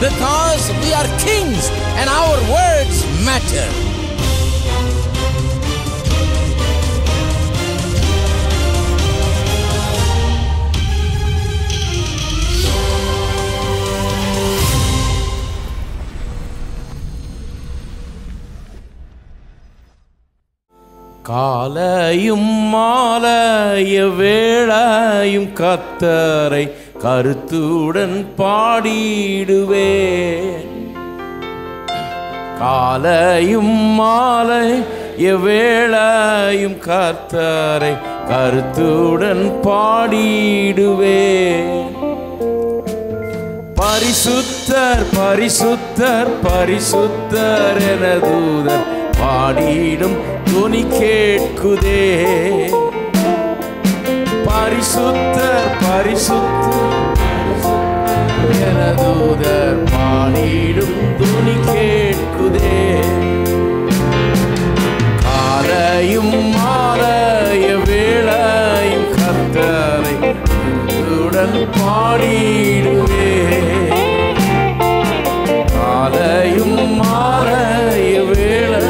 because we are kings and our words matter. காலையும் மாலைய வேளையும் கத்தரை கருத்துடன் பாடிடுவேன். காலையும் மாலை எவ்வேளையும் கர்த்தரை கருத்துடன் பாடிடுவேன். பரிசுத்தர் பரிசுத்தர் பரிசுத்தர் என தூதர் பாடிடும் துணி கேட்குதே. பரிசுத்தர் பரிசுத்து எனதூதர் பாடிடும் துணி கேட்குதே காலையும் மாலைய வேளையும் கர்த்தரை உடன் பாடிடுவே காலையும் மாலைய வேளை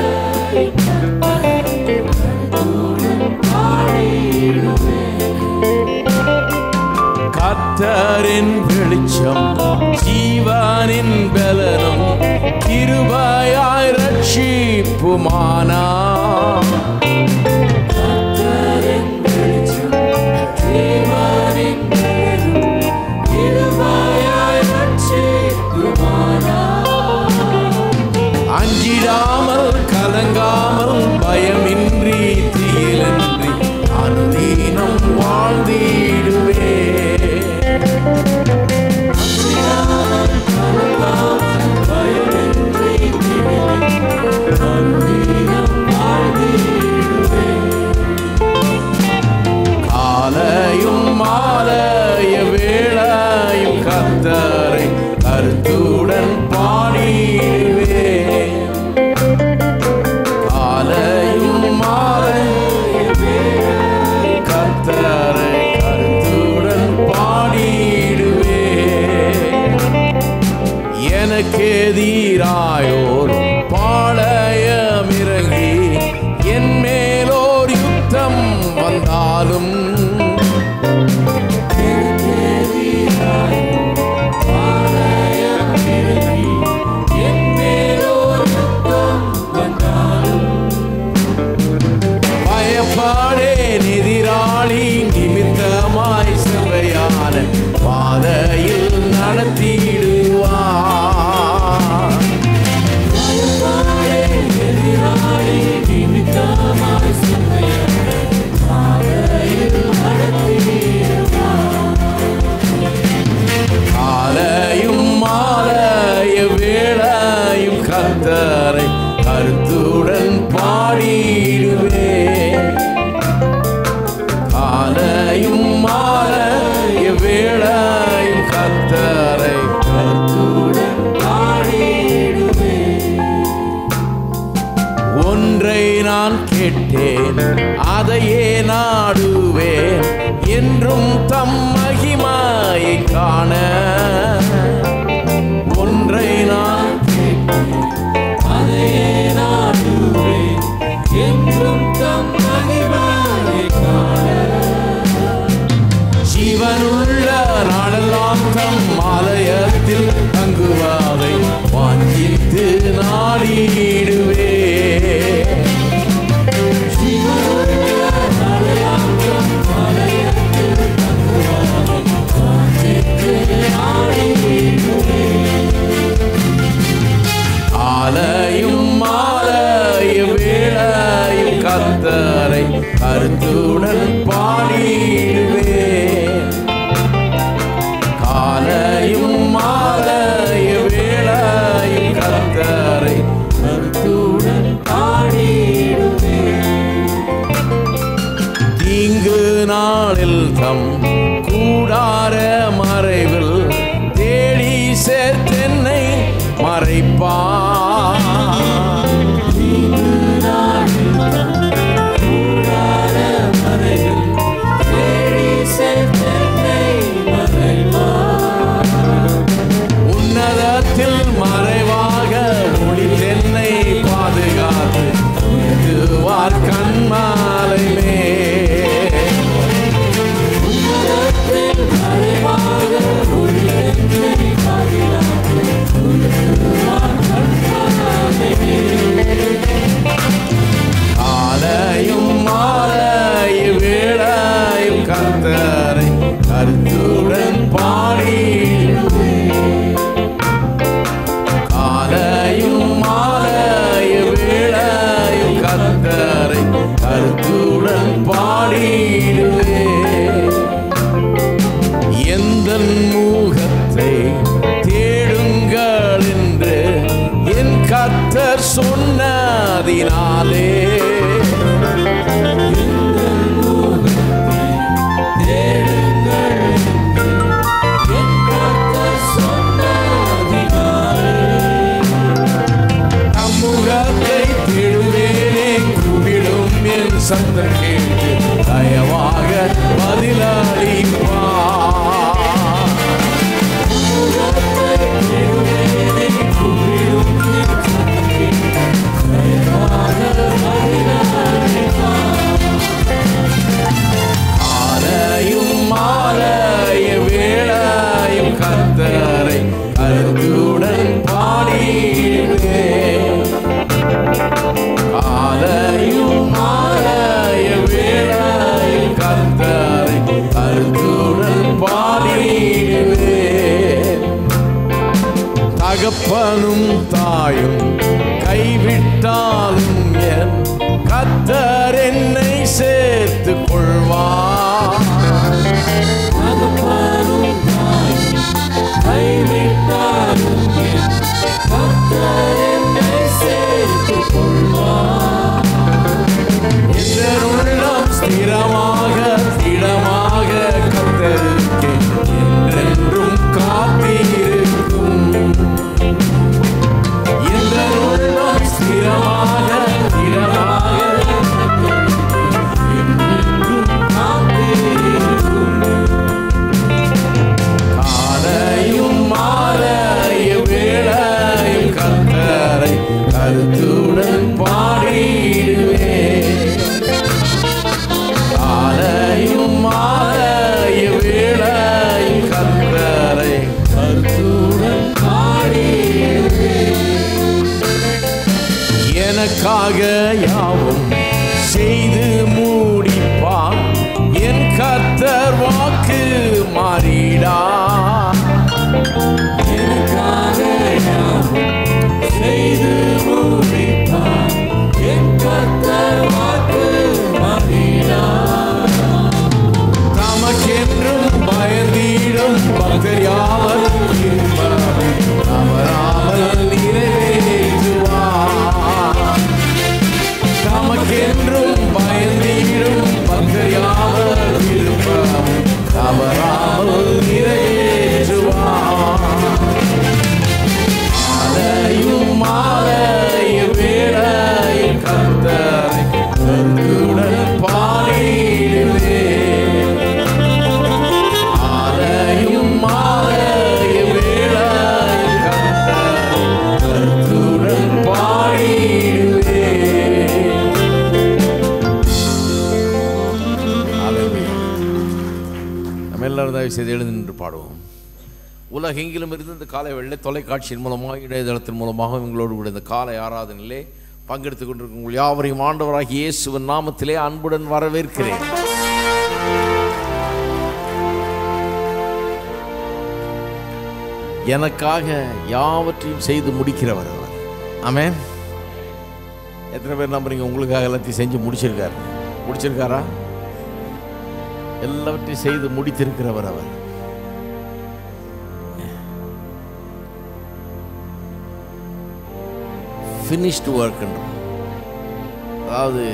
பாடிடுவே கத்தரின் வெளிச்சம் ஜீவனின் பலனும் கிருபையாய் ரட்சிப்புமானா. அஞ்சிடாமல் கலங்காமல் தொலைக்காட்சியின் மூலமாக இணையதளத்தின் மூலமாக எங்களோடு கூட இந்த காலை ஆராதனிலே பங்கெடுத்துக் கொண்டிருக்கும் உங்கள் யாவரையும் ஆண்டவராக இயேசுவின் நாமத்திலே அன்புடன் வரவேற்கிறேன். எனக்காக யாவற்றையும் செய்து முடிக்கிறவர் அவர். ஆமே எத்தனை பேர் நம்புறீங்க? உங்களுக்காக எல்லாத்தையும் செஞ்சு முடிச்சிருக்காரு. முடிச்சிருக்காரா? எல்லாவற்றையும் செய்து முடித்திருக்கிறவர் அவர். ஃபினிஷ்டு ஒர்க்ன்றோம் அதாவது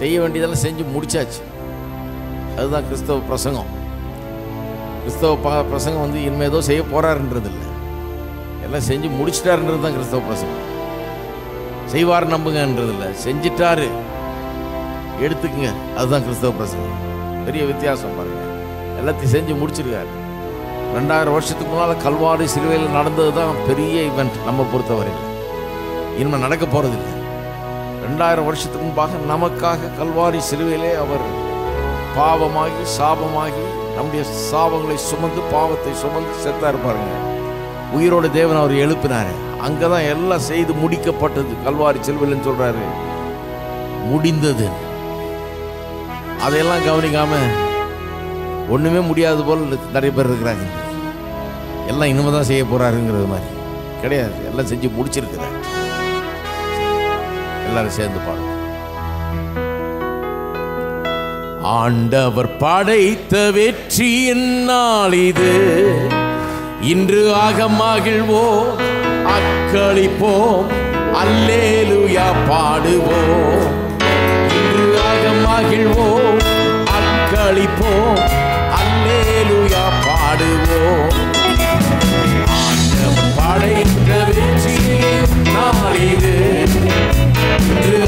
செய்ய வேண்டியதெல்லாம் செஞ்சு முடிச்சாச்சு. அதுதான் கிறிஸ்தவ பிரசங்கம். கிறிஸ்தவ ப பிரசங்கம் வந்து இனிமேல் ஏதோ செய்ய போறாருன்றது இல்லை எல்லாம் செஞ்சு முடிச்சிட்டாருன்றது தான் கிறிஸ்தவ பிரசங்கம். செய்வார் நம்புங்கன்றது இல்லை செஞ்சிட்டாரு. எடுத்துக்குங்க. அதுதான் கிறிஸ்தவ பிரசங்கம். பெரிய வித்தியாசம் பாருங்கள் எல்லாத்தையும் செஞ்சு முடிச்சிருக்காரு. ரெண்டாயிரம் வருஷத்துக்கு முன்னால் கல்வாடு சிலுவையில் நடந்தது தான் பெரிய இவெண்ட் நம்ம பொறுத்தவரையில். இனிமேல் நடக்க போகிறதில்லை ரெண்டாயிரம் வருஷத்துக்கு முன்பாக நமக்காக கல்வாரி சிலுவையிலே அவர் பாவமாகி சாபமாகி நம்முடைய சாபங்களை சுமந்து பாவத்தை சுமந்து செத்தார் இருப்பாருங்க உயிரோட தேவன் அவர் எழுப்பினாரு. அங்கே தான் எல்லாம் செய்து முடிக்கப்பட்டது. கல்வாரி சிலுவையில்னு சொல்கிறாரு முடிந்தது. அதையெல்லாம் கவனிக்காம ஒன்றுமே முடியாது போல் நிறைய பேர் இருக்கிறாங்க. எல்லாம் இனிமே தான் செய்ய போகிறாருங்கிறது மாதிரி. கிடையாது. எல்லாம் செஞ்சு முடிச்சிருக்கிறார். எல்லாரும் சேர்ந்து பாடுவோம். ஆண்டவர் படைத்த வெற்றியின் நாள் இது. இன்று ஆக மகிழ்வோம் அக்களிப்போம் அல்லேலுயா பாடுவோம். இன்று ஆக மகிழ்வோம் அக்களிப்போம் அல்லேலுயா பாடுவோம். ஆண்டவர் படைத்த வெற்றியின் நாள் இது. இன்று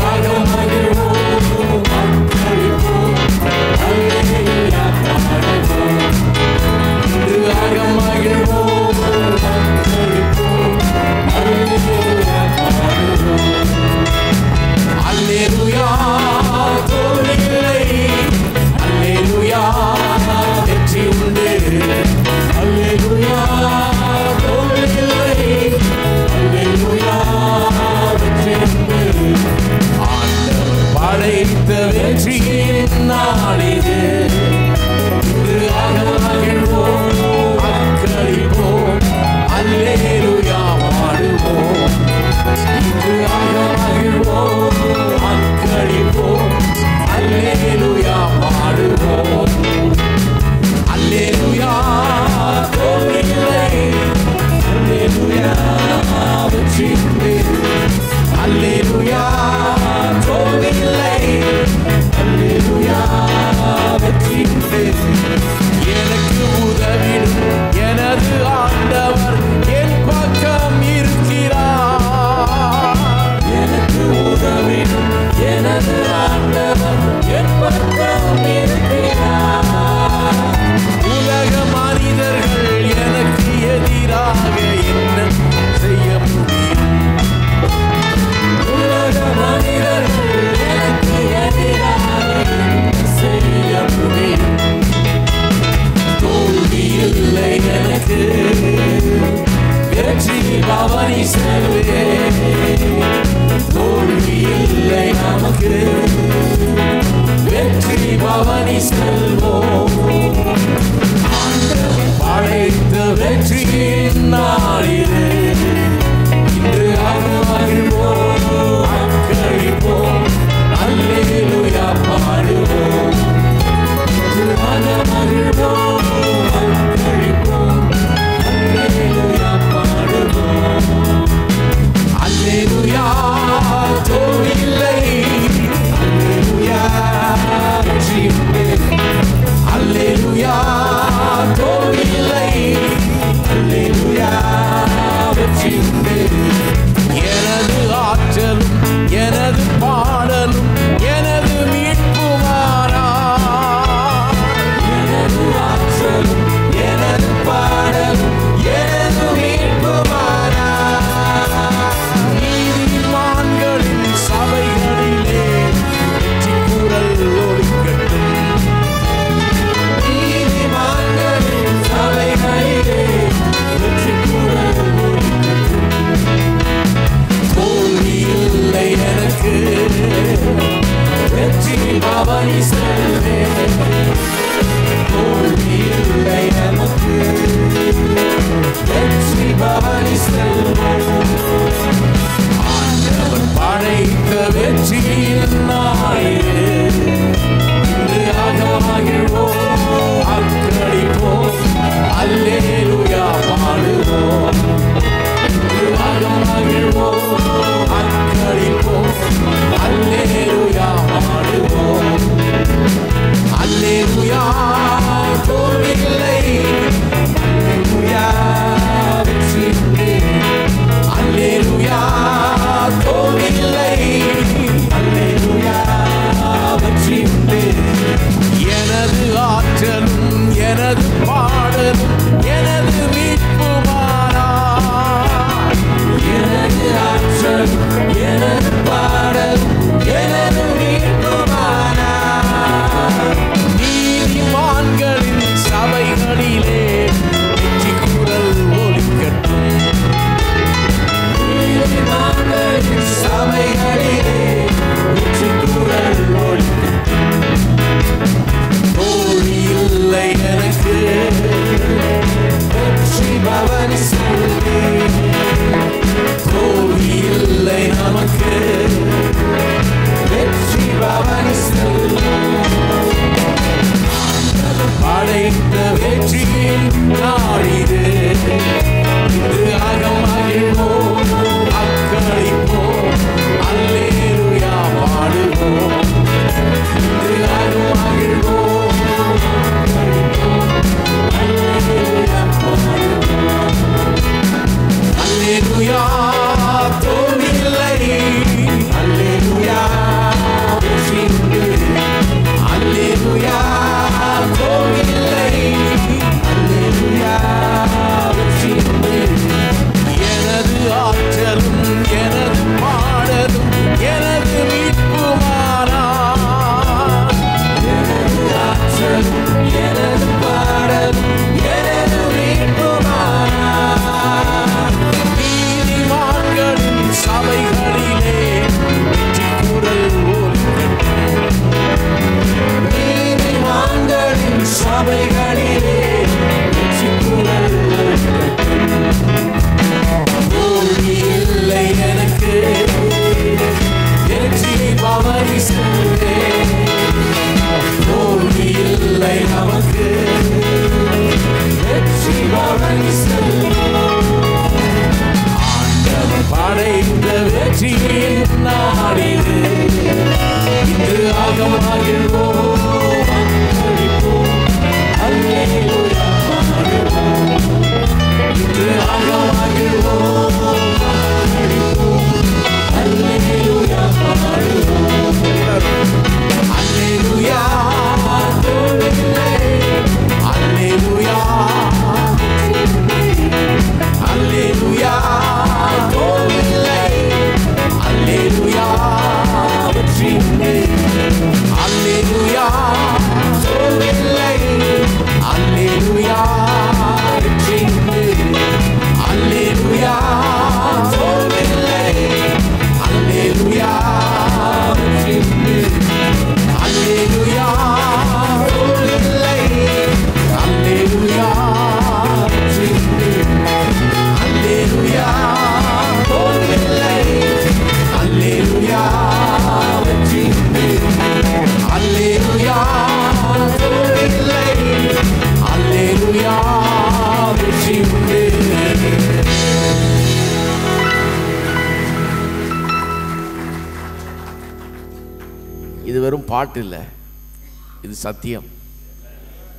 சத்தியம்.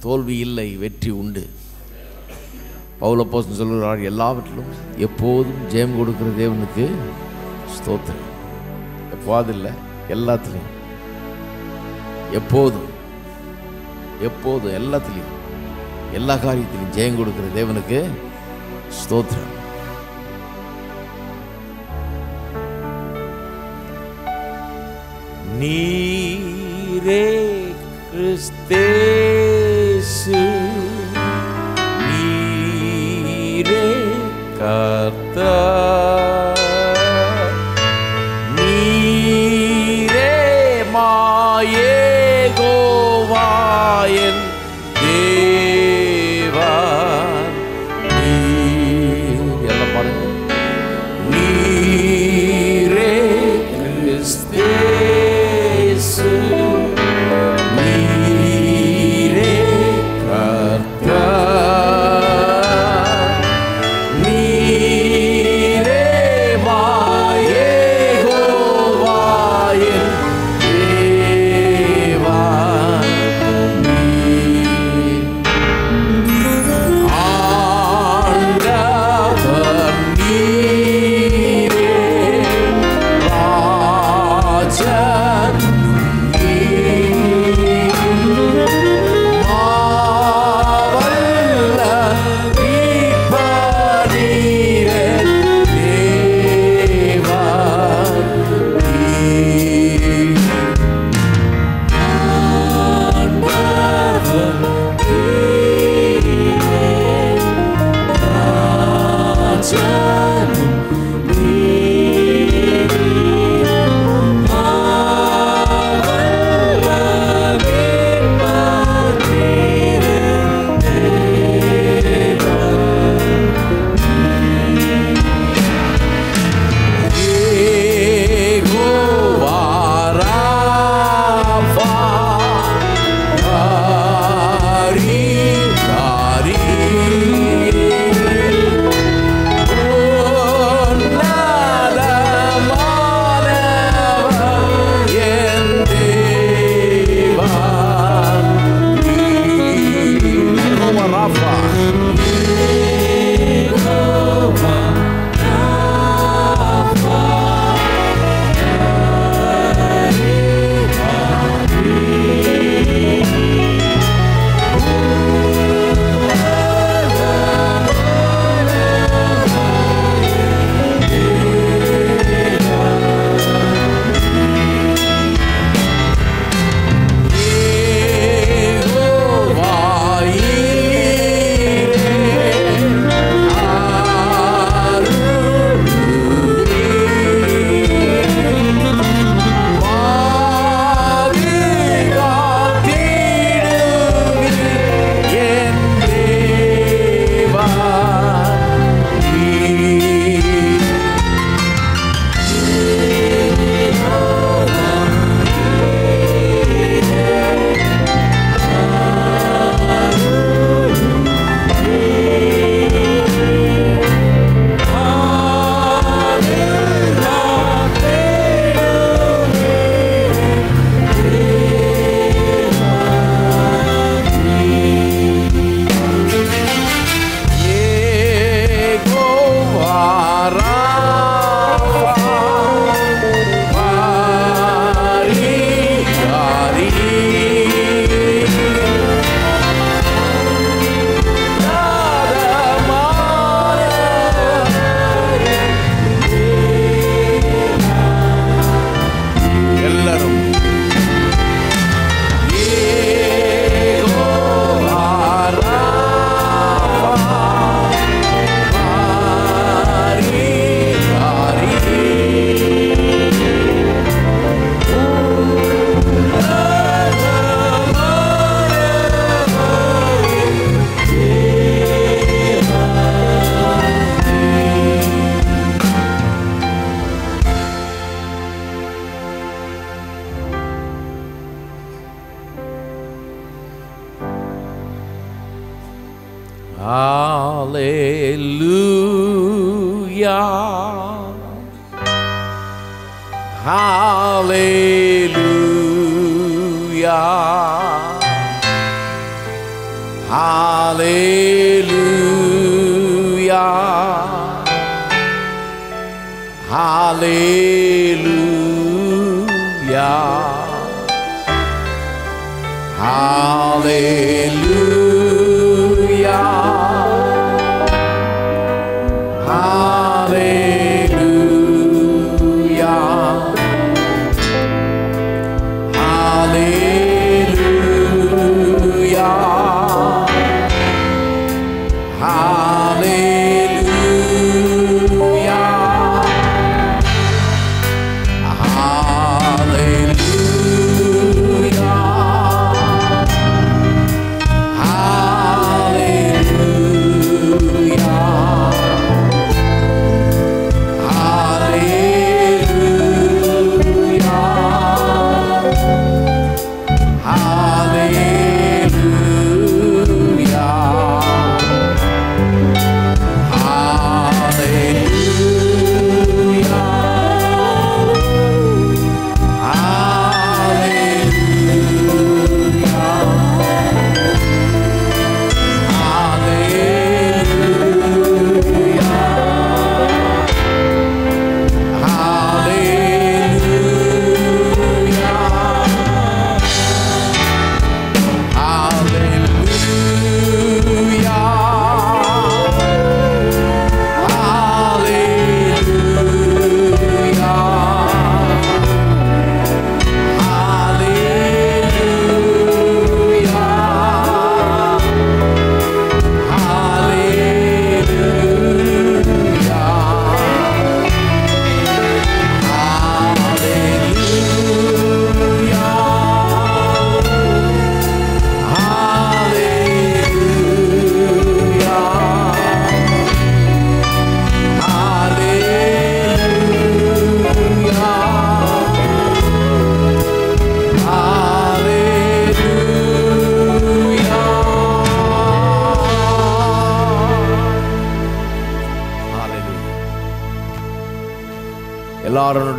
தோல்வி இல்லை வெற்றி உண்டு. பவுலப்போசன் சொல்கிறார் எல்லாவற்றிலும் எப்போதும் ஜெயம் கொடுக்குற தேவனுக்கு ஸ்தோத்திரம். எப்போது இல்லை எல்லாத்துலேயும். எப்போதும் எப்போதும் எல்லாத்துலேயும் எல்லா காரியத்திலையும் ஜெயம் கொடுக்குற தேவனுக்கு ஸ்தோத்திரம். மாயேகோவாயன் தேவா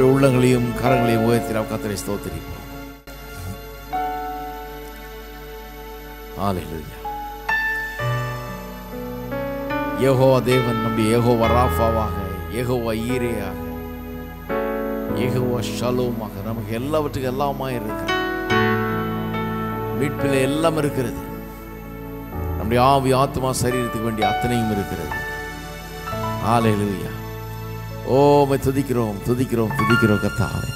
எல்லாருடைய உள்ளங்களையும் கரங்களையும் உயர்த்தி நாம் கத்தரை ஸ்தோத்திரிப்போம். ஏகோவா தேவன் நம்முடைய யெகோவா ராஃபாவாக ஏகோவா ஈரேயாக ஏகோவா ஷலோமாக நமக்கு எல்லாவற்றுக்கும் எல்லாமா இருக்கிறார் மீட்பில் எல்லாம் இருக்கிறது. நம்முடைய ஆவி ஆத்மா சரீரத்துக்கு வேண்டிய அத்தனையும் இருக்கிறது. ஹalleluya. ஓ துதிக்கிறோம் துதிக்கிறோம் துதிக்கிறோம் கத்தாவே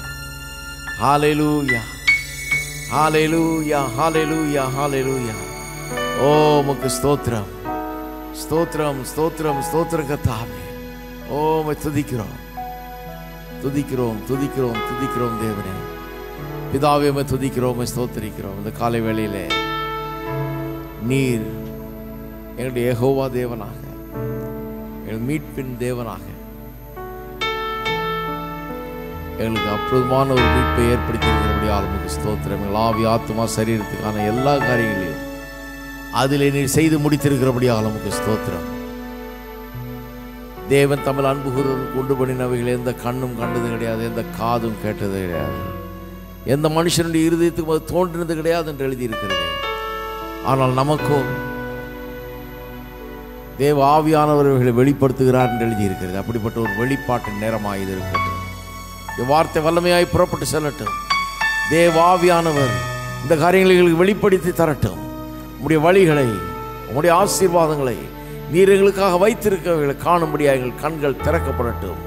ஹாலேலூயா ஹாலேலூயா ஹாலேலூயா ஹாலேலூயா ஓ உமக்கு ஸ்தோத்திரம். ஸ்தோத்திரம் ஸ்தோத்திரம் ஸ்தோத்திரம் கத்தாவே ஓ துதிக்கிறோம். துதிக்கிறோம் துதிக்கிறோம் துதிக்கிறோம் தேவனே. பிதாவே உம்மை துதிக்கிறோம் ஸ்தோத்திரிக்கிறோம். இந்த காலை வேளையிலே நீர் எங்களுடைய ஏகோவா தேவனாக எங்கள் மீட்பின் தேவனாக எங்களுக்கு அற்புதமான ஒரு மீட்பை ஏற்படுத்தியிருக்கிறபடியால் ஆளுமுக்கு ஸ்தோத்திரம். ஆவி ஆத்மா சரீரத்துக்கான எல்லா காரியங்களையும் அதில் நீர் செய்து முடித்திருக்கிறபடியால் நமக்கு ஸ்தோத்திரம். தேவன் தமிழ் அன்பு கூறுவதற்கு கொண்டு பண்ணினவைகள் எந்த கண்ணும் கண்டது கிடையாது எந்த காதும் கேட்டது கிடையாது. எந்த மனுஷனுடைய இருதயத்துக்கு அது தோன்றினது கிடையாது என்று எழுதியிருக்கிறது. ஆனால் நமக்கோ தேவ ஆவியானவர்களை வெளிப்படுத்துகிறார் என்று எழுதியிருக்கிறது. அப்படிப்பட்ட ஒரு வெளிப்பாட்டின் நேரமாக இது இருக்கிறது. வார்த்தை வல்லமையாய் புறப்பட்டு செல்லட்டும். தேவாவியானவர் இந்த காரியங்களை எங்களுக்கு வெளிப்படுத்தி தரட்டும். உங்களுடைய வழிகளை உங்களுடைய ஆசீர்வாதங்களை நீர் எங்களுக்காக வைத்திருக்கவர்களை காணும்படியாக எங்கள் கண்கள் திறக்கப்படட்டும்.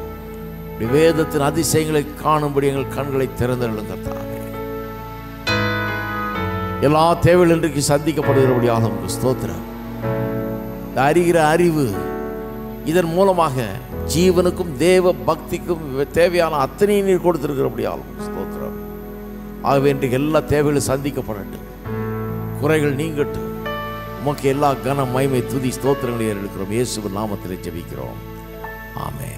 வேதத்தின் அதிசயங்களை காணும்படி எங்கள் கண்களை திறந்தருளும் எல்லா தேவைகள் இன்றைக்கு சந்திக்கப்படுகிறபடியாக நமக்கு ஸ்தோத்திரம். இந்த அறிகிற அறிவு இதன் மூலமாக ஜீவனுக்கும் தேவ பக்திக்கும் தேவையான அத்தனை நீர் கொடுத்துருக்கிறபடியாலும் ஸ்தோத்திரம். ஆகவே இன்றைக்கு எல்லா தேவைகளும் சந்திக்கப்படட்டும். குறைகள் நீங்கட்டும். உமக்கு எல்லா கன மைமை துதி ஸ்தோத்திரங்களையும் எடுக்கிறோம் இயேசுவின் நாமத்திலே ஜெபிக்கிறோம். ஆமே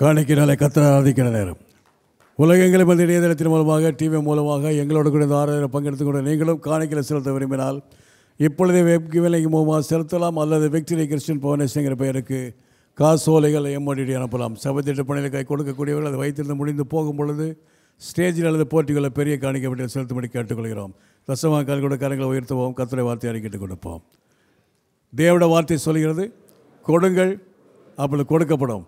காணிக்கினாலே கத்திர ஆராதிக்கிற நேரம். உலகங்களை வந்து இணையதளத்தின் மூலமாக டிவி மூலமாக எங்களோட கூட இந்த ஆராதனை பங்கெடுத்து கொண்ட நீங்களும் காணிக்கலை செலுத்த விரும்பினால் இப்பொழுதே வெப்கி விலைக்கு மூலமாக செலுத்தலாம் அல்லது விக்டரி கிறிஸ்டின் பவனேஷங்கிற பெயருக்கு காசோலைகள் எம்ஓடிடி அனுப்பலாம். சபை பணியில் கை கொடுக்கக்கூடியவர்கள் அதை வைத்திருந்து முடிந்து போகும் பொழுது ஸ்டேஜில் அல்லது போட்டிகளில் பெரிய காணிக்கை பட்டியல் செலுத்தும்படி கேட்டுக்கொள்கிறோம். ரசமாக கூட கரங்களை உயர்த்துவோம் கத்துரை வார்த்தை அறிக்கிட்டு கொடுப்போம். தேவட வார்த்தை சொல்கிறது கொடுங்கள் அப்படி கொடுக்கப்படும்.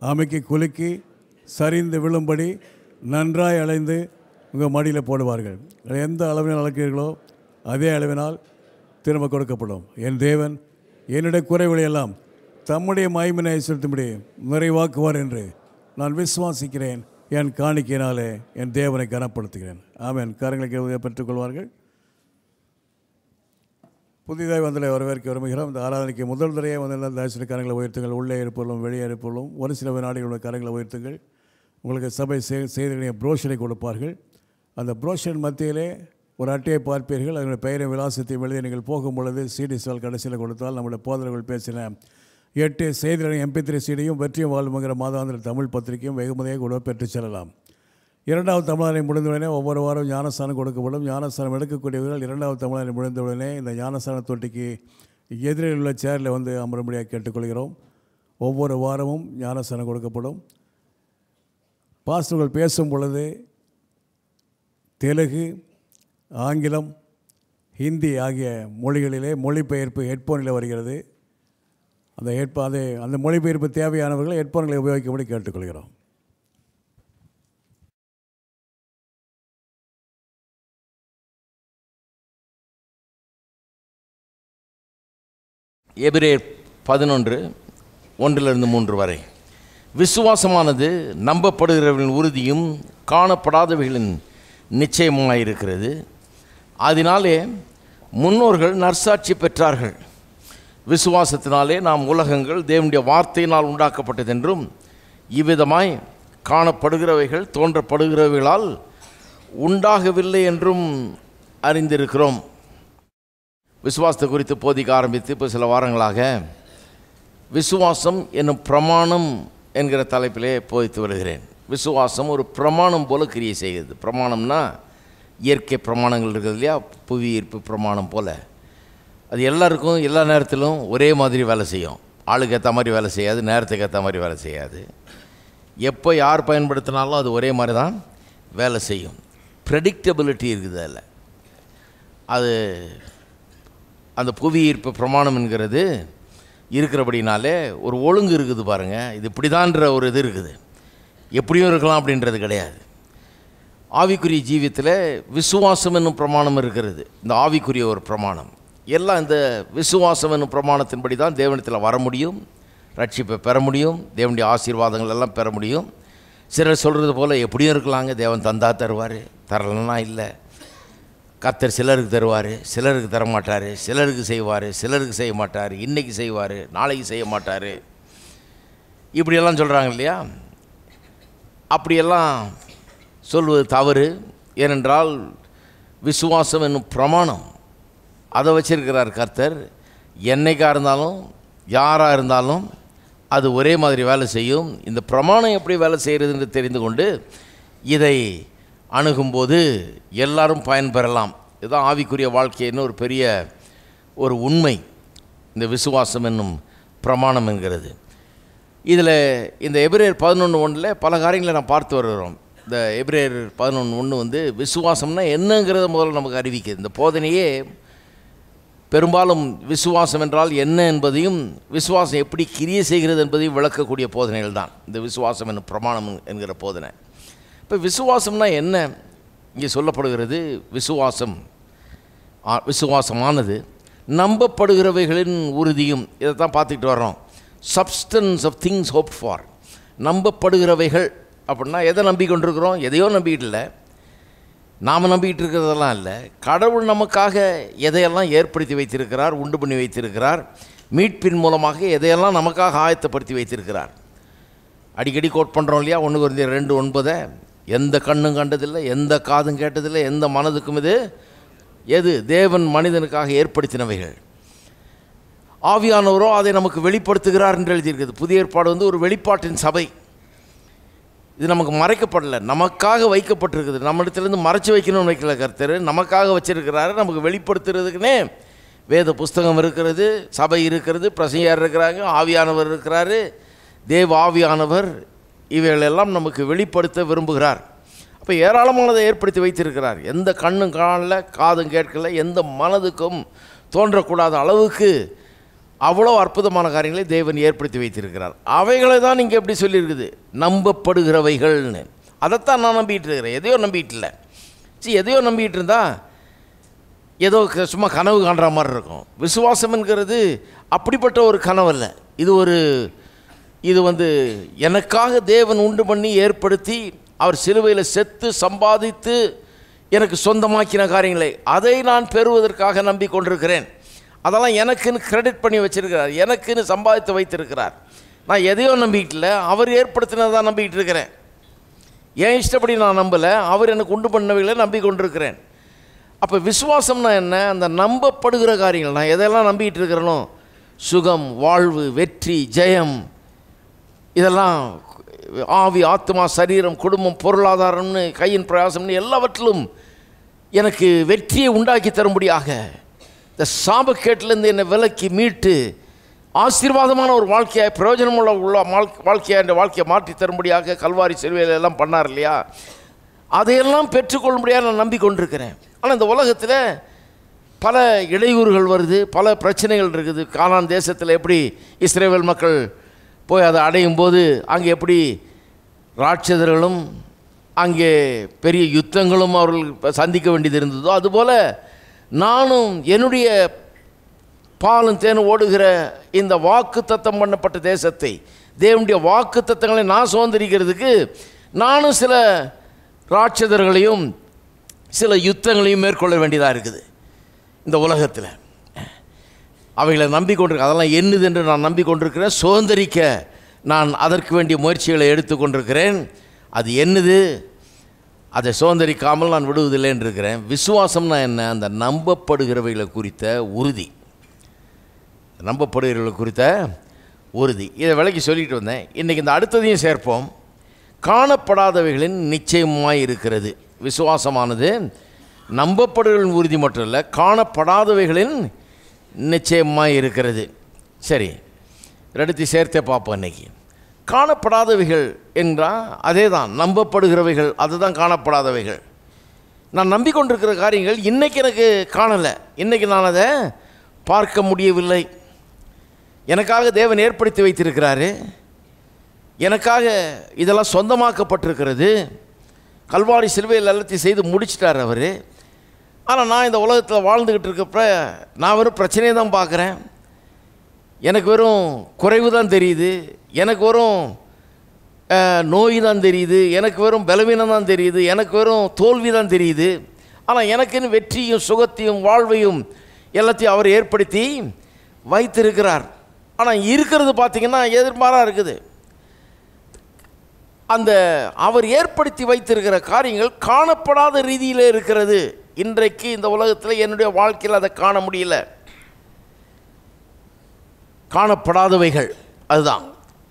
அமைக்கி குலுக்கி சரிந்து விழும்படி நன்றாய் அலைந்து உங்கள் மடியில் போடுவார்கள். எந்த அளவினால் அளக்கிறீர்களோ அதே அளவினால் திரும்ப கொடுக்கப்படும். என் தேவன் என்னுடைய குறைகளை எல்லாம் தம்முடைய மைமினை செலுத்தும்படி நிறைவாக்குவார் என்று நான் விசுவாசிக்கிறேன். என் காணிக்கையினாலே என் தேவனை கனப்படுத்துகிறேன். ஆமேன். கரங்களை பெற்றுக்கொள்வார்கள் புதிதாக வந்தலை வரவேற்க விரும்புகிறோம். இந்த ஆராதனைக்கு முதல் தடையே வந்திருந்த தரிசன கரங்களை உயர்த்துங்கள். உள்ளே இருப்பொருளும் வெளியே இருப்பொருளும் ஒரு சில வினாடிகளுடைய கரங்களை உயர்த்துங்கள். உங்களுக்கு சபை செய் செய்திகளை புரோஷரை கொடுப்பார்கள். அந்த புரோஷர் மத்தியிலே ஒரு அட்டையை பார்ப்பீர்கள். அதனுடைய பெயரை விலாசத்தையும் எழுதி நீங்கள் போகும் பொழுது சிடி சால் கடைசியில் கொடுத்தால் நம்முடைய போதர்கள் பேசின எட்டு செய்திகளின் எம்பி த்ரீ சீடியும் வெற்றியும் வாழ்வுங்கிற மாதாந்திர தமிழ் பத்திரிகையும் வெகுமதியாக கூட பெற்றுச் செல்லலாம். இரண்டாவது தமிழரை முடிந்தவுடனே ஒவ்வொரு வாரம் ஞானஸ்தானம் கொடுக்கப்படும். ஞானஸ்தானம் எடுக்கக்கூடியவர்கள் இரண்டாவது தமிழரை முடிந்தவுடனே இந்த ஞானஸ்தான தொட்டிக்கு எதிரில் உள்ள சேரில் வந்து அமரும்படியாக கேட்டுக்கொள்கிறோம். ஒவ்வொரு வாரமும் ஞானஸ்தானம் கொடுக்கப்படும். பாஸ்டர்கள் பேசும் பொழுது தெலுங்கு ஆங்கிலம் ஹிந்தி ஆகிய மொழிகளிலே மொழிபெயர்ப்பு ஹெட்ஃபோனில் வருகிறது. அந்த ஹெட்போ அது அந்த மொழிபெயர்ப்பு தேவையானவர்கள் ஹெட்ஃபோன்களை உபயோகிக்கும்படி கேட்டுக்கொள்கிறோம். எபிரேர் பதினொன்று ஒன்றிலிருந்து மூன்று வரை. விசுவாசமானது நம்பப்படுகிறவர்களின் உறுதியும் காணப்படாதவைகளின் நிச்சயமாயிருக்கிறது. அதனாலே முன்னோர்கள் நற்சாட்சி பெற்றார்கள். விசுவாசத்தினாலே நாம் உலகங்கள் தேவனுடைய வார்த்தையினால் உண்டாக்கப்பட்டதென்றும் இவ்விதமாய் காணப்படுகிறவைகள் தோன்றப்படுகிறவைகளால் உண்டாகவில்லை என்றும் அறிந்திருக்கிறோம். விசுவாசத்தை குறித்து போதிக்க ஆரம்பித்து இப்போ சில வாரங்களாக விசுவாசம் என்னும் பிரமாணம் என்கிற தலைப்பிலே போதித்து வருகிறேன். விசுவாசம் ஒரு பிரமாணம் போல கிரியை செய்கிறது. பிரமாணம்னா இயற்கை பிரமாணங்கள் இருக்குது இல்லையா? புவி ஈர்ப்பு பிரமாணம் போல். அது எல்லாருக்கும் எல்லா நேரத்திலும் ஒரே மாதிரி வேலை செய்யும். ஆளுக்கு ஏற்ற மாதிரி வேலை செய்யாது நேரத்துக்கு ஏற்ற மாதிரி வேலை செய்யாது. எப்போ யார் பயன்படுத்தினாலும் அது ஒரே மாதிரி தான் வேலை செய்யும். ப்ரெடிக்டபிலிட்டி இருக்குது அதில். அது அந்த புவி ஈர்ப்பு பிரமாணம் என்கிறது இருக்கிறபடினாலே ஒரு ஒழுங்கு இருக்குது பாருங்கள் இது இப்படிதான்ற ஒரு இது இருக்குது. எப்படியும் இருக்கலாம் அப்படின்றது கிடையாது. ஆவிக்குரிய ஜீவியத்தில் விசுவாசம் என்னும் பிரமாணம் இருக்கிறது. இந்த ஆவிக்குரிய ஒரு பிரமாணம். எல்லாம் இந்த விசுவாசம் என்னும் பிரமாணத்தின்படி தான் தேவனத்தில் வர முடியும். ரட்சிப்பை பெற முடியும். தேவனுடைய ஆசீர்வாதங்கள் எல்லாம் பெற முடியும். சிலர் சொல்கிறது போல் எப்படியும் இருக்கலாங்க. தேவன் தந்தா தருவார். தரலன்னா இல்லை. கத்தர் சிலருக்கு தருவார் சிலருக்கு தரமாட்டார் சிலருக்கு செய்வார் சிலருக்கு செய்ய மாட்டார் இன்றைக்கி செய்வார் நாளைக்கு செய்ய மாட்டார் இப்படியெல்லாம் சொல்கிறாங்க இல்லையா? அப்படியெல்லாம் சொல்வது தவறு. ஏனென்றால் விசுவாசம் என்னும் பிரமாணம். அதை வச்சிருக்கிறார் கர்த்தர். என்னைக்காக இருந்தாலும் யாராக இருந்தாலும் அது ஒரே மாதிரி வேலை செய்யும். இந்த பிரமாணம் எப்படி வேலை செய்கிறதுன்னு தெரிந்து கொண்டு இதை அணுகும்போது எல்லாரும் பயன்பெறலாம். இதுதான் ஆவிக்குரிய வாழ்க்கைன்னு ஒரு பெரிய ஒரு உண்மை. இந்த விசுவாசம் என்னும் பிரமாணம் என்கிறது. இதில் இந்த எபிரேயர் பதினொன்று ஒன்றில் பல காரியங்களை நான் பார்த்து வருகிறோம். இந்த எபிரேயர் பதினொன்று ஒன்று வந்து விசுவாசம்னா என்னங்கிறத முதல்ல நமக்கு அறிவிக்குது. இந்த போதனையே பெரும்பாலும் விசுவாசம் என்றால் என்ன என்பதையும் விசுவாசம் எப்படி கிரியை செய்கிறது என்பதையும் விளக்கக்கூடிய போதனைகள் தான். இந்த விசுவாசம் என்னும் பிரமாணம் என்கிற போதனை. இப்போ விசுவாசம்னா என்ன? இங்கே சொல்லப்படுகிறது விசுவாசம். விசுவாசமானது. நம்பப்படுகிறவைகளின் உறுதியும் இதை தான் பார்த்துக்கிட்டு வர்றோம். Substance of things hope for நம்பப்படுகிறவைகள் அப்படின்னா எதை நம்பிக்கொண்டிருக்கிறோம்? எதையோ நம்பிக்கிட்டு இல்லை. நாம் நம்பிக்கிட்டு இருக்கிறதெல்லாம் இல்லை. கடவுள் நமக்காக எதையெல்லாம் ஏற்படுத்தி வைத்திருக்கிறார் உண்டு பண்ணி வைத்திருக்கிறார் மீட்பின் மூலமாக எதையெல்லாம் நமக்காக ஆயத்தப்படுத்தி வைத்திருக்கிறார். அடிக்கடி கோட் பண்ணுறோம் இல்லையா? ஒன்று குறைந்த ரெண்டு ஒன்பதை. எந்த கண்ணும் கண்டதில்லை எந்த காதும் கேட்டதில்லை எந்த மனதுக்கும் இது எது தேவன் மனிதனுக்காக ஏற்படுத்தினவைகள். ஆவியானவரோ அதை நமக்கு வெளிப்படுத்துகிறார் என்று எழுதியிருக்கிறது. புதிய ஏற்பாடு வந்து ஒரு வெளிப்பாட்டின் சபை. இது நமக்கு மறைக்கப்படலை. நமக்காக வைக்கப்பட்டிருக்குது. நம்மிடத்துலேருந்து மறைச்சி வைக்கணும்னு வைக்கல கருத்தர். நமக்காக வச்சிருக்கிறாரு. நமக்கு வெளிப்படுத்துறதுக்குன்னே வேத புஸ்தகம் இருக்கிறது சபை இருக்கிறது பிரசையார் இருக்கிறாங்க ஆவியானவர் இருக்கிறாரு தேவ ஆவியானவர் இவைகளெல்லாம் நமக்கு வெளிப்படுத்த விரும்புகிறார். அப்போ ஏராளமானதை ஏற்படுத்தி வைத்திருக்கிறார். எந்த கண்ணும் காணல காதும் கேட்கல எந்த மனதுக்கும் தோன்றக்கூடாத அளவுக்கு அவ்வளோ அற்புதமான காரியங்களை தேவன் ஏற்படுத்தி வைத்திருக்கிறார். அவைகளை தான் இங்கே எப்படி சொல்லியிருக்குது? நம்பப்படுகிறவைகள்னு. அதைத்தான் நான் நம்பிட்டு இருக்கிறேன். எதையோ நம்பிட்டு இல்லை எதையோ நம்பிட்டு இருந்தா ஏதோ க- சும்மா கனவு காண்ற மாதிரி இருக்கும். விசுவாசம்ங்கிறது அப்படிப்பட்ட ஒரு கனவு இல்லை இது ஒரு இது வந்து எனக்காக தேவன் உண்டு பண்ணி ஏற்படுத்தி அவர் சிலுவையில் செத்து சம்பாதித்து எனக்கு சொந்தமாக்கின காரியங்களை அதை நான் பெறுவதற்காக நம்பிக்கொண்டிருக்கிறேன். அதெல்லாம் எனக்குன்னு கிரெடிட் பண்ணி வச்சிருக்கிறார். எனக்குன்னு சம்பாதித்து வைத்திருக்கிறார். நான் எதையோ நம்பிக்கிட்டு இல்லை அவர் ஏற்படுத்தினதான் நம்பிக்கிட்டு இருக்கிறேன் என் இஷ்டப்படி நான் நம்பலை அவர் எனக்கு உண்டு பண்ணவைகளை நம்பிக்கொண்டிருக்கிறேன். அப்போ விசுவாசம்னா என்ன? அந்த நம்பப்படுகிற காரியங்கள். நான் எதெல்லாம் நம்பிக்கிட்டு இருக்கிறேனோ சுகம் வாழ்வு வெற்றி ஜெயம். இதெல்லாம் ஆவி ஆத்மா சரீரம் குடும்பம் பொருளாதாரம்னு கையின் பிரயாசம்னு எல்லாவற்றிலும் எனக்கு வெற்றியை உண்டாக்கி தரும்படியாக இந்த சாபக்கேட்டிலேருந்து என்னை விலக்கி மீட்டு ஆசீர்வாதமான ஒரு வாழ்க்கையை பிரயோஜனமுள்ள உள்ள வாழ்க்கையாக வாழ்க்கையை என்ற வாழ்க்கையை மாற்றி தரும்படியாக கல்வாரி செல்வியில் எல்லாம் பண்ணார் இல்லையா? அதையெல்லாம் பெற்றுக்கொள்ளும்படியாக நான் நம்பிக்கொண்டிருக்கிறேன். ஆனால் இந்த உலகத்தில் பல இடையூறுகள் வருது பல பிரச்சனைகள் இருக்குது. காலான் தேசத்தில் எப்படி இஸ்ரேல் மக்கள் போய் அதை அடையும் போது அங்கே எப்படி ராட்சதர்களும் அங்கே பெரிய யுத்தங்களும் அவர்கள் சந்திக்க வேண்டியது இருந்ததோ அதுபோல் நானும் என்னுடைய பாலும் தேனும் ஓடுகிற இந்த வாக்கு தத்தம் பண்ணப்பட்ட தேசத்தை தேவனுடைய வாக்கு தத்தங்களை நான் சுதந்திரிக்கிறதுக்கு நானும் சில ராட்சதர்களையும் சில யுத்தங்களையும் மேற்கொள்ள வேண்டியதாக இருக்குது இந்த உலகத்தில். அவைகளை நம்பிக்கொண்டிருக்க அதெல்லாம் என்னது என்று நான் நம்பிக்கொண்டிருக்கிறேன். சுதந்திரிக்க நான் அதற்கு வேண்டிய முயற்சிகளை எடுத்துக்கொண்டிருக்கிறேன். அது என்னது? அதை சுதந்திரிக்காமல் நான் விடுவதில்லைன்னு இருக்கிறேன் விசுவாசம்னா என்ன? அந்த நம்பப்படுகிறவைகளை குறித்த உறுதி. நம்பப்படுகிறவர்களை குறித்த உறுதி. இதை விலைக்கு சொல்லிட்டு வந்தேன். இன்றைக்கி இந்த அடுத்ததையும் சேர்ப்போம். காணப்படாதவைகளின் நிச்சயமாக இருக்கிறது. விசுவாசமானது நம்பப்படுகளின் உறுதி மட்டும் இல்லை காணப்படாதவைகளின் நிச்சயமாக இருக்கிறது. சரி ரெடுத்து சேர்த்தே பார்ப்போம் இன்றைக்கி காணப்படாதவைகள் என்றால் அதே தான் நம்பப்படுகிறவைகள் அதுதான் காணப்படாதவைகள். நான் நம்பிக்கொண்டிருக்கிற காரியங்கள் இன்றைக்கி எனக்கு காணலை. இன்றைக்கி நான் அதை பார்க்க முடியவில்லை. எனக்காக தேவன் ஏற்படுத்தி வைத்திருக்கிறாரு. எனக்காக இதெல்லாம் சொந்தமாக்கப்பட்டிருக்கிறது. கல்வாரி சிலுவையில் எல்லாத்தையும் செய்து முடிச்சிட்டார் அவர். ஆனால் நான் இந்த உலகத்தில் வாழ்ந்துக்கிட்டு இருக்கப்ப நான் வெறும் பிரச்சனையை தான் பார்க்குறேன். எனக்கு வெறும் குறைவு தான் தெரியுது. எனக்கு வெறும் நோய் தான் தெரியுது. எனக்கு வெறும் பலவீனம் தான் தெரியுது. எனக்கு வெறும் தோல்வி தான் தெரியுது. ஆனால் எனக்குன்னு வெற்றியும் சுகத்தையும் வாழ்வையும் எல்லாத்தையும் அவர் ஏற்படுத்தி வைத்திருக்கிறார். ஆனால் இருக்கிறது பார்த்திங்கன்னா எதிர்மாறாக இருக்குது. அந்த அவர் ஏற்படுத்தி வைத்திருக்கிற காரியங்கள் காணப்படாத ரீதியில் இருக்கிறது. இன்றைக்கு இந்த உலகத்தில் என்னுடைய வாழ்க்கையில் அதை காண முடியல. காணப்படாதவைகள் அதுதான்.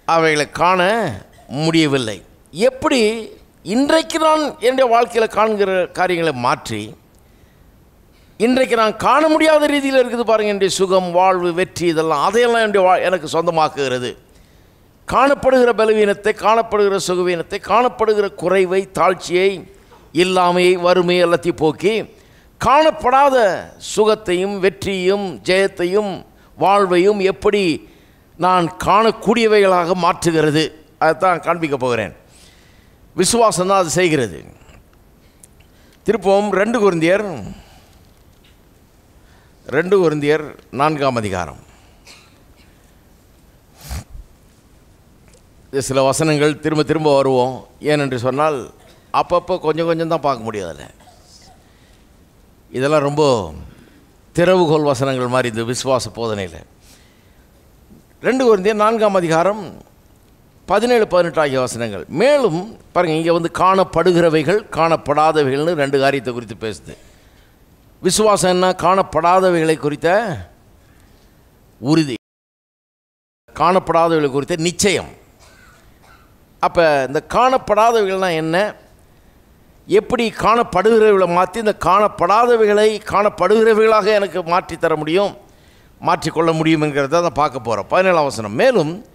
அவைகளை காண முடியவில்லை. எப்படி இன்றைக்கு நான் என்னுடைய வாழ்க்கையில் காண்கிற காரியங்களை மாற்றி இன்றைக்கு நான் காண முடியாத ரீதியில் இருக்குது பாருங்கள் என்னுடைய சுகம் வாழ்வு வெற்றி இதெல்லாம் அதையெல்லாம் என்னுடைய வா எனக்கு சொந்தமாக்குகிறது. காணப்படுகிற பலவீனத்தை காணப்படுகிற சுகவீனத்தை காணப்படுகிற குறைவை தாழ்ச்சியை இல்லாமையை வறுமை எல்லாத்தையும் போக்கி காணப்படாத சுகத்தையும் வெற்றியும் ஜெயத்தையும் வாழ்வையும் எப்படி நான் காணக்கூடியவைகளாக மாற்றுகிறது அதைத்தான் காண்பிக்க போகிறேன். விசுவாசம் தான் அது செய்கிறது. திருப்பவும் ரெண்டு குருந்தியர் ரெண்டு குருந்தியர் நான்காம் அதிகாரம். சில வசனங்கள் திரும்ப திரும்ப வருவோம். ஏனென்று சொன்னால் அப்பப்போ கொஞ்சம் கொஞ்சம் தான் பார்க்க முடியும் அதில். இதெல்லாம் ரொம்ப திறவுகோல் வசனங்கள் மாதிரி இந்த விசுவாச போதனையில். ரெண்டு குருந்தியர் நான்காம் அதிகாரம் பதினேழு பதினெட்டு ஆகிய வசனங்கள். மேலும் பாருங்கள் இங்கே வந்து காணப்படுகிறவைகள் காணப்படாதவைகள்னு ரெண்டு காரியத்தை குறித்து பேசுது. விசுவாசம் என்ன? காணப்படாதவைகளை குறித்த உறுதி. காணப்படாதவைகளை குறித்த நிச்சயம். அப்போ இந்த காணப்படாதவைகள்னால் என்ன? எப்படி காணப்படுகிறவைகளை மாற்றி இந்த காணப்படாதவைகளை காணப்படுகிறவைகளாக எனக்கு மாற்றி தர முடியும்? மாற்றிக்கொள்ள முடியுங்கிறத தான் பார்க்க போகிறோம் பதினேழாம் வசனம். மேலும்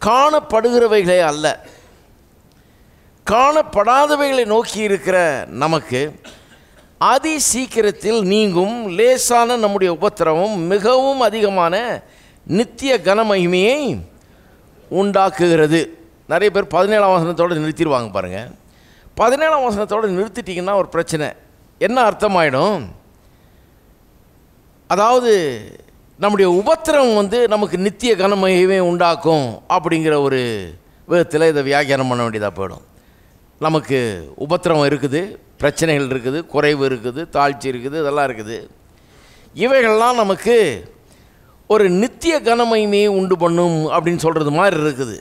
காணப்படுகிறவைகளே அல்ல. காணப்படாதவைகளை நோக்கி இருக்கிற நமக்கு அதி சீக்கிரத்தில் நீங்கும் லேசான நம்முடைய உபத்திரவம் மிகவும் அதிகமான நித்திய கனமகிமையை உண்டாக்குகிறது. நிறைய பேர் பதினேழாம் வசனத்தோடு நிறுத்திடுவாங்க பாருங்கள் பதினேழாம் வசனத்தோடு நிறுத்திட்டிங்கன்னா ஒரு பிரச்சனை. என்ன அர்த்தமாயிடும்? அதாவது நம்முடைய உபத்திரம் வந்து நமக்கு நித்திய கனமகிமை உண்டாக்கும் அப்படிங்கிற ஒரு விதத்தில் இதை வியாக்கியானம் பண்ண வேண்டியதாக போயிடும். நமக்கு உபத்திரம் இருக்குது பிரச்சனைகள் இருக்குது குறைவு இருக்குது தாழ்ச்சி இருக்குது இதெல்லாம் இருக்குது. இவைகள்லாம் நமக்கு ஒரு நித்திய கனமகிமையை உண்டு பண்ணும் அப்படின்னு சொல்கிறது மாதிரி இருக்குது.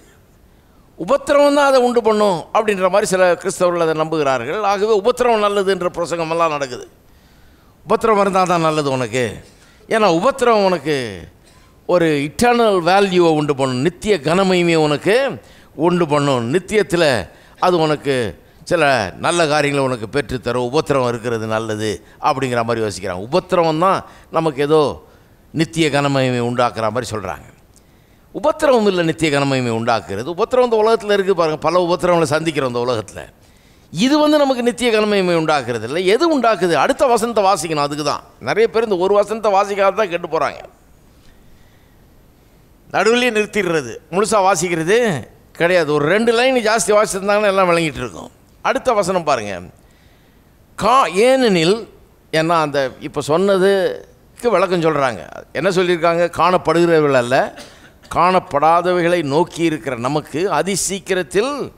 உபத்திரவம் தான் அதை உண்டு பண்ணும் அப்படின்ற மாதிரி சில கிறிஸ்தவர்கள் அதை நம்புகிறார்கள். ஆகவே உபத்திரவம் நல்லதுன்ற பிரசங்கமெல்லாம் நடக்குது. உபத்திரவம் இருந்தால் தான் நல்லது உனக்கு. ஏன்னா உபத்திரவம் உனக்கு ஒரு இட்டர்னல் வேல்யூவை உண்டு பண்ணும். நித்திய கனமையுமே உனக்கு உண்டு பண்ணும். நித்தியத்தில் அது உனக்கு சில நல்ல காரியங்களை உனக்கு பெற்றுத்தரும். உபத்திரவம் இருக்கிறது நல்லது அப்படிங்கிற மாதிரி யோசிக்கிறாங்க உபத்திரவம் தான் நமக்கு ஏதோ நித்திய கனமையுமே உண்டாக்குற மாதிரி சொல்கிறாங்க உபத்திரவம் இல்லை நித்திய கனமகிமை உண்டாக்குறது உபத்திரவம் இந்த உலகத்தில் இருக்குது பாருங்கள் பல உபத்திரவங்களை சந்திக்கிறோம் இந்த உலகத்தில். இது வந்து நமக்கு நித்திய கனமகிமை உண்டாக்குறது இல்லை. எது உண்டாக்குது? அடுத்த வசனத்தை வாசிக்கணும் அதுக்கு தான் நிறைய பேர் இந்த ஒரு வசனத்தை வாசிக்காத தான் கெட்டு போகிறாங்க நடுவிலேயே நிறுத்திடுறது. முழுசாக வாசிக்கிறது கிடையாது. ஒரு ரெண்டு லைன் ஜாஸ்தி வாசிச்சிருந்தாங்கன்னா எல்லாம் விளங்கிட்டு இருக்கும். அடுத்த வசனம் பாருங்கள் கா ஏனெனில் ஏன்னா அந்த இப்போ சொன்னதுக்கு விளக்கம் சொல்கிறாங்க என்ன சொல்லியிருக்காங்க? காணப்படுகிறவர்கள் அல்ல. காணப்படாதவைகளை நோக்கி இருக்கிற நமக்கு அதி சீக்கிரத்தில்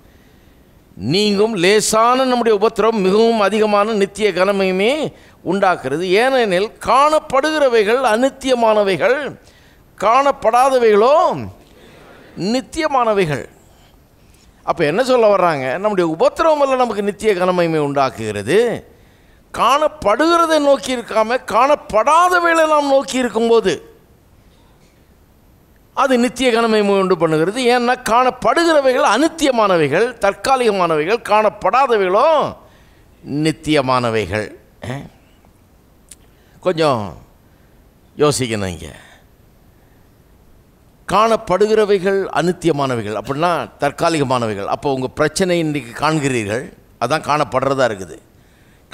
நீங்கும் லேசான நம்முடைய உபத்திரம் மிகவும் அதிகமான நித்திய கனமையுமே உண்டாக்குறது ஏனெனில் காணப்படுகிறவைகள் அநித்தியமானவைகள். காணப்படாதவைகளோ நித்தியமானவைகள். அப்போ என்ன சொல்ல வர்றாங்க? நம்முடைய உபத்திரவம் நமக்கு நித்திய கனமையுமே உண்டாக்குகிறது. காணப்படுகிறதை நோக்கி இருக்காமல் காணப்படாதவைகளை நாம் நோக்கி இருக்கும்போது அது நித்திய கனமகிமை உண்டு பண்ணுகிறது. ஏன்னா காணப்படுகிறவைகள் அனித்தியமானவைகள் தற்காலிகமானவைகள் காணப்படாதவைகளோ நித்தியமானவைகள். கொஞ்சம் யோசிக்கணும் இங்கே. காணப்படுகிறவைகள் அனித்தியமானவைகள் அப்படின்னா தற்காலிகமானவைகள். அப்போ உங்கள் பிரச்சனை இன்றைக்கி காண்கிறீர்கள் அதான் காணப்படுறதா இருக்குது.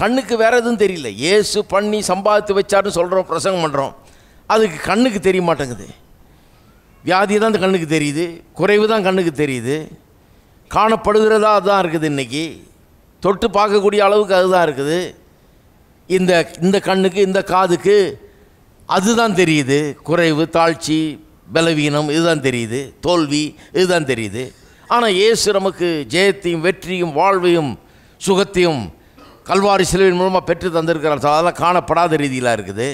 கண்ணுக்கு வேறு எதுவும் தெரியல. ஏசு பண்ணி சம்பாதித்து வச்சாருன்னு சொல்கிறோம் பிரசங்கம் பண்ணுறோம் அதுக்கு கண்ணுக்கு தெரிய மாட்டேங்குது. வியாதி தான் இந்த கண்ணுக்கு தெரியுது குறைவு தான் கண்ணுக்கு தெரியுது. காணப்படுகிறதா அதுதான் இருக்குது இன்றைக்கி தொட்டு பார்க்கக்கூடிய அளவுக்கு அதுதான் இருக்குது. இந்த இந்த கண்ணுக்கு இந்த காதுக்கு அதுதான் தெரியுது. குறைவு தாழ்ச்சி பலவீனம் இதுதான் தெரியுது. தோல்வி இதுதான் தெரியுது. ஆனால் இயேசு நமக்கு ஜெயத்தையும் வெற்றியும் வாழ்வையும் சுகத்தையும் கல்வாரி சிலுவின் மூலமாக பெற்று தந்திருக்கிறார். அதெல்லாம் காணப்படாத ரீதியில் இருக்குது.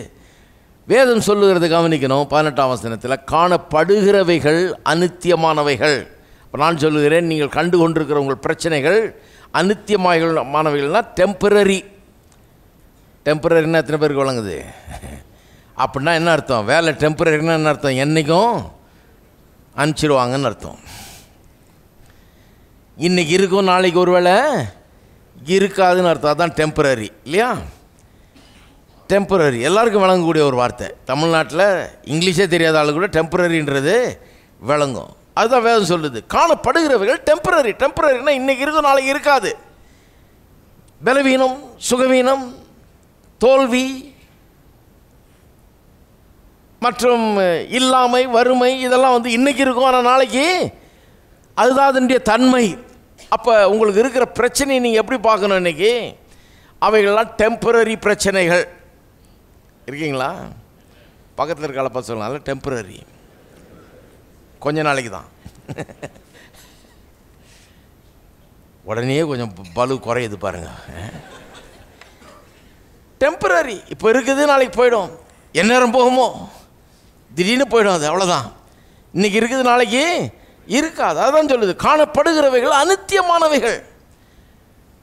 வேதம் சொல்லுகிறத கவனிக்கணும். பதினெட்டாம் வசனத்தில் காணப்படுகிறவைகள் அனித்தியமானவைகள் இப்போ நான் சொல்லுகிறேன் நீங்கள் கண்டு கொண்டிருக்கிற உங்கள் பிரச்சனைகள் அநித்தியமாய்கள் டெம்பரரி டெம்பரரின்னா எத்தனை பேருக்கு வழங்குது? அப்படின்னா என்ன அர்த்தம்? வேலை டெம்பரரினா என்ன அர்த்தம்? என்றைக்கும் அனுப்பிச்சிடுவாங்கன்னு அர்த்தம். இன்றைக்கி இருக்கும் நாளைக்கு ஒரு வேளை இருக்காதுன்னு அர்த்தம். அதுதான் டெம்பரரி இல்லையா? டெம்பரரி எல்லாருக்கும் விளங்கக்கூடிய ஒரு வார்த்தை. தமிழ்நாட்டில் இங்கிலீஷே தெரியாத ஆளு கூட டெம்பரரின்றது விளங்கும். அதுதான் வேதம் சொல்லுது. காணப்படுகிறவர்கள் டெம்பரரி டெம்பரரினா இன்றைக்கி இருக்கும் நாளைக்கு இருக்காது. பலவீனம் சுகவீனம் தோல்வி மற்றும் இல்லாமை வறுமை இதெல்லாம் வந்து இன்றைக்கி இருக்கும் ஆனால் நாளைக்கு அதுதான் அதனுடைய தன்மை. அப்போ உங்களுக்கு இருக்கிற பிரச்சனையை நீங்கள் எப்படி பார்க்கணும் இன்றைக்கி அவைகள்லாம் டெம்பரரி பிரச்சனைகள். இருக்கீங்களா? பக்கத்தில் இருக்க அளப்பா சொல்லலாம் டெம்பரரி கொஞ்ச நாளைக்கு தான். உடனே கொஞ்சம் பலு குறையுது பாருங்க. டெம்பரரி இப்போ இருக்குது நாளைக்கு போயிடும். எந்நேரம் போகுமோ? திடீர்னு போயிடும் அது அவ்வளோதான் இன்னைக்கு இருக்குது நாளைக்கு இருக்காது. அதான் சொல்லுது. காணப்படுகிறவைகள் அநித்தியமானவைகள்.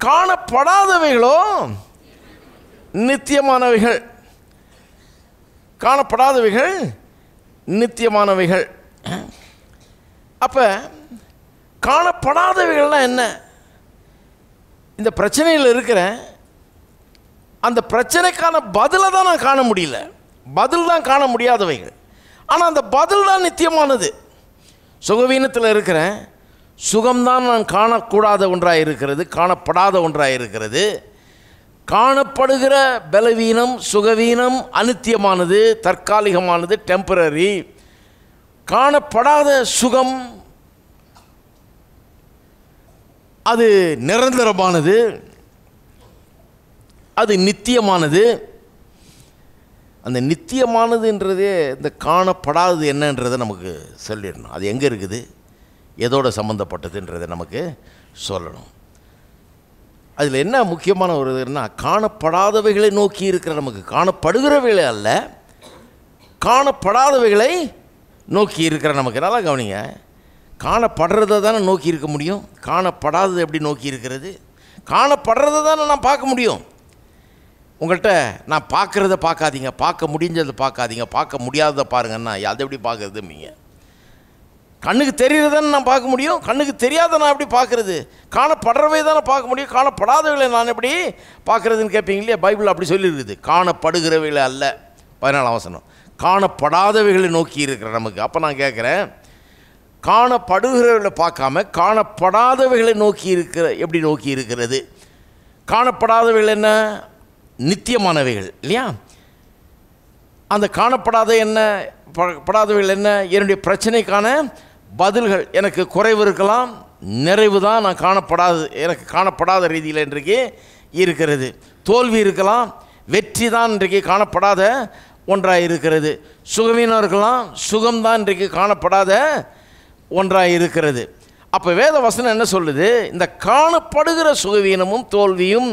காணப்படாதவைகளோ நித்தியமானவைகள். காணப்படாதவைகள் நித்தியமானவைகள். அப்போ காணப்படாதவைகள்லாம் என்ன? இந்த பிரச்சனையில் இருக்கிற அந்த பிரச்சனைக்கான பதிலை தான் நான் காண முடியல. பதில் தான் காண முடியாதவைகள். ஆனால் அந்த பதில் தான் நித்தியமானது. சுகவீனத்தில் இருக்கிறேன் சுகம்தான் நான் காணக்கூடாத ஒன்றாக இருக்கிறது காணப்படாத ஒன்றாக இருக்கிறது காணப்படுகிற பலவீனம் சுகவீனம் அனித்தியமானது தற்காலிகமானது டெம்பரரி காணப்படாத சுகம் அது நிரந்தரமானது. அது நித்தியமானது. அந்த நித்தியமானதுன்றதே இந்த காணப்படாதது என்னன்றதை நமக்கு சொல்லிடணும். அது எங்கே இருக்குது? எதோட சம்மந்தப்பட்டதுன்றதை நமக்கு சொல்லணும். அதில் என்ன முக்கியமான ஒரு இதுன்னா காணப்படாதவைகளை நோக்கி இருக்கிற நமக்கு காணப்படுகிறவைகளை அல்ல காணப்படாதவைகளை நோக்கி இருக்கிற நமக்கு. நல்லா கவனிங்க. காணப்படுறதை தானே நோக்கி இருக்க முடியும்? காணப்படாதது எப்படி நோக்கி இருக்கிறது? காணப்படுறதை தானே நான் பார்க்க முடியும். உங்கள்கிட்ட நான் பார்க்குறத பார்க்காதீங்க பார்க்க முடிஞ்சதை பார்க்காதீங்க பார்க்க முடியாததை பாருங்கன்னா அதை எப்படி பார்க்குறதும்பீங்க கண்ணுக்கு தெரிகிறதானே நான் பார்க்க முடியும்? கண்ணுக்கு தெரியாத நான் எப்படி பார்க்குறது? காணப்படுறவை தானே பார்க்க முடியும்? காணப்படாதவைகளை நான் எப்படி பார்க்குறதுன்னு கேட்பீங்க இல்லையா? பைபிள் அப்படி சொல்லியிருக்குது. காணப்படுகிறவைகளை அல்ல. பதினாலாம் வசனம். காணப்படாதவைகளை நோக்கி இருக்கிற நமக்கு. அப்போ நான் கேட்குறேன் காணப்படுகிறவர்களை பார்க்காம காணப்படாதவைகளை நோக்கி இருக்கிற எப்படி நோக்கி இருக்கிறது? காணப்படாதவைகள் என்ன? நித்தியமானவைகள் இல்லையா? அந்த காணப்படாத என்ன படாதவைகள் என்ன? என்னுடைய பிரச்சனைக்கான பதில்கள் எனக்கு குறைவு இருக்கலாம் நிறைவு தான் நான் காணப்படாது எனக்கு காணப்படாத ரீதியில் இன்றைக்கு இருக்கிறது. தோல்வி இருக்கலாம் வெற்றி தான் இன்றைக்கு காணப்படாத ஒன்றாக இருக்கிறது. சுகவீனம் இருக்கலாம் சுகம்தான் இன்றைக்கு காணப்படாத ஒன்றாக இருக்கிறது. அப்போ வேத வசனம் என்ன சொல்லுது? இந்த காணப்படுகிற சுகவீனமும் தோல்வியும்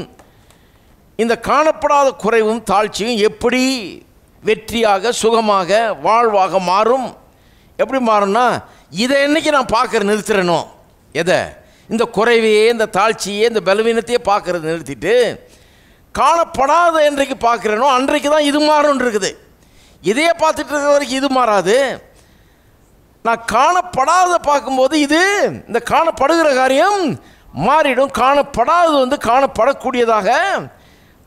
இந்த காணப்படாத குறைவும் தாழ்ச்சியும் எப்படி வெற்றியாக சுகமாக வாழ்வாக மாறும்? எப்படி மாறும்னா இதை என்னைக்கு நான் பார்க்குற நிறுத்துறேனோ? எதை? இந்த குறைவையே இந்த தாழ்ச்சியே இந்த பலவீனத்தையே பார்க்கறது நிறுத்திட்டு காணப்படாத என்றைக்கு பார்க்குறேனோ அன்றைக்கு தான் இது மாறும்னு இருக்குது. இதையே பார்த்துட்டு இருக்கிற வரைக்கும் இது மாறாது. நான் காணப்படாத பார்க்கும்போது இது இந்த காணப்படுகிற காரியம் மாறிடும். காணப்படாதது வந்து காணப்படக்கூடியதாக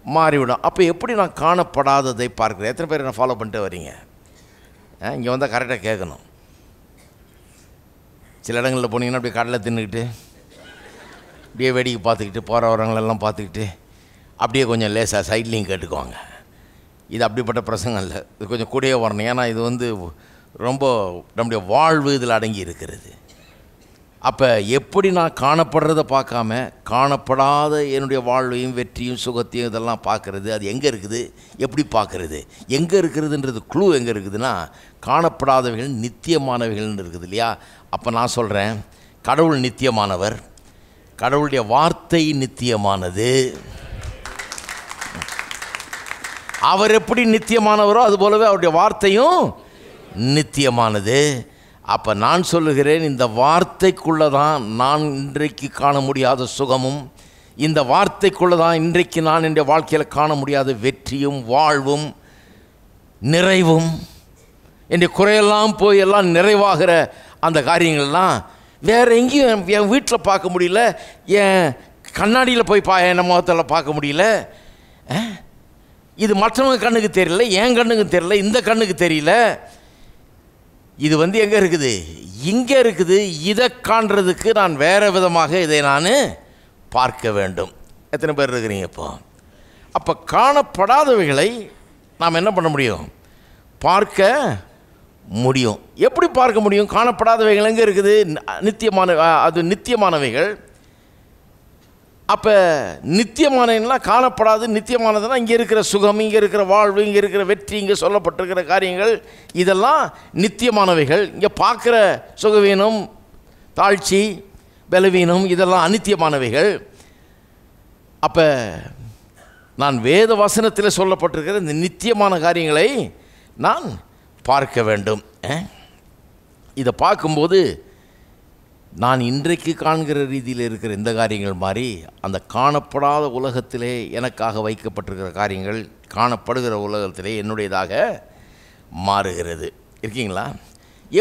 மாறிவிடும். அப்போ எப்படி நான் காணப்படாததை பார்க்குறேன்? எத்தனை பேர் நான் ஃபாலோ பண்ணிட்டு வரீங்க? இங்கே வந்தால் கரெக்டாக கேட்கணும். சில இடங்களில் போனீங்கன்னா அப்படியே கடலை தின்னுக்கிட்டு அப்படியே வேடிக்கை பார்த்துக்கிட்டு போகிற வரவங்களெல்லாம் பார்த்துக்கிட்டு அப்படியே கொஞ்சம் லேசாக சைட்லேயும் கேட்டுக்குவாங்க. இது அப்படிப்பட்ட பிரசங்கம் இல்லை இது கொஞ்சம் கூடயே வரணும். ஏன்னா இது வந்து ரொம்ப நம்முடைய வாழ்வு இதில் அடங்கி இருக்கிறது. அப்போ எப்படி நான் காணப்படுறத பார்க்காம காணப்படாத என்னுடைய வாழ்வையும் வெற்றியும் சுகத்தையும் இதெல்லாம் பார்க்குறது அது எங்கே இருக்குது? எப்படி பார்க்குறது? எங்கே இருக்கிறதுன்றது குழு எங்கே இருக்குதுன்னா காணப்படாதவைகள் நித்தியமானவைகள்னு இருக்குது இல்லையா? அப்போ நான் சொல்கிறேன் கடவுள் நித்தியமானவர். கடவுளுடைய வார்த்தை நித்தியமானது. அவர் எப்படி நித்தியமானவரோ அது போலவே அவருடைய வார்த்தையும் நித்தியமானது. அப்போ நான் சொல்லுகிறேன் இந்த வார்த்தைக்குள்ளே தான் நான் இன்றைக்கு காண முடியாத சுகமும் இந்த வார்த்தைக்குள்ளே தான் இன்றைக்கு நான் என்னுடைய வாழ்க்கையில் காண முடியாத வெற்றியும் வாழ்வும் நிறைவும். என்னுடைய குறையெல்லாம் போய் எல்லாம் நிறைவாகிற அந்த காரியங்கள்லாம் வேறு எங்கேயும் என் வீட்டில் பார்க்க முடியல. என் கண்ணாடியில் போய் பா என் முகத்தில் பார்க்க முடியல. இது மற்றவங்க கண்ணுக்கு தெரியல என் கண்ணுக்கு தெரியல இந்த கண்ணுக்கு தெரியல. இது வந்து எங்கே இருக்குது? இங்கே இருக்குது. இதை காண்றதுக்கு நான் வேறு விதமாக இதை நான் பார்க்க வேண்டும். எத்தனை பேர் இருக்கிறீங்க இப்போ? அப்போ காணப்படாதவைகளை நாம் என்ன பண்ண முடியும்? பார்க்க முடியும். எப்படி பார்க்க முடியும்? காணப்படாதவைகள் எங்கே இருக்குது? நித்தியமான அது நித்தியமானவைகள். அப்போ நித்தியமானலாம் காணப்படாது நித்தியமானதுன்னா இங்கே இருக்கிற சுகம் இங்கே இருக்கிற வாழ்வு இங்கே இருக்கிற வெற்றி இங்கே சொல்லப்பட்டிருக்கிற காரியங்கள் இதெல்லாம் நித்தியமானவைகள். இங்கே பார்க்குற சுகவீனம் தாழ்ச்சி பலவீனம் இதெல்லாம் அநித்தியமானவைகள். அப்போ நான் வேத வசனத்தில் சொல்லப்பட்டிருக்கிற இந்த நித்தியமான காரியங்களை நான் பார்க்க வேண்டும் இதை பார்க்கும்போது நான் இன்றைக்கு காண்கிற ரீதியில் இருக்கிற இந்த காரியங்கள் மாதிரி அந்த காணப்படாத உலகத்திலே எனக்காக வைக்கப்பட்டிருக்கிற காரியங்கள் காணப்படுகிற உலகத்திலே என்னுடையதாக மாறுகிறது. இருக்கீங்களா?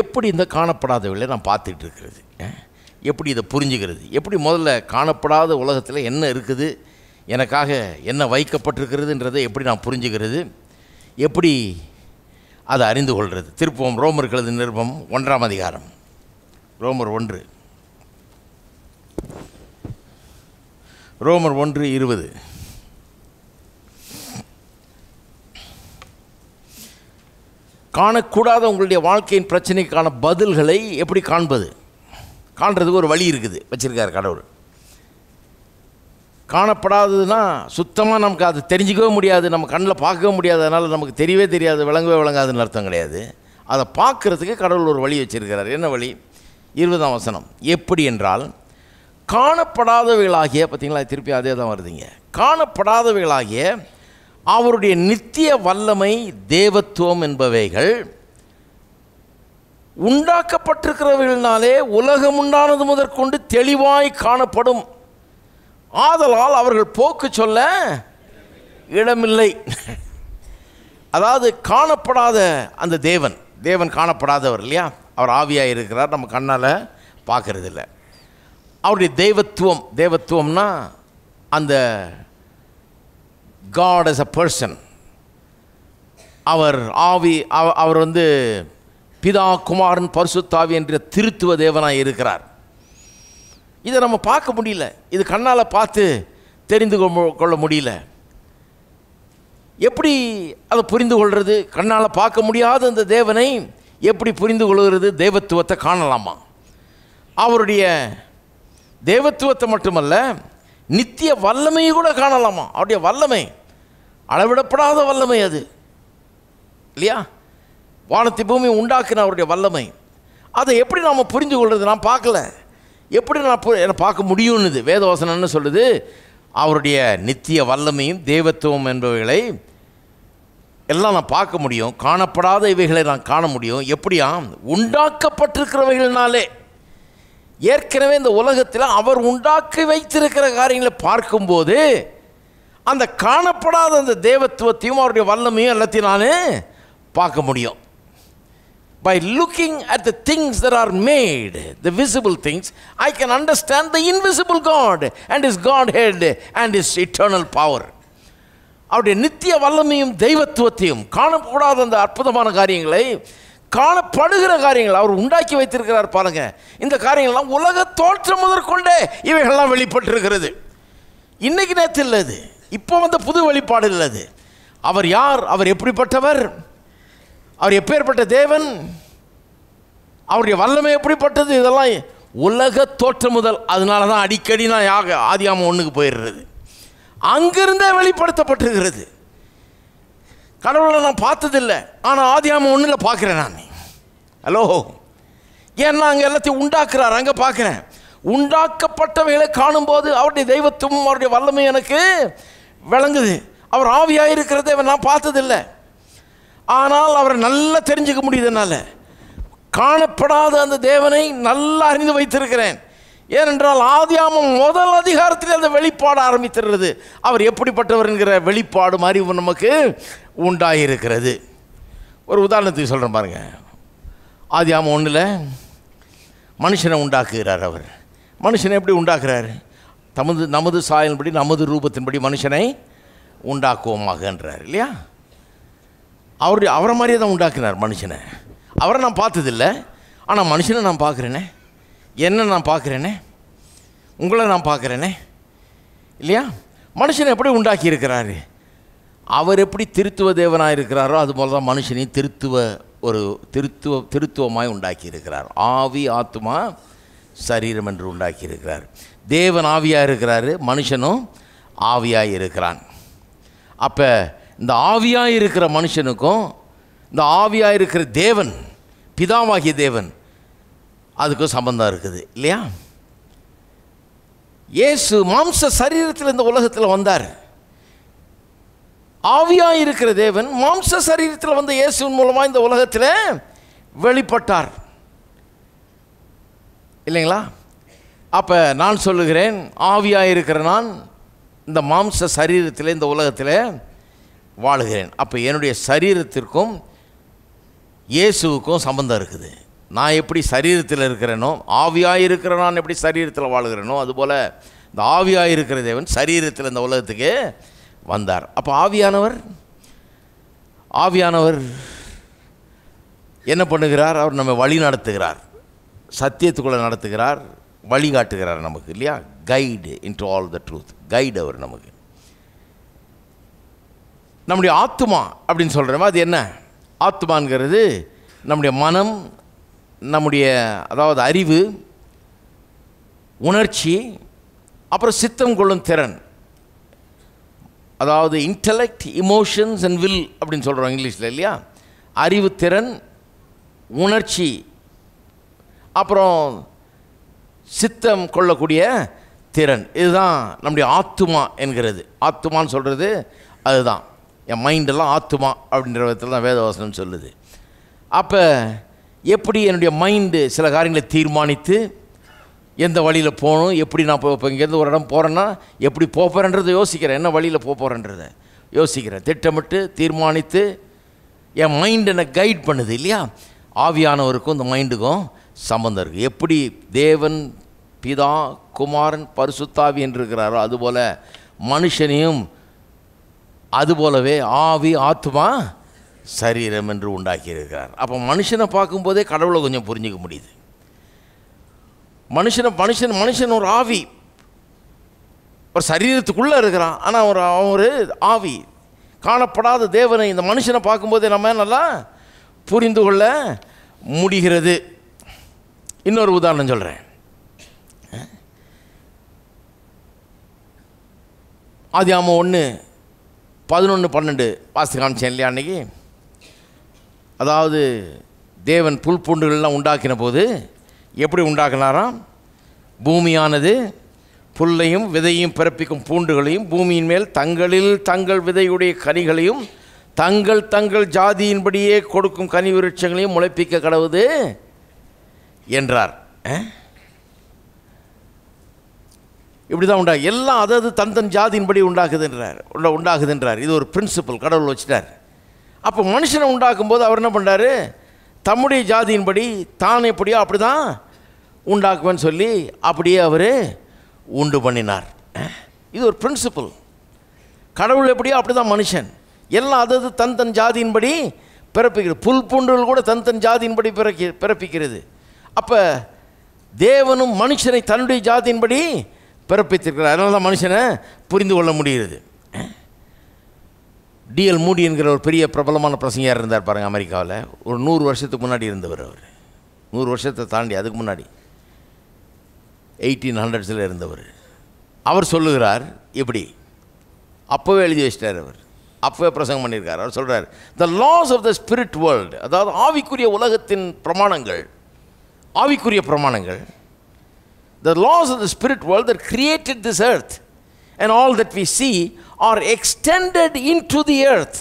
எப்படி இந்த காணப்படாதவர்களை நான் பார்த்துட்டு இருக்கிறது எப்படி இதை புரிஞ்சுக்கிறது? எப்படி முதல்ல காணப்படாத உலகத்தில் என்ன இருக்குது? எனக்காக என்ன வைக்கப்பட்டிருக்கிறதுன்றதை எப்படி நான் புரிஞ்சுக்கிறது? எப்படி அதை அறிந்து கொள்வது திருப்பம் ரோமர்களது நிருபம் ஒன்றாம் அதிகாரம். ரோமர் ஒன்று. ரோமர் ஒன்று இருபது. காணக்கூடாத உங்களுடைய வாழ்க்கையின் பிரச்சனைக்கான பதில்களை எப்படி காண்பது? காண்றதுக்கு ஒரு வழி இருக்குது வச்சுருக்கார் கடவுள். காணப்படாததுன்னா சுத்தமாக நமக்கு அது தெரிஞ்சிக்கவே முடியாது நம்ம கண்ணில் பார்க்கவே முடியாது அதனால் நமக்கு தெரியவே தெரியாது விளங்கவே விளங்காதுன்னு அர்த்தம் கிடையாது. அதை பார்க்குறதுக்கு கடவுள் ஒரு வழி வச்சிருக்கிறார். என்ன வழி? இருபதாம் வசனம். எப்படி என்றால் காணப்படாதவைகளாகிய பார்த்தீங்களா திருப்பி அதே தான் வருதுங்க. காணப்படாதவைகளாகிய அவருடைய நித்திய வல்லமை தேவத்துவம் என்பவைகள் உண்டாக்கப்பட்டிருக்கிறவர்களினாலே உலகம் உண்டானது முதற்கொண்டு தெளிவாய் காணப்படும். ஆதலால் அவர்கள் போக்கு சொல்ல இடமில்லை. அதாவது காணப்படாத அந்த தேவன் தேவன் காணப்படாதவர் இல்லையா? அவர் ஆவியாக இருக்கிறார் நம்ம கண்ணால் பார்க்கறது இல்லை அவருடைய தெய்வத்துவம் தெய்வத்துவம்னா அந்த காட் எஸ் அ பர்சன் அவர் ஆவி அவர் வந்து பிதா குமாரன் பரிசுத்தாவி என்ற திருத்துவ தேவனாக இருக்கிறார். இதை நம்ம பார்க்க முடியல. இது கண்ணால் பார்த்து தெரிந்து கொள்ள- கொள்ள முடியல. எப்படி அதை புரிந்து கொள்வது கண்ணால் பார்க்க முடியாத அந்த தேவனை எப்படி புரிந்து கொள்கிறது? தெய்வத்துவத்தை காணலாமா? அவருடைய தேவத்துவத்தை மட்டுமல்ல நித்திய வல்லமையை கூட காணலாமா? அவருடைய வல்லமை அளவிடப்படாத வல்லமை அது. இல்லையா? வானத்தை பூமி உண்டாக்குன அவருடைய வல்லமை. அதை எப்படி நாம் புரிந்து கொள்வது நான் பார்க்கல. எப்படி நான் என்னை பார்க்க முடியும்னுது? வேதவசனம்னு சொல்லுது அவருடைய நித்திய வல்லமையும் தேவத்துவம் என்பவைகளை எல்லாம் நான் பார்க்க முடியும். காணப்படாத இவைகளை நான் காண முடியும். எப்படியா? உண்டாக்கப்பட்டிருக்கிறவைகள்னாலே. ஏற்கனவே இந்த உலகத்தில் அவர் உண்டாக்கி வைத்திருக்கிற காரியங்களை பார்க்கும்போது அந்த காணப்படாத அந்த தேவத்துவத்தையும் அவருடைய வல்லமையும் எல்லாத்தையும் நான் பார்க்க முடியும். By looking at the things that are made, the visible things, I can understand the invisible God and His Godhead and His eternal power. அவருடைய நித்திய வல்லமையும் தெய்வத்துவத்தையும் காணக்கூடாத அந்த அற்புதமான காரியங்களை காணப்படுகிற காரியங்கள் அவர் உண்டாக்கி வைத்திருக்கிறார் பாருங்க. இந்த காரியங்கள்லாம் உலக தோற்றம் முதற்கொண்டே இவைகள்லாம் வெளிப்பட்டிருக்கிறது. இன்னைக்கு நேற்று இல்லை இது. இப்போ வந்த புது வெளிப்பாடு இல்லை அது அவர் யார்? அவர் எப்படிப்பட்டவர்? அவர் எப்பேற்பட்ட தேவன் அவருடைய வல்லமை எப்படிப்பட்டது இதெல்லாம் உலக தோற்றம் முதல் அதனால தான் அடிக்கடி நான் யாக ஆதியாம ஒன்றுக்கு போயிடுறது. அங்கிருந்தே வெளிப்படுத்தப்பட்டிருக்கிறது. கடவுளை நான் பார்த்ததில்லை ஆனால் ஆதியாம ஒன்றில் பார்க்குறேன் நான். ஹலோ ஏன்னா அங்கே எல்லாத்தையும் உண்டாக்குறார் அங்கே பார்க்குறேன். உண்டாக்கப்பட்டவைகளை காணும்போது அவருடைய தெய்வத்தும் அவருடைய வல்லமை எனக்கு விளங்குது. அவர் ஆவியாக இருக்கிறத நான் பார்த்ததில்லை. ஆனால் அவரை நல்லா தெரிஞ்சுக்க முடியுது என்னால். காணப்படாத அந்த தேவனை நல்லா அறிந்து வைத்திருக்கிறேன். ஏனென்றால் ஆதியாமம் முதல் அதிகாரத்தில் அந்த வெளிப்பாடு ஆரம்பித்திருக்கிறது அவர் எப்படிப்பட்டவர் என்கிற வெளிப்பாடு அறிவு நமக்கு உண்டாயிருக்கிறது. ஒரு உதாரணத்துக்கு சொல்கிறேன் பாருங்க. ஆதியாமம் ஒன்றில் மனுஷனை உண்டாக்குகிறார் அவர். மனுஷனை எப்படி உண்டாக்குறாரு? தமது நமது சாயலின்படி நமது ரூபத்தின்படி மனுஷனை உண்டாக்குவோமாகன்றார் இல்லையா? அவருடைய அவரை மாதிரியே தான் உண்டாக்குனார் மனுஷனை. அவரை நான் பார்த்ததில்ல. ஆனால் மனுஷனை நான் பார்க்குறேனே. என்ன நான் பார்க்குறேனே? உங்களை நான் பார்க்குறேனே? இல்லையா? மனுஷனை எப்படி உண்டாக்கி இருக்கிறாரு அவர் எப்படி திருத்துவ தேவனாக இருக்கிறாரோ அது போல தான் மனுஷனையும் திருத்துவ ஒரு திருத்துவ திருத்துவமாய் உண்டாக்கி இருக்கிறார் ஆவி ஆத்மா சரீரம் என்று உண்டாக்கி இருக்கிறார் தேவன் ஆவியாக இருக்கிறாரு மனுஷனும் ஆவியாக இருக்கிறான் அப்போ இந்த ஆவியாக இருக்கிற மனுஷனுக்கும் இந்த ஆவியாக இருக்கிற தேவன் பிதாவாகிய தேவன் அதுக்கும் சம்பந்தம் இருக்குது இல்லையா? இயேசு மாம்ச சரீரத்தில் இந்த உலகத்தில் வந்தார். ஆவியாக இருக்கிற தேவன் மாம்ச சரீரத்தில் வந்த இயேசுவின் மூலமாக இந்த உலகத்தில் வெளிப்பட்டார். இல்லைங்களா? அப்போ நான் சொல்லுகிறேன் ஆவியாக இருக்கிற நான் இந்த மாம்ச சரீரத்தில் இந்த உலகத்தில் வாழுகிறேன். அப்போ என்னுடைய சரீரத்திற்கும் இயேசுவுக்கும் சம்பந்தம் இருக்குது. நான் எப்படி சரீரத்தில் இருக்கிறேனோ ஆவியாக இருக்கிற நான் எப்படி சரீரத்தில் வாழுகிறேனோ அதுபோல் இந்த ஆவியாக இருக்கிற தேவன் சரீரத்தில் இந்த உலகத்துக்கு வந்தார். அப்போ ஆவியானவர் ஆவியானவர் என்ன பண்ணுகிறார்? அவர் நம்ம வழி நடத்துகிறார். சத்தியத்துக்குள்ளே நடத்துகிறார் வழிகாட்டுகிறார் நமக்கு இல்லையா? Guide into all the truth guide அவர் நமக்கு. நம்முடைய ஆத்துமா அப்படின்னு சொல்கிறோமா அது என்ன? ஆத்மாங்கிறது நம்முடைய மனம் நம்முடைய அதாவது அறிவு உணர்ச்சி அப்புறம் சித்தம் கொள்ளும் திறன். அதாவது இன்டலெக்ட் இமோஷன்ஸ் அண்ட் வில் அப்படின்னு சொல்கிறோம் இங்கிலீஷில் இல்லையா? அறிவு திறன் உணர்ச்சி அப்புறம் சித்தம் கொள்ளக்கூடிய திறன். இதுதான் நம்முடைய ஆத்துமா என்கிறது. ஆத்துமான்னு சொல்கிறது அதுதான். என் மைண்டெல்லாம் ஆத்துமா அப்படின்ற விதத்தில் தான் வேதவாசனம் சொல்லுது. அப்போ எப்படி என்னுடைய மைண்டு சில காரியங்களை தீர்மானித்து எந்த வழியில் போகணும் எப்படி நான் இப்போ இங்கேருந்து ஒரு இடம் போகிறேன்னா எப்படி போக போகிறேன்றதை யோசிக்கிறேன். என்ன வழியில் போக போகிறேன்றதை யோசிக்கிறேன். திட்டமிட்டு தீர்மானித்து என் மைண்ட் என்னை கைட் பண்ணுது இல்லையா? ஆவியானவருக்கும் இந்த மைண்டுக்கும் சம்மந்தம் இருக்குது எப்படி தேவன் பிதா குமாரன் பரிசுத்தாவி என்று இருக்கிறாரோ அதுபோல் மனுஷனையும் அதுபோலவே ஆவி ஆத்மா சரீரம் என்று உண்டாக்கியிருக்கிறார். அப்போ மனுஷனை பார்க்கும்போதே கடவுளை கொஞ்சம் புரிஞ்சுக்க முடியுது. மனுஷனை மனுஷன் மனுஷன் ஒரு ஆவி. ஒரு சரீரத்துக்குள்ளே இருக்கிறான். ஆனால் ஒரு அவன் ஒரு ஆவி. காணப்படாத தேவனை இந்த மனுஷனை பார்க்கும்போதே நம்ம நல்லா புரிந்து கொள்ள முடிகிறது. இன்னொரு உதாரணம் சொல்கிறேன் அது ஆமாம் ஒன்று பதினொன்று பன்னெண்டு வாசி காமிச்சேன் இல்லையா அன்னைக்கு? அதாவது தேவன் புல் பூண்டுகள்லாம் உண்டாக்கின போது எப்படி உண்டாக்கினாராம்? பூமியானது புல்லையும் விதையும் பிறப்பிக்கும் பூண்டுகளையும் பூமியின் மேல் தங்களில் தங்கள் விதையுடைய கனிகளையும் தங்கள் தங்கள் ஜாதியின்படியே கொடுக்கும் கனி விருட்சங்களையும் முளைப்பிக்க கடவுது என்றார். ஆ? இப்படி தான் உண்டா எல்லாம் அதாவது தந்தன் ஜாதியின்படி உண்டாக்குதுன்றார் உண்டா உண்டாகுதுன்றார். இது ஒரு பிரின்சிபல் கடவுள் வச்சுட்டார். அப்போ மனுஷனை உண்டாக்கும் போது அவர் என்ன பண்ணுறாரு தம்முடைய ஜாதியின்படி தான் எப்படியோ அப்படி தான் உண்டாக்குவேன்னு சொல்லி அப்படியே அவர் உண்டு பண்ணினார். இது ஒரு பிரின்சிபல் கடவுள் எப்படியோ அப்படி தான் மனுஷன். எல்லாம் அதாவது தன் தன் ஜாதியின்படி பிறப்பிக்கிறது. புல் பூண்டுகள் கூட தன் தன் ஜாதியின்படி பிறக்கி பிறப்பிக்கிறது. அப்போ தேவனும் மனுஷனை தன்னுடைய ஜாதியின்படி பிறப்பித்திருக்கிறார். அதனால தான் மனுஷனை புரிந்து கொள்ள முடிகிறது. டிஎல் மூடி என்கிற ஒரு பெரிய பிரபலமான பிரசங்கியார் இருந்தார் பாருங்கள் அமெரிக்காவில். ஒரு நூறு வருஷத்துக்கு முன்னாடி இருந்தவர் அவர். நூறு வருஷத்தை தாண்டி அதுக்கு முன்னாடி. எயிட்டீன் ஹண்ட்ரட்ஸில் இருந்தவர். அவர் சொல்லுகிறார் இப்படி அப்போவே எழுதி வச்சிட்டார் அவர். அப்போவே பிரசங்கம் பண்ணியிருக்கார். அவர் சொல்கிறார் the laws of the spirit world அதாவது ஆவிக்குரிய உலகத்தின் பிரமாணங்கள் ஆவிக்குரிய பிரமாணங்கள் the laws of the spirit world that created this earth and all that we see are extended into the earth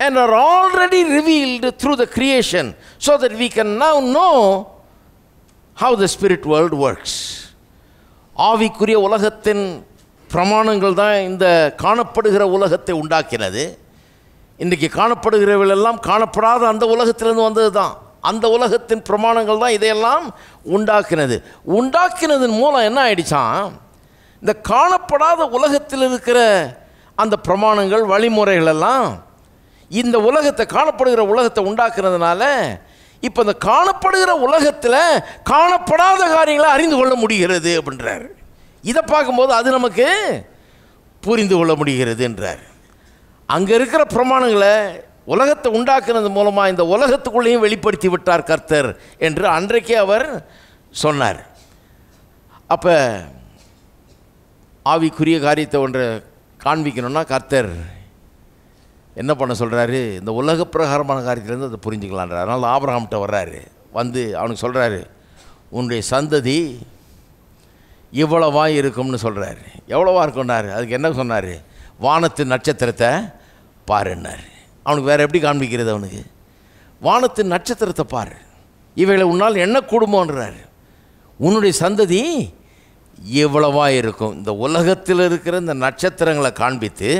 and are already revealed through the creation so that we can now know how the spirit world works ஆவிக்குரிய உலகத்தின் பிரமாணங்கள் தான் இந்த காணப்படுகிற உலகத்தை உண்டாக்கினது இன்றைக்கி காணப்படுகிறவர்களெல்லாம் காணப்படாத அந்த உலகத்திலேருந்து வந்தது தான் அந்த உலகத்தின் பிரமாணங்கள் தான் இதையெல்லாம் உண்டாக்கினது. உண்டாக்கினதன் மூலம் என்ன ஆயிடுச்சான் இந்த காணப்படாத உலகத்தில் இருக்கிற அந்த பிரமாணங்கள் வழிமுறைகள் எல்லாம் இந்த உலகத்தை காணப்படுகிற உலகத்தை உண்டாக்குறதுனால இப்போ இந்த காணப்படுகிற உலகத்தில் காணப்படாத காரியங்களை அறிந்து கொள்ள முடிகிறது அப்படின்றார். இதை பார்க்கும்போது அது நமக்கு புரிந்து கொள்ள முடிகிறது என்றார். அங்கே இருக்கிற பிரமாணங்களை உலகத்தை உண்டாக்குனது மூலமாக இந்த உலகத்துக்குள்ளேயும் வெளிப்படுத்தி விட்டார் கர்த்தர் என்று அன்றைக்கே அவர் சொன்னார். அப்போ ஆவிக்குரிய காரியத்தை ஒன்றை காண்பிக்கணும்னா கர்த்தர் என்ன பண்ண சொல்கிறாரு இந்த உலக பிரகாரமான காரியத்திலேருந்து அதை புரிஞ்சுக்கலான்றார். அதனால் ஆபிரகாம்கிட்ட வர்றாரு. வந்து அவனுக்கு சொல்கிறாரு உன்னுடைய சந்ததி இவ்வளவா இருக்கும்னு சொல்கிறாரு எவ்வளவா இருக்குன்னாரு அதுக்கு என்ன சொன்னார்? வானத்து நட்சத்திரத்தை பாருன்னார். அவனுக்கு வேறு எப்படி காண்பிக்கிறது அவனுக்கு? வானத்து நட்சத்திரத்தை பாரு. இவைகளை உன்னால் என்ன கூடுமோன்றார். உன்னுடைய சந்ததி எவ்வளவாக இருக்கும்? இந்த உலகத்தில் இருக்கிற இந்த நட்சத்திரங்களை காண்பித்து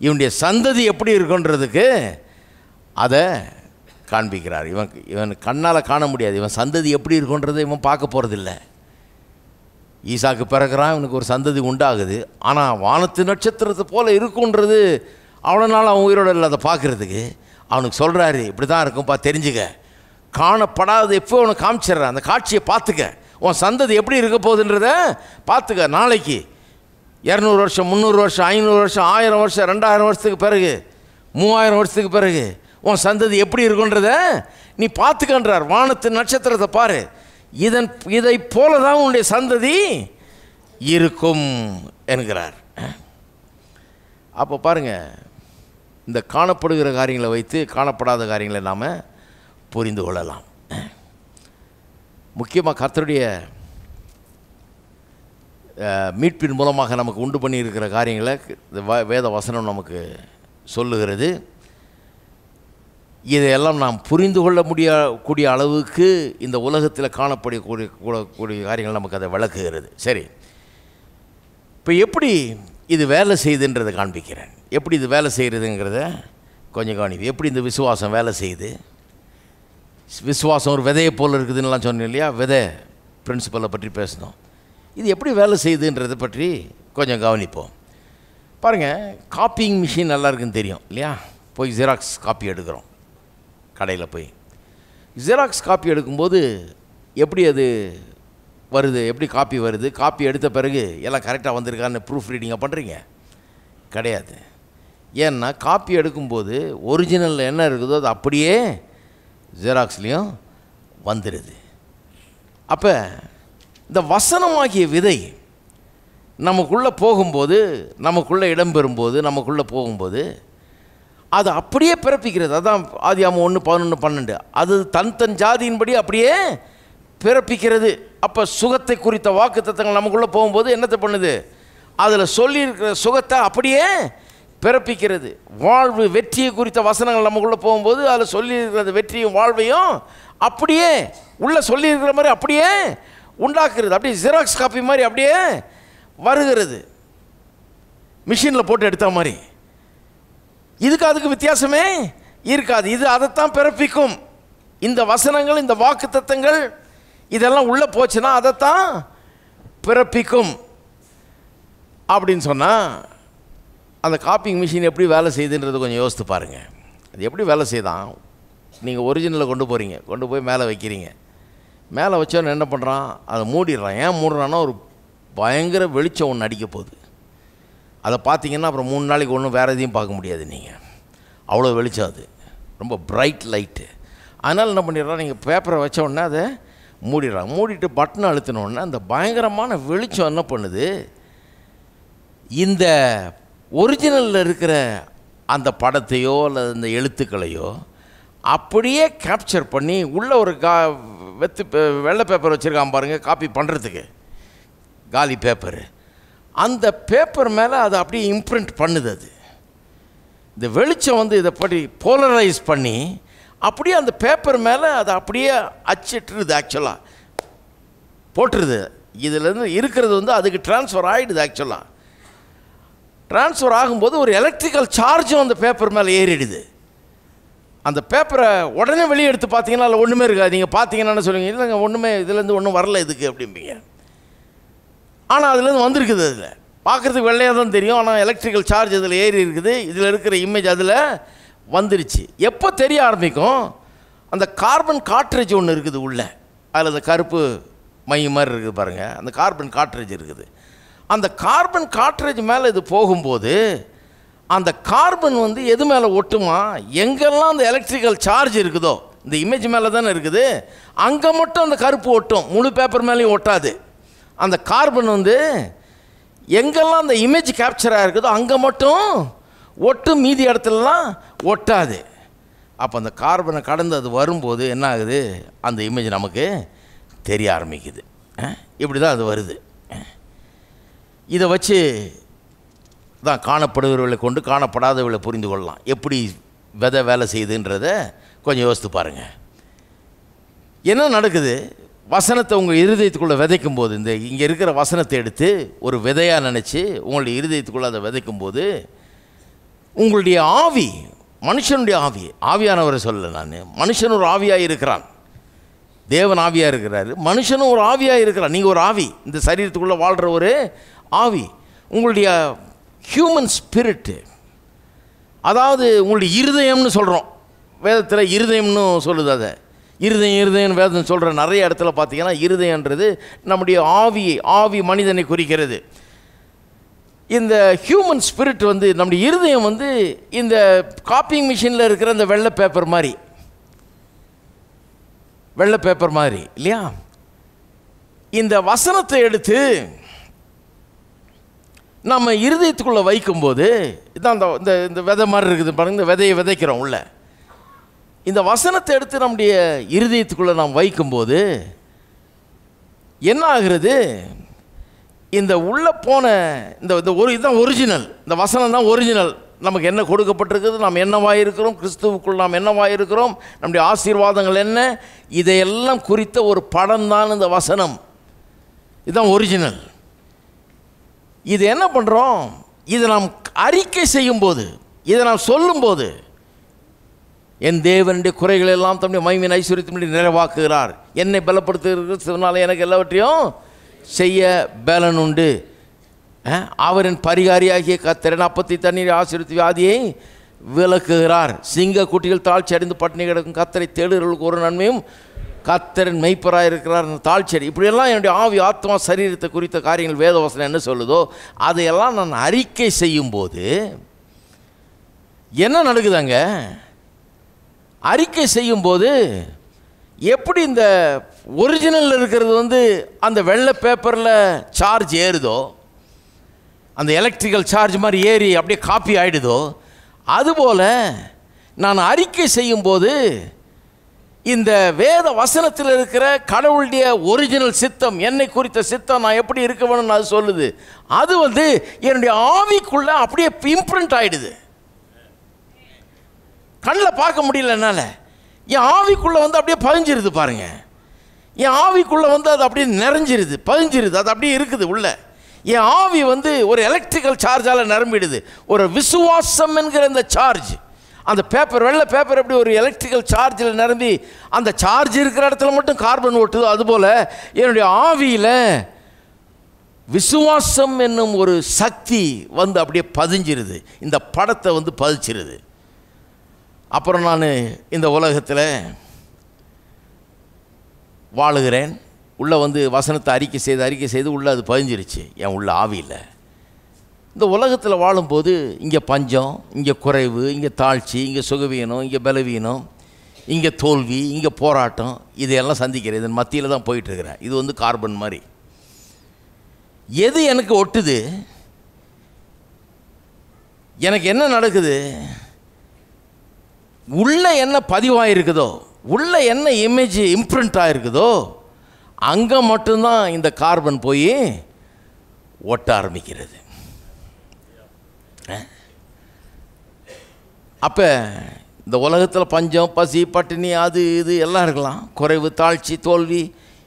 இவனுடைய சந்ததி எப்படி இருக்குன்றதுக்கு அதை காண்பிக்கிறார். இவன் இவன் கண்ணால் காண முடியாது. இவன் சந்ததி எப்படி இருக்குன்றதை இவன் பார்க்க போகிறதில்ல ஈசாக்கு பிறகுறான் இவனுக்கு ஒரு சந்ததி உண்டாகுது. ஆனால் வானத்து நட்சத்திரத்தை போல் இருக்குன்றது அவ்வளோ நாள் அவன் உயிரோட இல்லை அதை பார்க்குறதுக்கு. அவனுக்கு சொல்கிறாரு இப்படி தான் இருக்கும்ப்பா தெரிஞ்சுக்க. காணப்படாத எப்போ உனக்கு காமிச்சிடுறேன் அந்த காட்சியை பார்த்துக்க. உன் சந்ததி எப்படி இருக்க போகுதுன்றத பார்த்துக்க. நாளைக்கு இரநூறு வருஷம் முந்நூறு வருஷம் ஐநூறு வருஷம் ஆயிரம் வருஷம் ரெண்டாயிரம் வருஷத்துக்கு பிறகு மூவாயிரம் வருஷத்துக்கு பிறகு உன் சந்ததி எப்படி இருக்குன்றத நீ பார்த்துக்கன்றார். வானத்து நட்சத்திரத்தை பாரு. இதன் இதை போல தான் உன்னுடைய சந்ததி இருக்கும் என்கிறார். அப்போ பாருங்க இந்த காணப்படுகிற காரியங்களை வைத்து காணப்படாத காரியங்களை நாம் புரிந்து கொள்ளலாம். முக்கியமாக கர்த்தருடைய மீட்பின் மூலமாக நமக்கு உண்டு பண்ணியிருக்கிற காரியங்களை வேத வசனம் நமக்கு சொல்லுகிறது. இதையெல்லாம் நாம் புரிந்து கொள்ள முடியக்கூடிய அளவுக்கு இந்த உலகத்தில் காணப்படக்கூடிய கூடக்கூடிய கூடிய காரியங்கள் நமக்கு அதை விளக்குகிறது. சரி. இப்போ எப்படி இது வேலை செய்யுதுன்றதை காண்பிக்கிறேன். எப்படி இது வேலை செய்கிறதுங்கிறத கொஞ்சம் கவனிப்பு எப்படி இந்த விசுவாசம் வேலை செய்யுது? விசுவாசம் ஒரு விதையை போல் இருக்குதுன்னுலாம் சொன்னோம் இல்லையா? விதை பிரின்சிபலை பற்றி பேசணும் இது எப்படி வேலை செய்யுதுன்றதை பற்றி கொஞ்சம் கவனிப்போம். பாருங்கள் காப்பிங் மிஷின் நல்லா இருக்குன்னு தெரியும் இல்லையா? போய் ஜெராக்ஸ் காப்பி எடுக்கிறோம். கடையில் போய். ஜெராக்ஸ் காப்பி எடுக்கும்போது எப்படி அது வருது எப்படி காப்பி வருது? காப்பி எடுத்த பிறகு எல்லாம் கரெக்டாக வந்திருக்கான்னு ப்ரூஃப் ரீடிங்காக பண்ணுறீங்க கிடையாது. ஏன்னா காப்பி எடுக்கும்போது ஒரிஜினலில் என்ன இருக்குதோ அது அப்படியே ஜெராக்ஸ்லேயும் வந்துடுது அப்போ இந்த வசனமாகிய விதை நமக்குள்ளே போகும்போது நமக்குள்ளே இடம்பெறும்போது நமக்குள்ளே போகும்போது அது அப்படியே பிறப்பிக்கிறது. அதான் ஆதியாமம் ஒன்று பதினொன்று பன்னெண்டு. அது தன் தன் ஜாதியின்படி அப்படியே பிறப்பிக்கிறது. அப்போ சுகத்தை குறித்த வாக்கு தத்தங்கள் நமக்குள்ளே போகும்போது என்னத்தை பண்ணுது? அதில் சொல்லியிருக்கிற சுகத்தை அப்படியே பிறப்பிக்கிறது. வாழ்வு வெற்றியை குறித்த வசனங்கள் நமக்குள்ளே போகும்போது அதில் சொல்லியிருக்கிறது வெற்றியும் வாழ்வையும் அப்படியே உள்ளே சொல்லியிருக்கிற மாதிரி அப்படியே உண்டாக்குறது. அப்படியே ஜெராக்ஸ் காப்பி மாதிரி அப்படியே வருகிறது. மிஷினில் போட்டு எடுத்த மாதிரி. இதுக்கு அதுக்கு வித்தியாசமே இருக்காது. இது அதைத்தான் பிறப்பிக்கும். இந்த வசனங்கள் இந்த வாக்குத்தத்தங்கள் இதெல்லாம் உள்ளே போச்சுன்னா அதைத்தான் பிறப்பிக்கும். அப்படின்னு சொன்னால் அந்த காப்பிங் மிஷின் எப்படி வேலை செய்யுதுன்றது கொஞ்சம் யோசித்து பாருங்கள் அது எப்படி வேலை செய்தான்? நீங்கள் ஒரிஜினலில் கொண்டு போகிறீங்க கொண்டு போய் மேலே வைக்கிறீங்க. மேலே வச்சோன்னு என்ன பண்ணுறான் அதை மூடிடுறான். ஏன் மூடுறான்னா ஒரு பயங்கர வெளிச்சம் ஒன்று அடிக்க போகுது. அதை பார்த்தீங்கன்னா அப்புறம் மூணு நாளைக்கு ஒன்றும் வேறு எதையும் பார்க்க முடியாது நீங்கள் அவ்வளோ வெளிச்சம் அது. ரொம்ப பிரைட் லைட்டு அதனால் என்ன பண்ணிடுறான் நீங்கள் பேப்பரை வச்ச உடனே அதை மூடிடுறாங்க. மூடிட்டு பட்டன் அழுத்தினோடனே அந்த பயங்கரமான வெளிச்சம் என்ன பண்ணுது? இந்த ஒரிஜினலில் இருக்கிற அந்த படத்தையோ அல்லது அந்த எழுத்துக்களையோ அப்படியே கேப்சர் பண்ணி உள்ள ஒரு கா வெத்து பே- வெள்ளை பேப்பர் வச்சுருக்கான் பாருங்கள் காப்பி பண்ணுறதுக்கு காலி பேப்பரு அந்த பேப்பர் மேலே அதை அப்படியே இம்ப்ரிண்ட் பண்ணுது அது. இந்த வெளிச்சம் வந்து இதை படி போலரைஸ் பண்ணி அப்படியே அந்த பேப்பர் மேலே அதை அப்படியே அச்சிட்டுருது ஆக்சுவலாக போட்டுருது. இதுலேருந்து இருக்கிறது வந்து அதுக்கு ட்ரான்ஸ்ஃபர் ஆகிடுது ஆக்சுவலாக ட்ரான்ஸ்ஃபர் ஆகும்போது ஒரு எலக்ட்ரிக்கல் சார்ஜும் அந்த பேப்பர் மேலே ஏறிடுது. அந்த பேப்பரை உடனே வெளியே எடுத்து பார்த்தீங்கன்னா அதில் ஒன்றுமே இருக்காது. நீங்கள் பார்த்தீங்கன்னா என்ன சொல்லுவீங்க? இல்லைங்க ஒன்றுமே இதுலேருந்து ஒன்றும் வரல இதுக்கு அப்படிம்பீங்க. ஆனால் அதுலேருந்து வந்திருக்குது அதில். பார்க்குறதுக்கு வெள்ளையாக தான் தெரியும். ஆனால் எலக்ட்ரிக்கல் சார்ஜ் அதில் ஏறி இருக்குது. இதில் இருக்கிற இமேஜ் அதில் வந்துருச்சு. எப்போ தெரிய ஆரம்பிக்கும்? அந்த கார்பன் காட்ரேஜ் ஒன்று இருக்குது உள்ளே. அதில் அந்த கருப்பு மை மாதிரி இருக்குது பாருங்கள் அந்த கார்பன் காட்ரேஜ் இருக்குது. அந்த கார்பன் காட்ரேஜ் மேலே இது போகும்போது அந்த கார்பன் வந்து எது மேலே ஒட்டுமா? எங்கெல்லாம் அந்த எலக்ட்ரிக்கல் சார்ஜ் இருக்குதோ இந்த இமேஜ் மேலே தானே இருக்குது. அங்கே மட்டும் அந்த கருப்பு ஒட்டும். முழு பேப்பர் மேலேயும் ஒட்டாது. அந்த கார்பன் வந்து எங்கெல்லாம் அந்த இமேஜ் கேப்சராக இருக்குதோ அங்கே மட்டும் ஒட்டும் மீதி இடத்துலலாம் ஒட்டாது. அப்போ அந்த கார்பனை கடந்து அது வரும்போது என்ன ஆகுது அந்த இமேஜ் நமக்கு தெரிய ஆரம்பிக்குது. இப்படி தான் அது வருது. இதை வச்சு தான் காணப்படுகிறவர்களை கொண்டு காணப்படாதவர்களை புரிந்து கொள்ளலாம். எப்படி விதை வேலை செய்யுதுன்றத கொஞ்சம் யோசித்து பாருங்கள் என்ன நடக்குது? வசனத்தை உங்கள் இருதயத்துக்குள்ளே விதைக்கும் போது இந்த இங்கே இருக்கிற வசனத்தை எடுத்து ஒரு விதையாக நினச்சி உங்களுடைய இருதயத்துக்குள்ளே அதை விதைக்கும் போது உங்களுடைய ஆவி மனுஷனுடைய ஆவி. ஆவியானவரை சொல்ல நான். மனுஷன் ஒரு ஆவியாக இருக்கிறான். தேவன் ஆவியாக இருக்கிறாரு. மனுஷனும் ஒரு ஆவியாக இருக்கிறான் நீங்கள் ஒரு ஆவி. இந்த சரீரத்துக்குள்ளே வாழ்கிற ஒரு ஆவி. உங்களுடைய ஹியூமன் ஸ்பிரிட்டு அதாவது உங்களுடைய இருதயம்னு சொல்கிறோம் வேதத்தில் இருதயம்னு சொல்லுது அதை. இருதயம் இருதயம் வேதம் சொல்கிற நிறைய இடத்துல பார்த்தீங்கன்னா இருதயன்றது நம்முடைய ஆவி ஆவி மனிதனை குறிக்கிறது. இந்த ஹியூமன் ஸ்பிரிட் வந்து நம்முடைய இருதயம் வந்து இந்த காப்பிங் மிஷினில் இருக்கிற அந்த வெள்ளை பேப்பர் மாதிரி. வெள்ளை பேப்பர் மாதிரி இல்லையா? இந்த வசனத்தை எடுத்து நம்ம இருதயத்துக்குள்ளே வைக்கும்போது இதான் அந்த இந்த இந்த விதை மாதிரி இருக்குது பாருங்கள் இந்த விதையை விதைக்கிறோம் உள்ள. இந்த வசனத்தை எடுத்து நம்முடைய இருதயத்துக்குள்ளே நாம் வைக்கும்போது என்ன ஆகிறது? இந்த உள்ளே போன இந்த இந்த ஒரு இதுதான் ஒரிஜினல் இந்த வசனம் தான் ஒரிஜினல் நமக்கு என்ன கொடுக்கப்பட்டிருக்குது? நாம் என்னவாக இருக்கிறோம் கிறிஸ்துவுக்குள் நாம் என்னவாக இருக்கிறோம் நம்முடைய ஆசீர்வாதங்கள் என்ன? இதையெல்லாம் குறித்த ஒரு படம் தான் இந்த வசனம். இதுதான் ஒரிஜினல் இது என்ன பண்ணுறோம் இதை நாம் அறிக்கை செய்யும்போது இதை நாம் சொல்லும்போது என் தேவனுடைய குறைகள் எல்லாம் தம்முடைய மைமின் ஐஸ்வர்யத்தின் நிறைவாக்குகிறார். என்னை பலப்படுத்துகிறதுனால எனக்கு எல்லாவற்றையும் செய்ய பலன் உண்டு அவரின் பரிகாரியாகிய கத்தரன் அப்பத்தி தண்ணீர் ஆசிரியத்து வியாதியை விளக்குகிறார். சிங்க குட்டிகள் தாழ்ச்சி அடைந்து பட்டினி கிடக்கும் கத்தரை தேடுகிறவர்களுக்கு ஒரு நன்மையும் கத்தரின் மெய்ப்பராக இருக்கிறார் தாழ்ச்சடி இப்படியெல்லாம் என்னுடைய ஆவி ஆத்மா சரீரத்தை குறித்த காரியங்கள் வேதவசனம் என்ன சொல்லுதோ அதையெல்லாம் நான் அறிக்கை செய்யும்போது என்ன நடக்குதாங்க அறிக்கை செய்யும்போது எப்படி இந்த ஒரிஜினல் இருக்கிறது வந்து அந்த வெள்ளை பேப்பரில் சார்ஜ் ஏறுதோ அந்த எலக்ட்ரிக்கல் சார்ஜ் மாதிரி ஏறி அப்படியே காப்பி ஆகிடுதோ அதுபோல் நான் அறிக்கை செய்யும்போது இந்த வேத வசனத்தில் இருக்கிற கடவுளுடைய ஒரிஜினல் சித்தம் என்னை குறித்த சித்தம் நான் எப்படி இருக்க வேணும்னு அது சொல்லுது. அது வந்து என்னுடைய ஆவிக்குள்ளே அப்படியே இம்ப்ரிண்ட் ஆகிடுது கண்ணில் பார்க்க முடியல என்னால். என் ஆவிக்குள்ளே வந்து அப்படியே பதிஞ்சிருது பாருங்க. என் ஆவிக்குள்ளே வந்து அது அப்படியே நிறைஞ்சிருது பதிஞ்சிருது அது அப்படியே இருக்குது உள்ள. என் ஆவி வந்து ஒரு எலக்ட்ரிக்கல் சார்ஜால் நிரம்பிடுது. ஒரு விசுவாசம் என்கிற இந்த சார்ஜ் அந்த பேப்பர் வெள்ளை பேப்பர் எப்படி ஒரு எலக்ட்ரிக்கல் சார்ஜில் நிரம்பி அந்த சார்ஜ் இருக்கிற இடத்துல மட்டும் கார்பன் ஓட்டுதோ அதுபோல் என்னுடைய ஆவியில் விசுவாசம் என்னும் ஒரு சக்தி வந்து அப்படியே பதிஞ்சிருது. இந்த படத்தை வந்து பதிச்சிருது. அப்புறம் நான் இந்த உலகத்தில் வாழுகிறேன். உள்ளே வந்து வசனத்தை அறிக்கை செய்து அறிக்கை செய்து உள்ளே அது பதிஞ்சிருச்சு. என் உள்ள ஆவியில் இந்த உலகத்தில் வாழும்போது இங்கே பஞ்சம் இங்கே குறைவு இங்கே தாழ்ச்சி இங்கே சுகவீனம் இங்கே பலவீனம் இங்கே தோல்வி இங்கே போராட்டம் இதையெல்லாம் சந்திக்கிறேன். இதன் மத்தியில் தான் போயிட்டுருக்கிறேன். இது வந்து கார்பன் மாதிரி. எது எனக்கு ஒட்டுது? எனக்கு என்ன நடக்குது? உள்ளே என்ன பதிவாயிருக்குதோ உள்ளே என்ன இமேஜ் இம்ப்ரிண்ட் ஆகிருக்குதோ அங்கே மட்டும்தான் இந்த கார்பன் போய் ஒட்ட ஆரம்பிக்கிறது. அப்போ இந்த உலகத்தில் பஞ்சம் பசி பட்டினி அது இது எல்லாம் இருக்கலாம். குறைவு தாழ்ச்சி தோல்வி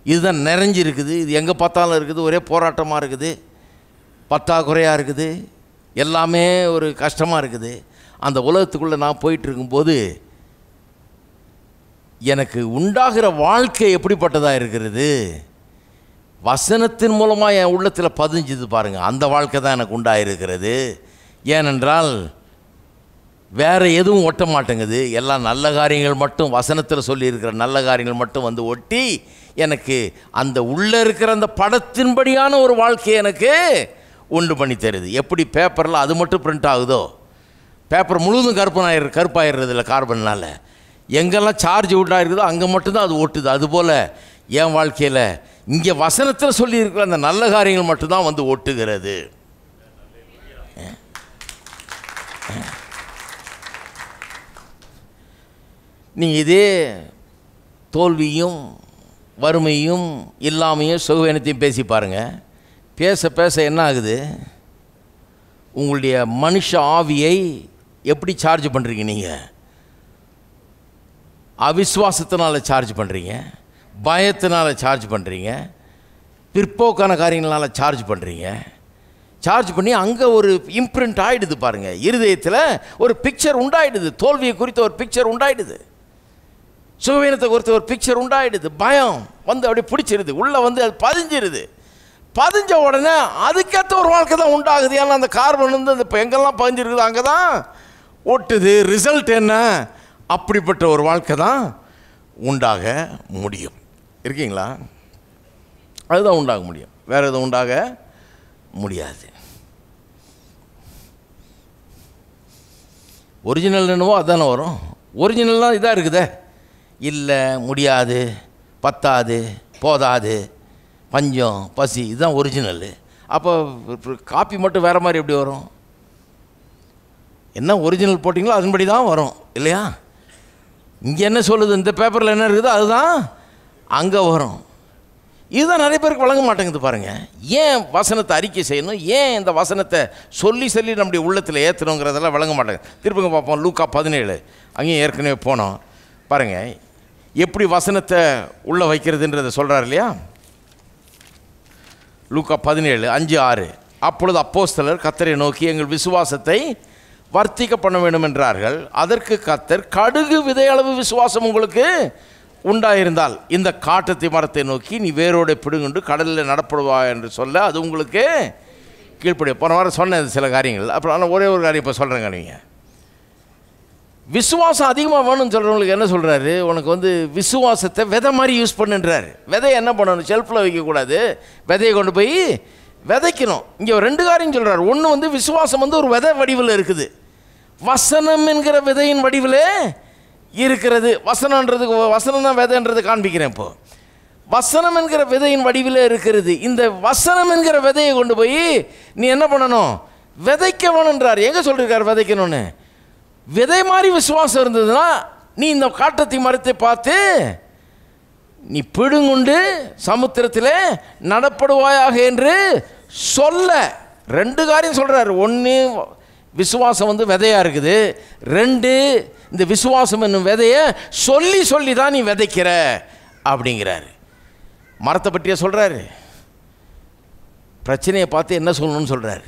இதுதான் நிறைஞ்சிருக்குது. இது எங்கே பார்த்தாலும் இருக்குது. ஒரே போராட்டமாக இருக்குது. பற்றாக்குறையாக இருக்குது. எல்லாமே ஒரு கஷ்டமாக இருக்குது. அந்த உலகத்துக்குள்ளே நான் போயிட்டு இருக்கும்போது எனக்கு உண்டாகிற வாழ்க்கை எப்படிப்பட்டதாக இருக்கிறது? வசனத்தின் மூலமாக என் உள்ளத்தில் பதிஞ்சுது பாருங்கள் அந்த வாழ்க்கை தான் எனக்கு உண்டாயிருக்கிறது. ஏனென்றால் வேறு எதுவும் ஒட்ட மாட்டேங்குது. எல்லாம் நல்ல காரியங்கள் மட்டும் வசனத்தில் சொல்லியிருக்கிற நல்ல காரியங்கள் மட்டும் வந்து ஒட்டி எனக்கு அந்த உள்ளே இருக்கிற அந்த படத்தின்படியான ஒரு வாழ்க்கையை எனக்கு உண்டு பண்ணி தருது. எப்படி பேப்பரில் அது மட்டும் பிரிண்ட் ஆகுதோ? பேப்பர் முழுவதும் கருப்பனாயிரு கருப்பாயிடுறது இல்லை கார்பன்னால். எங்கெல்லாம் சார்ஜ் விட்டா இருக்குதோ அங்கே மட்டும்தான் அது ஓட்டுது. அதுபோல் என் வாழ்க்கையில் இங்கே வசனத்தில் சொல்லியிருக்கிற அந்த நல்ல காரியங்கள் மட்டும்தான் வந்து ஒட்டுகிறது நீங்கள் இதே தோல்வியும் வறுமையும் இல்லாமையும் சுகவீனத்தையும் பேசி பாருங்கள் பேச பேச என்ன ஆகுது? உங்களுடைய மனுஷ ஆவியை எப்படி சார்ஜ் பண்ணுறீங்க நீங்கள் அவிஸ்வாசத்தினால் சார்ஜ் பண்ணுறீங்க பயத்தினால் சார்ஜ் பண்ணுறீங்க பிற்போக்கான காரியங்களால சார்ஜ் பண்ணுறீங்க சார்ஜ் பண்ணி அங்கே ஒரு இம்ப்ரிண்ட் ஆகிடுது பாருங்கள் இருதயத்தில் ஒரு பிக்சர் உண்டாயிடுது. தோல்வியை குறித்த ஒரு பிக்சர் உண்டாயிடுது. சுகவீனத்தை குறித்த ஒரு பிக்சர் உண்டாயிடுது. பயம் வந்து அப்படியே பிடிச்சிருது. உள்ளே வந்து அது பதிஞ்சிருது. பதிஞ்ச உடனே அதுக்கேற்ற ஒரு வாழ்க்கை தான் உண்டாகுது. ஏன்னா அந்த கார்பன் வந்து அந்த இப்போ எங்கெல்லாம் பதிஞ்சிருக்குது அங்கே தான் ஓட்டுது. ரிசல்ட் என்ன? அப்படிப்பட்ட ஒரு வாழ்க்கை தான் உண்டாக முடியும். இருக்கீங்களா? அதுதான் உண்டாக முடியும். வேறு எதுவும் உண்டாக முடியாது. ஒரிஜினல் என்னவோ அதானே வரும். ஒரிஜினல்லாம் இதாக இருக்குதே. இல்லை முடியாது பத்தாது போதாது பஞ்சம் பசி இதுதான் ஒரிஜினல் அப்போ காப்பி மட்டும் வேறு மாதிரி எப்படி வரும்? என்ன ஒரிஜினல் போட்டிங்களோ அதன்படி தான் வரும் இல்லையா? இங்கே என்ன சொல்லுது? இந்த பேப்பரில் என்ன இருக்குதோ? அதுதான் அங்கே வரும். இதுதான் நிறைய பேருக்கு வழங்க மாட்டேங்குது பாருங்கள் ஏன் வசனத்தை அறிக்கை செய்யணும்? ஏன் இந்த வசனத்தை சொல்லி சொல்லி நம்முடைய உள்ளத்தில் ஏற்றணுங்கிறதெல்லாம் வழங்க மாட்டேங்குது? திருப்பங்க பார்ப்போம் லூக்கா பதினேழு. அங்கேயும் ஏற்கனவே போனோம். பாருங்கள் எப்படி வசனத்தை உள்ளே வைக்கிறதுன்றதை சொல்கிறார் இல்லையா? லூக்கா பதினேழு அஞ்சு ஆறு. அப்பொழுது அப்போஸ்தலர் கத்தரை நோக்கி எங்கள் விசுவாசத்தை வர்த்திக்க பண்ண வேண்டும் என்றார்கள் அதற்கு கத்தர் கடுகு விதையளவு விசுவாசம் உங்களுக்கு உண்டாயிருந்தால் இந்த காட்டத்தி மரத்தை நோக்கி நீ வேரோட பிடுங்குண்டு கடலில் நடப்படுவா என்று சொல்ல அது உங்களுக்கு கீழ்ப்படி போன வாரம் சொன்னேன் சில காரியங்கள். அப்புறம் ஆனால் ஒரே ஒரு காரியம் இப்போ சொல்கிறேங்க நீங்கள் விசுவாசம் அதிகமாக வேணும்னு சொல்கிறவங்களுக்கு என்ன சொல்கிறாரு உனக்கு வந்து விசுவாசத்தை விதை மாதிரி யூஸ் பண்ணுன்றார். விதையை என்ன பண்ணணும்? ஷெல்ஃபில் வைக்கக்கூடாது. விதையை கொண்டு போய் விதைக்கணும். இங்கே ரெண்டு காரியம் சொல்கிறார் ஒன்று வந்து விசுவாசம் வந்து ஒரு விதை வடிவில் இருக்குது. வசனம் என்கிற விதையின் வடிவில் இருக்கிறது. வசனன்றதுக்கு வசனம் தான் விதைன்றது காண்பிக்கிறேன் இப்போ. வசனம் என்கிற விதையின் வடிவில் இருக்கிறது. இந்த வசனம் என்கிற விதையை கொண்டு போய் நீ என்ன பண்ணணும்? விதைக்க வேணுன்றார் எங்கே சொல்லியிருக்கார் விதைக்கணும்னு? விதை மாதிரி விசுவாசம் இருந்ததுன்னா நீ இந்த காட்டத்தை மரத்தை பார்த்து நீ பிடுங்குண்டு சமுத்திரத்தில் நடப்படுவாயாக என்று சொல்ல. ரெண்டு காரியம் சொல்கிறார் ஒன்று விசுவாசம் வந்து விதையாக இருக்குது. ரெண்டு இந்த விசுவாசம் என்னும் விதையை சொல்லி சொல்லி தான் நீ விதைக்கிற அப்படிங்கிறாரு. மரத்தை பற்றியே சொல்கிறாரு பிரச்சனையை பார்த்து என்ன சொல்லணும்னு சொல்கிறாரு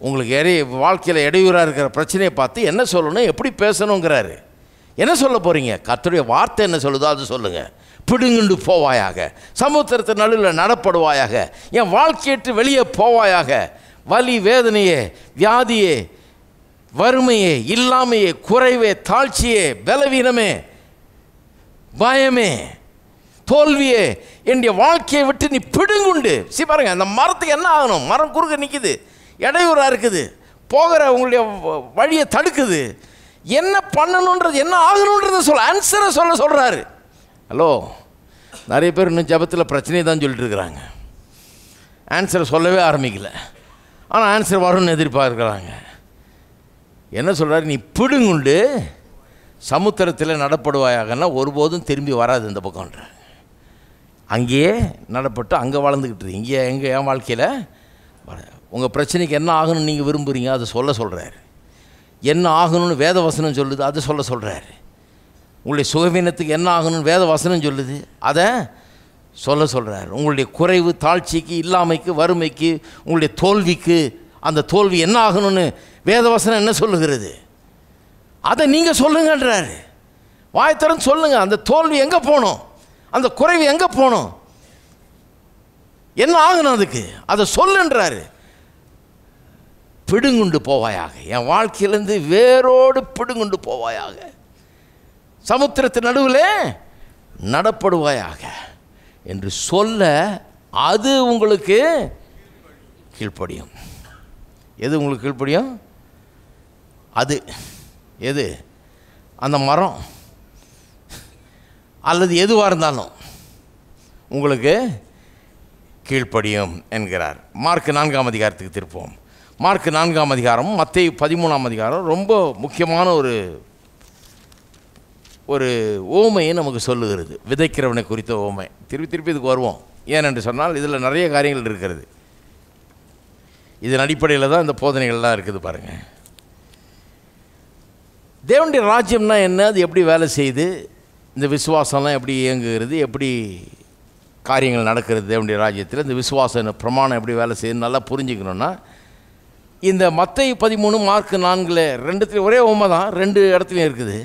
உங்களுக்கு எரி வாழ்க்கையில் இடையூறாக இருக்கிற பிரச்சனையை பார்த்து என்ன சொல்லணும் எப்படி பேசணுங்கிறாரு. என்ன சொல்ல போகிறீங்க கத்துடைய வார்த்தை என்ன சொல்லுதோ அது சொல்லுங்கள் பிடுங்குண்டு போவாயாக. சமுத்திரத்து நடுவில் நடப்படுவாயாக. என் வாழ்க்கையிட்டு வெளியே போவாயாக. வலி வேதனையே வியாதியே வறுமையே இல்லாமையே குறைவே தாழ்ச்சியே பலவீனமே பயமே தோல்வியே என்னுடைய வாழ்க்கையை விட்டு நீ பிடுங்குண்டு. சி பாருங்க அந்த மரத்துக்கு என்ன ஆகணும்? மரம் குறுக்க நிற்குது இடையூறாக இருக்குது. போகிற உங்களுடைய வ- வழியை தடுக்குது. என்ன பண்ணணுன்றது என்ன ஆகணுன்றதை சொல்ல ஆன்சரை சொல்ல சொல்கிறாரு ஹலோ நிறைய பேர் இன்னும் ஜபத்தில் பிரச்சனையை தான் சொல்லிட்டு இருக்கிறாங்க ஆன்சரை சொல்லவே ஆரம்பிக்கல. ஆனால் ஆன்சர் வரும்னு எதிர்பார்க்குறாங்க. என்ன சொல்கிறாரு நீ பிடுங்குண்டு சமுத்திரத்தில் நடப்படுவாயாகன்னா ஒருபோதும் திரும்பி வராது இந்த பக்கம்ன்ற. அங்கேயே நடப்பட்டு அங்கே வளர்ந்துக்கிட்டு இங்கே எங்கே என் வாழ்க்கையில்? வர உங்கள் பிரச்சனைக்கு என்ன ஆகணும்னு நீங்கள் விரும்புகிறீங்க அதை சொல்ல சொல்கிறாரு என்ன ஆகணும்னு வேதவசனம் சொல்லுது அதை சொல்ல சொல்கிறாரு உங்களுடைய சுகவீனத்துக்கு என்ன ஆகணும்னு வேத வசனம் சொல்லுது. அதை சொல்ல சொல்கிறார் உங்களுடைய குறைவு தாழ்ச்சிக்கு இல்லாமைக்கு வறுமைக்கு உங்களுடைய தோல்விக்கு அந்த தோல்வி என்ன ஆகணும்னு வேத வசனம் என்ன சொல்லுகிறது? அதை நீங்கள் சொல்லுங்கன்றாரு. வாய்த்தரன் சொல்லுங்கள் அந்த தோல்வி எங்கே போகணும் அந்த குறைவு எங்கே போகணும் என்ன ஆகணும் அதுக்கு? அதை சொல்லுன்றாரு. பிடுங்குண்டு போவாயாக. என் வாழ்க்கையிலேருந்து வேரோடு பிடுங்குண்டு போவாயாக. சமுத்திரத்து நடுவில் நடப்படுவாயாக என்று சொல்ல அது உங்களுக்கு கீழ்ப்படியும். எது உங்களுக்கு கீழ்ப்படியும்? அது. எது? அந்த மரம். அல்லது எதுவாக இருந்தாலும் உங்களுக்கு கீழ்ப்படியும் என்கிறார். மார்க் நான்காம் அதிகாரத்துக்கு திருப்போம் மார்க் நான்காம் அதிகாரம் மத்திய பதிமூணாம் அதிகாரம் ரொம்ப முக்கியமான ஒரு ஒரு ஓமையை நமக்கு சொல்லுகிறது. விதைக்கிறவனை குறித்த ஓமை. திருப்பி திருப்பி இதுக்கு வருவோம். ஏனென்று சொன்னால் இதில் நிறைய காரியங்கள் இருக்கிறது. இதன் அடிப்படையில் தான் இந்த போதனைகள்லாம் இருக்குது பாருங்கள் தேவனுடைய ராஜ்யம்னா என்ன? அது எப்படி வேலை செய்யுது இந்த விசுவாசம்லாம் எப்படி இயங்குகிறது? எப்படி காரியங்கள் நடக்கிறது தேவனுடைய ராஜ்யத்தில்? இந்த விசுவாசம் பிரமாணம் எப்படி வேலை செய்யுது? நல்லா புரிஞ்சுக்கணுன்னா இந்த மத்தை பதிமூணு மார்க் நான்கில் ரெண்டுத்துலையும் ஒரே உண்மை தான் ரெண்டு இடத்துலையும் இருக்குது.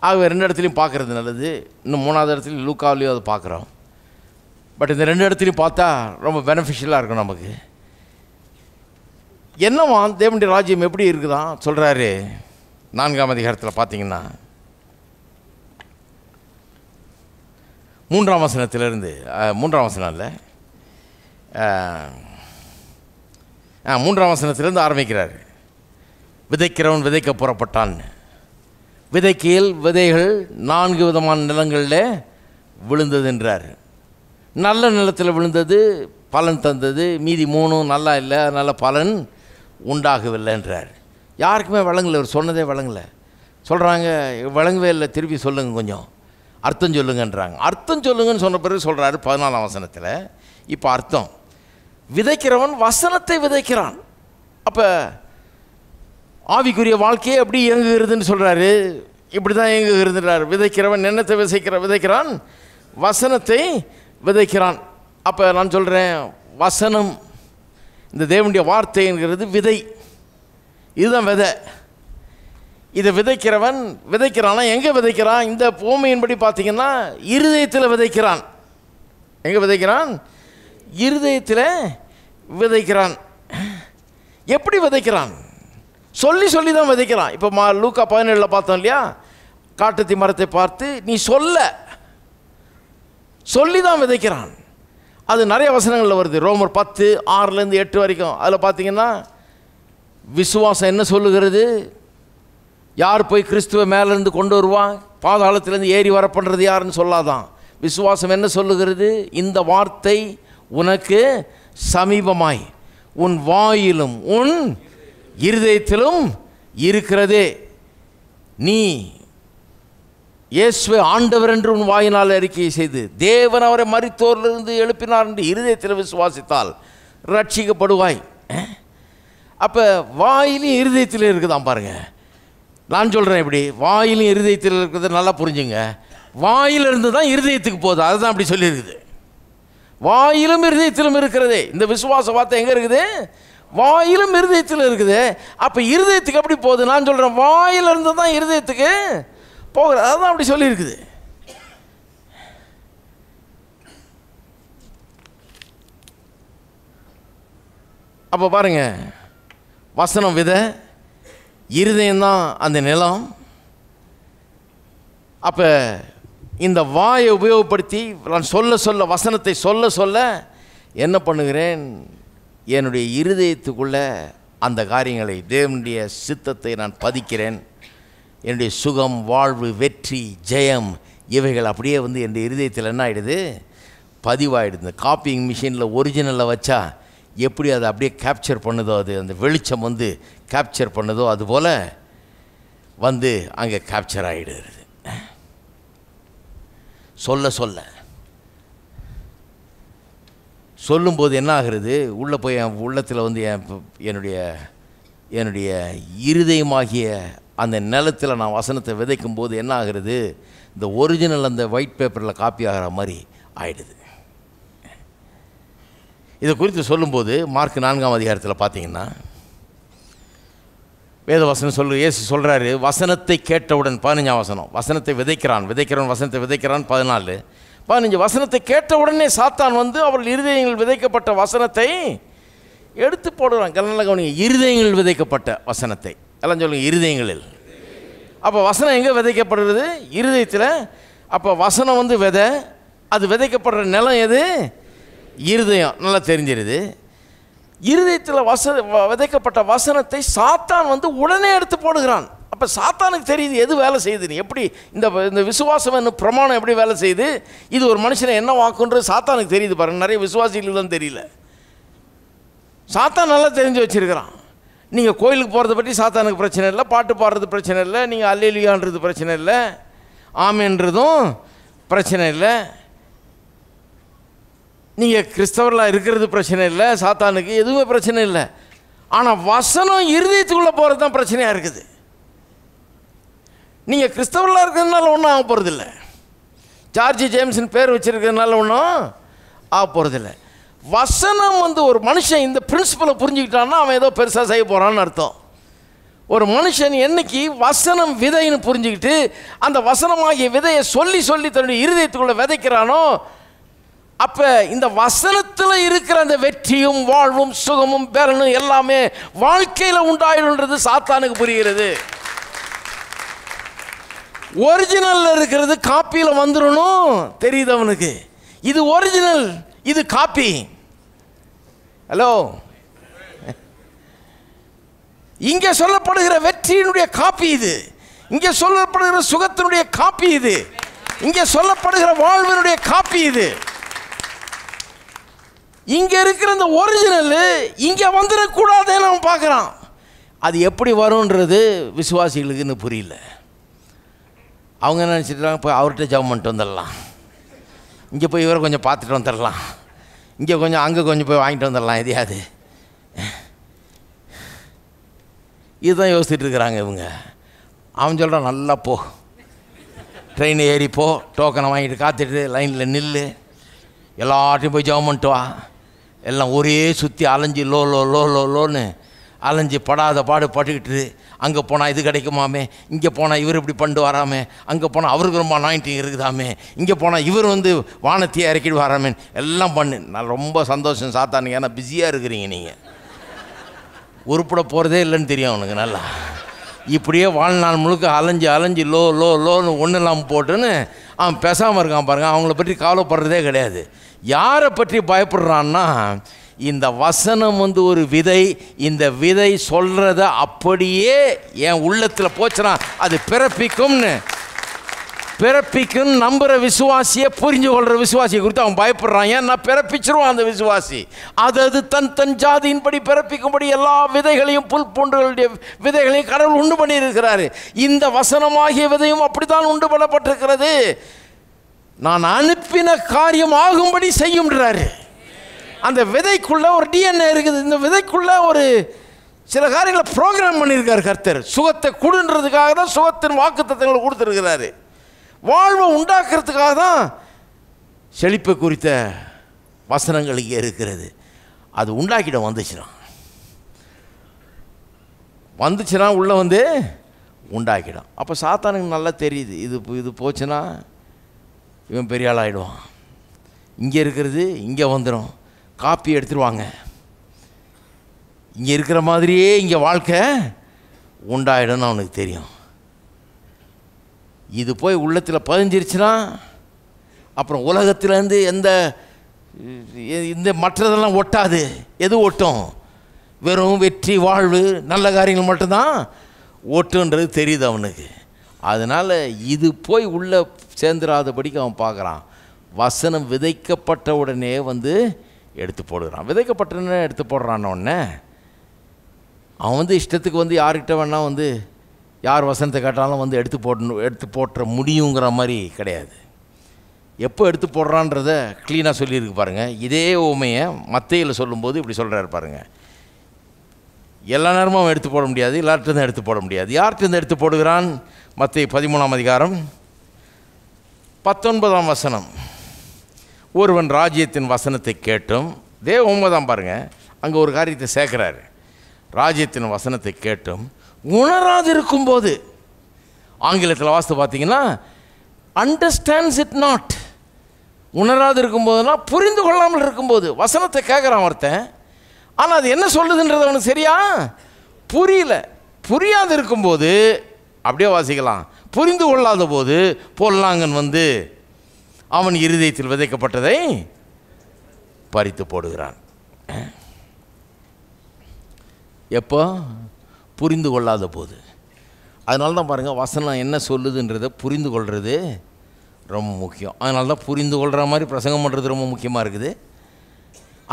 ஆகவே ரெண்டு இடத்துலையும் பார்க்குறது நல்லது. இன்னும் மூணாவது இடத்துலையும் லூக்காவிலையும் அதை பார்க்குறோம். பட் இந்த ரெண்டு இடத்துலையும் பார்த்தா ரொம்ப பெனிஃபிஷியலாக இருக்கும் நமக்கு. என்னவா தேவனுடைய ராஜ்யம் எப்படி இருக்குதான் சொல்கிறாரு நான்காம் அதிகாரத்தில் பார்த்தீங்கன்னா. மூன்றாம் வசனத்திலிருந்து மூன்றாம் வசனம் இல்லை. ஆ மூன்றாம் வசனத்திலேருந்து ஆரம்பிக்கிறார். விதைக்கிறவன் விதைக்க புறப்பட்டான்னு. விதைக்கையில் விதைகள் நான்கு விதமான நிலங்களில் விழுந்தது என்றார் நல்ல நிலத்தில் விழுந்தது பலன் தந்தது மீதி மூணும் நல்லா இல்லை நல்ல பலன் உண்டாகவில்லை என்றார் யாருக்குமே வழங்கலை அவர் சொன்னதே வழங்கலை. சொல்கிறாங்க வழங்கவே இல்லை திருப்பி சொல்லுங்கள் கொஞ்சம். அர்த்தம் சொல்லுங்கன்றாங்க. அர்த்தம் சொல்லுங்கன்னு சொன்ன பிறகு சொல்கிறாரு பதினாலாம் வசனத்தில். இப்போ அர்த்தம். விதைக்கிறவன் வசனத்தை விதைக்கிறான். அப்போ ஆவிக்குரிய வாழ்க்கையே எப்படி இயங்குகிறதுன்னு சொல்கிறாரு இப்படி தான் இயங்குகிறதுன்றார். விதைக்கிறவன் என்னத்தை விதைக்கிற விதைக்கிறான் வசனத்தை விதைக்கிறான். அப்போ நான் சொல்கிறேன் வசனம் இந்த தேவனுடைய வார்த்தைங்கிறது விதை. இதுதான் விதை. இதை விதைக்கிறவன் விதைக்கிறானா எங்கே விதைக்கிறான்? இந்த பூமியின்படி பார்த்தீங்கன்னா இருதயத்தில் விதைக்கிறான். எங்கே விதைக்கிறான்? இருதயத்தில் விதைக்கிறான். எப்படி விதைக்கிறான்? சொல்லி சொல்லி தான் விதைக்கிறான். இப்போ மா லூக்கா பதினேழில் பார்த்தோம் இல்லையா? காட்டுத்தி மரத்தை பார்த்து நீ சொல்ல. சொல்லி தான் விதைக்கிறான். அது நிறைய வசனங்களில் வருது. ரோமர் பத்து ஆறுலேருந்து எட்டு வரைக்கும். அதில் பார்த்தீங்கன்னா விசுவாசம் என்ன சொல்லுகிறது? யார் போய் கிறிஸ்துவ மேலேருந்து கொண்டு வருவான் பாதாளத்திலேருந்து ஏறி வர பண்ணுறது யாருன்னு சொல்லாதான். விசுவாசம் என்ன சொல்லுகிறது? இந்த வார்த்தை உனக்கு சமீபமாய். உன் வாயிலும் உன் இருதயத்திலும் இருக்கிறதே. நீ இயேசுவை ஆண்டவர் என்று உன் வாயினால் அறிக்கையை செய்து தேவன் அவரை மரித்தோரிலிருந்து எழுப்பினார் என்று இருதயத்தில் விசுவாசித்தால் ரட்சிக்கப்படுவாய் அப்போ வாயிலும் இருதயத்தில் இருக்குதான் பாருங்க. நான் சொல்கிறேன் இப்படி வாயிலும் இருதயத்தில் இருக்கிறது நல்லா புரிஞ்சுங்க. வாயிலிருந்து தான் இருதயத்துக்கு போகுது அதுதான் அப்படி சொல்லியிருக்குது. வாயிலும் இருதயத்திலும் இருக்கிறதே. இந்த விசுவாச வார்த்தை எங்கே இருக்குது? வாயிலும் இருதயத்தில் இருக்குது. அப்போ இருதயத்துக்கு எப்படி போகுது? நான் சொல்கிறேன் வாயிலிருந்து தான் இருதயத்துக்கு போகிறது அதுதான் அப்படி சொல்லியிருக்குது. அப்போ பாருங்க வசனம் விதை இருதயம்தான் அந்த நிலம். அப்போ இந்த வாயை உபயோகப்படுத்தி நான் சொல்ல சொல்ல வசனத்தை சொல்ல சொல்ல என்ன பண்ணுகிறேன்? என்னுடைய இருதயத்துக்குள்ள அந்த காரியங்களை தேவனுடைய சித்தத்தை நான் பதிக்கிறேன். என்னுடைய சுகம் வாழ்வு வெற்றி ஜெயம் இவைகள் அப்படியே வந்து என்னுடைய இருதயத்தில் என்ன ஆகிடுது பதிவாகிடுது இந்த காப்பிங் மிஷினில் ஒரிஜினலில் வச்சா எப்படி அதை அப்படியே கேப்சர் பண்ணுதோ அது அந்த வெளிச்சம் வந்து கேப்சர் பண்ணுதோ அதுபோல் வந்து அங்கே கேப்சர் ஆகிடுறது சொல்ல சொல்ல. சொல்லும்போது என்ன ஆகிறது உள்ளே போய் என் உள்ளத்தில் வந்து என் என்னுடைய என்னுடைய இருதயமாகிய அந்த நிலத்தில் நான் வசனத்தை விதைக்கும் போது என்ன ஆகிறது இந்த ஒரிஜினல் அந்த ஒயிட் பேப்பரில் காப்பி ஆகிற மாதிரி ஆயிடுது. இதை குறித்து சொல்லும்போது மார்க் நான்காம் அதிகாரத்தில் பார்த்தீங்கன்னா வேத வசனம் சொல்லு இயேசு சொல்கிறாரு வசனத்தை கேட்டவுடன் பதினஞ்சாம் வசனம் வசனத்தை விதைக்கிறான் விதைக்கிறவன் வசனத்தை விதைக்கிறான் பதினாலு பதினஞ்சு வசனத்தை கேட்ட உடனே சாத்தான் வந்து அவர்கள் இருதயங்கள் விதைக்கப்பட்ட வசனத்தை எடுத்து போடுறான். நல்ல கவனிங்க? இருதயங்கள் விதைக்கப்பட்ட வசனத்தை. எல்லாம் சொல்லுங்க இருதயங்களில். அப்போ வசனம் எங்கே விதைக்கப்படுறது? இருதயத்தில். அப்போ வசனம் வந்து விதை அது விதைக்கப்படுற நிலம் எது? இருதயம். நல்லா தெரிஞ்சிருது. இருதயத்தில் வச வ- விதைக்கப்பட்ட வசனத்தை சாத்தான் வந்து உடனே எடுத்து போடுகிறான். அப்போ சாத்தானுக்கு தெரியுது எது வேலை செய்யுதுன்னு எப்படி இந்த இந்த விசுவாசம் என்ன பிரமாணம் எப்படி வேலை செய்யுது? இது ஒரு மனுஷனை என்ன வாக்குன்றது சாத்தானுக்கு தெரியுது பாருங்கள் நிறைய விசுவாசிகளுக்கு தான் தெரியல. சாத்தான் நல்லா தெரிஞ்சு வச்சிருக்கிறான். நீங்கள் கோயிலுக்கு போகிறத பற்றி சாத்தானுக்கு பிரச்சனை இல்லை பாட்டு பாடுறது பிரச்சனை இல்லை நீங்கள் அல்லேலியான்றது பிரச்சனை இல்லை ஆமைன்றதும் பிரச்சனை இல்லை. நீங்கள் கிறிஸ்தவர்களாக இருக்கிறது பிரச்சனை இல்லை சாத்தானுக்கு எதுவுமே பிரச்சனை இல்லை. ஆனால் வசனம் இருதயத்துக்குள்ளே போகிறது தான் பிரச்சனையாக இருக்குது. நீங்கள் கிறிஸ்தவர்களாக இருக்கிறதுனால ஒன்றும் ஆக போகிறதில்ல ஜார்ஜி ஜேம்ஸின் பேர் வச்சுருக்கிறதுனால ஒன்றும் ஆக போகிறதில்ல வசனம் வந்து ஒரு மனுஷன் இந்த பிரின்சிபலை புரிஞ்சுக்கிட்டான்னா அவன் ஏதோ பெருசாக செய்ய போகிறான்னு அர்த்தம். ஒரு மனுஷன் என்னைக்கு வசனம் விதைன்னு புரிஞ்சுக்கிட்டு அந்த வசனமாகிய விதையை சொல்லி சொல்லி தன்னுடைய இருதயத்துக்குள்ளே விதைக்கிறானோ அப்போ இந்த வசனத்தில் இருக்கிற அந்த வெற்றியும் வாழ்வும் சுகமும் பேரனும் எல்லாமே வாழ்க்கையில் உண்டாயிடுன்றது சாத்தானுக்கு புரிகிறது. ஒரிஜினலில் இருக்கிறது காப்பியில் வந்துடணும் தெரியுது அவனுக்கு. இது ஒரிஜினல் இது காப்பி ஹலோ இங்கே சொல்லப்படுகிற வெற்றியினுடைய காப்பி இது. இங்கே சொல்லப்படுகிற சுகத்தினுடைய காப்பி இது. இங்கே சொல்லப்படுகிற வாழ்வினுடைய காப்பி இது. இங்கே இருக்கிற இந்த ஒரிஜினல் இங்கே வந்துடக்கூடாதுன்னு அவன் பார்க்குறான். அது எப்படி வரும்ன்றது விசுவாசிகளுக்குன்னு புரியல. அவங்க என்ன நினச்சிட்டாங்க போய் அவர்கிட்ட ஜெபம் பண்ணிட்டு வந்துடலாம். இங்கே போய் இவரை கொஞ்சம் பார்த்துட்டு வந்துடலாம். இங்கே கொஞ்சம் அங்கே கொஞ்சம் போய் வாங்கிட்டு வந்துடலாம் எதையாவது இதுதான் யோசிச்சுட்டு இருக்கிறாங்க இவங்க. அவன் சொல்கிறான் நல்லா போ. ட்ரெயின் ஏறி போ டோக்கனை வாங்கிட்டு காத்துட்டு லைனில் நில்லு. எல்லார்ட்டையும் போய் ஜெபம் பண்ணிட்டு வா. எல்லாம் ஒரே சுற்றி அலைஞ்சு லோ லோ லோ லோ லோன்னு அலைஞ்சு படாத பாடு பட்டுக்கிட்டு அங்கே போனால் இது கிடைக்குமாமே இங்கே போனால் இவர் இப்படி பண்ணிட்டு வராமே அங்கே போனால் அவருக்கு ரொம்ப அனாயிண்டிங் இருக்குதாமே இங்கே போனால் இவர் வந்து வானத்தையே இறக்கிட்டு வராமே எல்லாம் பண்ணு. நான் ரொம்ப சந்தோஷம் சாத்தானுங்க ஏன்னா பிஸியாக இருக்கிறீங்க நீங்கள் உருப்பட போகிறதே இல்லைன்னு தெரியும் அவனுக்கு நல்லா. இப்படியே வாழ்நாள் முழுக்க அலைஞ்சு அலைஞ்சு லோ லோ லோன்னு ஒன்றும் இல்லாமல் போட்டுன்னு அவன் பேசாமல் இருக்கான் பாருங்க அவங்கள பற்றி கவலைப்படுறதே கிடையாது. யாரை பற்றி பயப்படுறான்னா இந்த வசனம் வந்து ஒரு விதை இந்த விதை சொல்கிறத அப்படியே என் உள்ளத்தில் போச்சுன்னா அது பிறப்பிக்கும்னு. பிறப்பிக்கும் நம்புகிற விசுவாசியை புரிஞ்சு கொள்கிற விசுவாசியை குறித்து அவன் பயப்படுறான். ஏன்னா பிறப்பிச்சிருவான் அந்த விசுவாசி. அது அது தன் தன் ஜாதியின்படி பிறப்பிக்கும்படி எல்லா விதைகளையும் புல் பூண்டுகளுடைய விதைகளையும் கடவுள் உண்டு பண்ணியிருக்கிறாரு. இந்த வசனமாகிய விதையும் அப்படித்தான் உண்டு பண்ணப்பட்டிருக்கிறது. நான் அனுப்பின காரியம் ஆகும்படி செய்யும்ன்றாரு. அந்த விதைக்குள்ள ஒரு டிஎன்ஏ இருக்குது. இந்த விதைக்குள்ள ஒரு சில காரியங்களை ப்ரோக்ராம் பண்ணியிருக்காரு கர்த்தர். சுகத்தை கொடுன்றதுக்காக தான் சுகத்தின் வாக்குத்தத்தங்களை கொடுத்துருக்கிறாரு. வாழ்வை உண்டாக்குறதுக்காக தான் செழிப்பை குறித்த வசனங்கள் இங்கே இருக்கிறது. அது உண்டாக்கிட வந்துச்சுன்னா வந்துச்சுன்னா உள்ளே வந்து உண்டாக்கிடும். அப்போ சாத்தானுக்கு நல்லா தெரியுது. இது இது போச்சுன்னா இவன் பெரிய ஆள் ஆகிடுவான் இங்கே இருக்கிறது இங்கே வந்துடும் காப்பி எடுத்துருவாங்க. இங்கே இருக்கிற மாதிரியே இங்கே வாழ்க்கை உண்டாயிடும்னு அவனுக்கு தெரியும். இது போய் உள்ளத்தில் பதிஞ்சிருச்சுன்னா அப்புறம் உலகத்திலேருந்து எந்த இந்த மற்றதெல்லாம் ஒட்டாது. எது ஒட்டும்? வெறும் வெற்றி வாழ்வு நல்ல காரியங்கள் மட்டும்தான் ஒட்டுன்றது தெரியுது அவனுக்கு. அதனால் இது போய் உள்ளே சேர்ந்துடாதபடிக்கு அவன் பார்க்குறான். வசனம் விதைக்கப்பட்ட உடனே வந்து எடுத்து போடுகிறான் விதைக்கப்பட்ட எடுத்து போடுறான உடனே அவன் வந்து இஷ்டத்துக்கு வந்து யார்கிட்ட வேணால் வந்து யார் வசனத்தை கேட்டாலும் வந்து எடுத்து போடணும் எடுத்து போட்டுற முடியுங்கிற மாதிரி கிடையாது. எப்போ எடுத்து போடுறான்றத க்ளீனாக சொல்லியிருக்கு பாருங்கள் இதே உமையை மத்தையில் சொல்லும்போது இப்படி சொல்கிறாரு பாருங்கள் எல்லா நேரமும் அவன் எடுத்து போட முடியாது எல்லார்கிட்ட எடுத்து போட முடியாது. யார்கிட்டருந்து எடுத்து போடுகிறான்? மற்ற பதிமூணாம் அதிகாரம் பத்தொன்பதாம் வசனம். ஒருவன் ராஜ்யத்தின் வசனத்தை கேட்டும். தேவ உண்மைதான் பாருங்கள் அங்கே ஒரு காரியத்தை சேர்க்குறாரு. ராஜ்யத்தின் வசனத்தை கேட்டும். உணராது இருக்கும்போது ஆங்கிலத்தில் வாஸ்து பார்த்தீங்கன்னா அண்டர்ஸ்டாண்ட்ஸ் இட் நாட் உணராது இருக்கும்போதுனா புரிந்து கொள்ளாமல் இருக்கும்போது வசனத்தை கேட்குறான் ஒருத்தன். ஆனால் அது என்ன சொல்லுதுன்றது அவனுக்கு சரியா? புரியல. புரியாது இருக்கும்போது அப்படியே வாசிக்கலாம். புரிந்து கொள்ளாத போது பொல்லாங்கன் வந்து அவன் இருதயத்தில் விதைக்கப்பட்டதை பறித்து போடுகிறான். எப்போ? புரிந்து கொள்ளாத போது. அதனால தான் பாருங்கள் வசனம் என்ன சொல்லுதுன்றதை புரிந்து கொள்வது ரொம்ப முக்கியம். அதனால தான் புரிந்து கொள்கிற மாதிரி பிரசங்கம் பண்ணுறது ரொம்ப முக்கியமாக இருக்குது.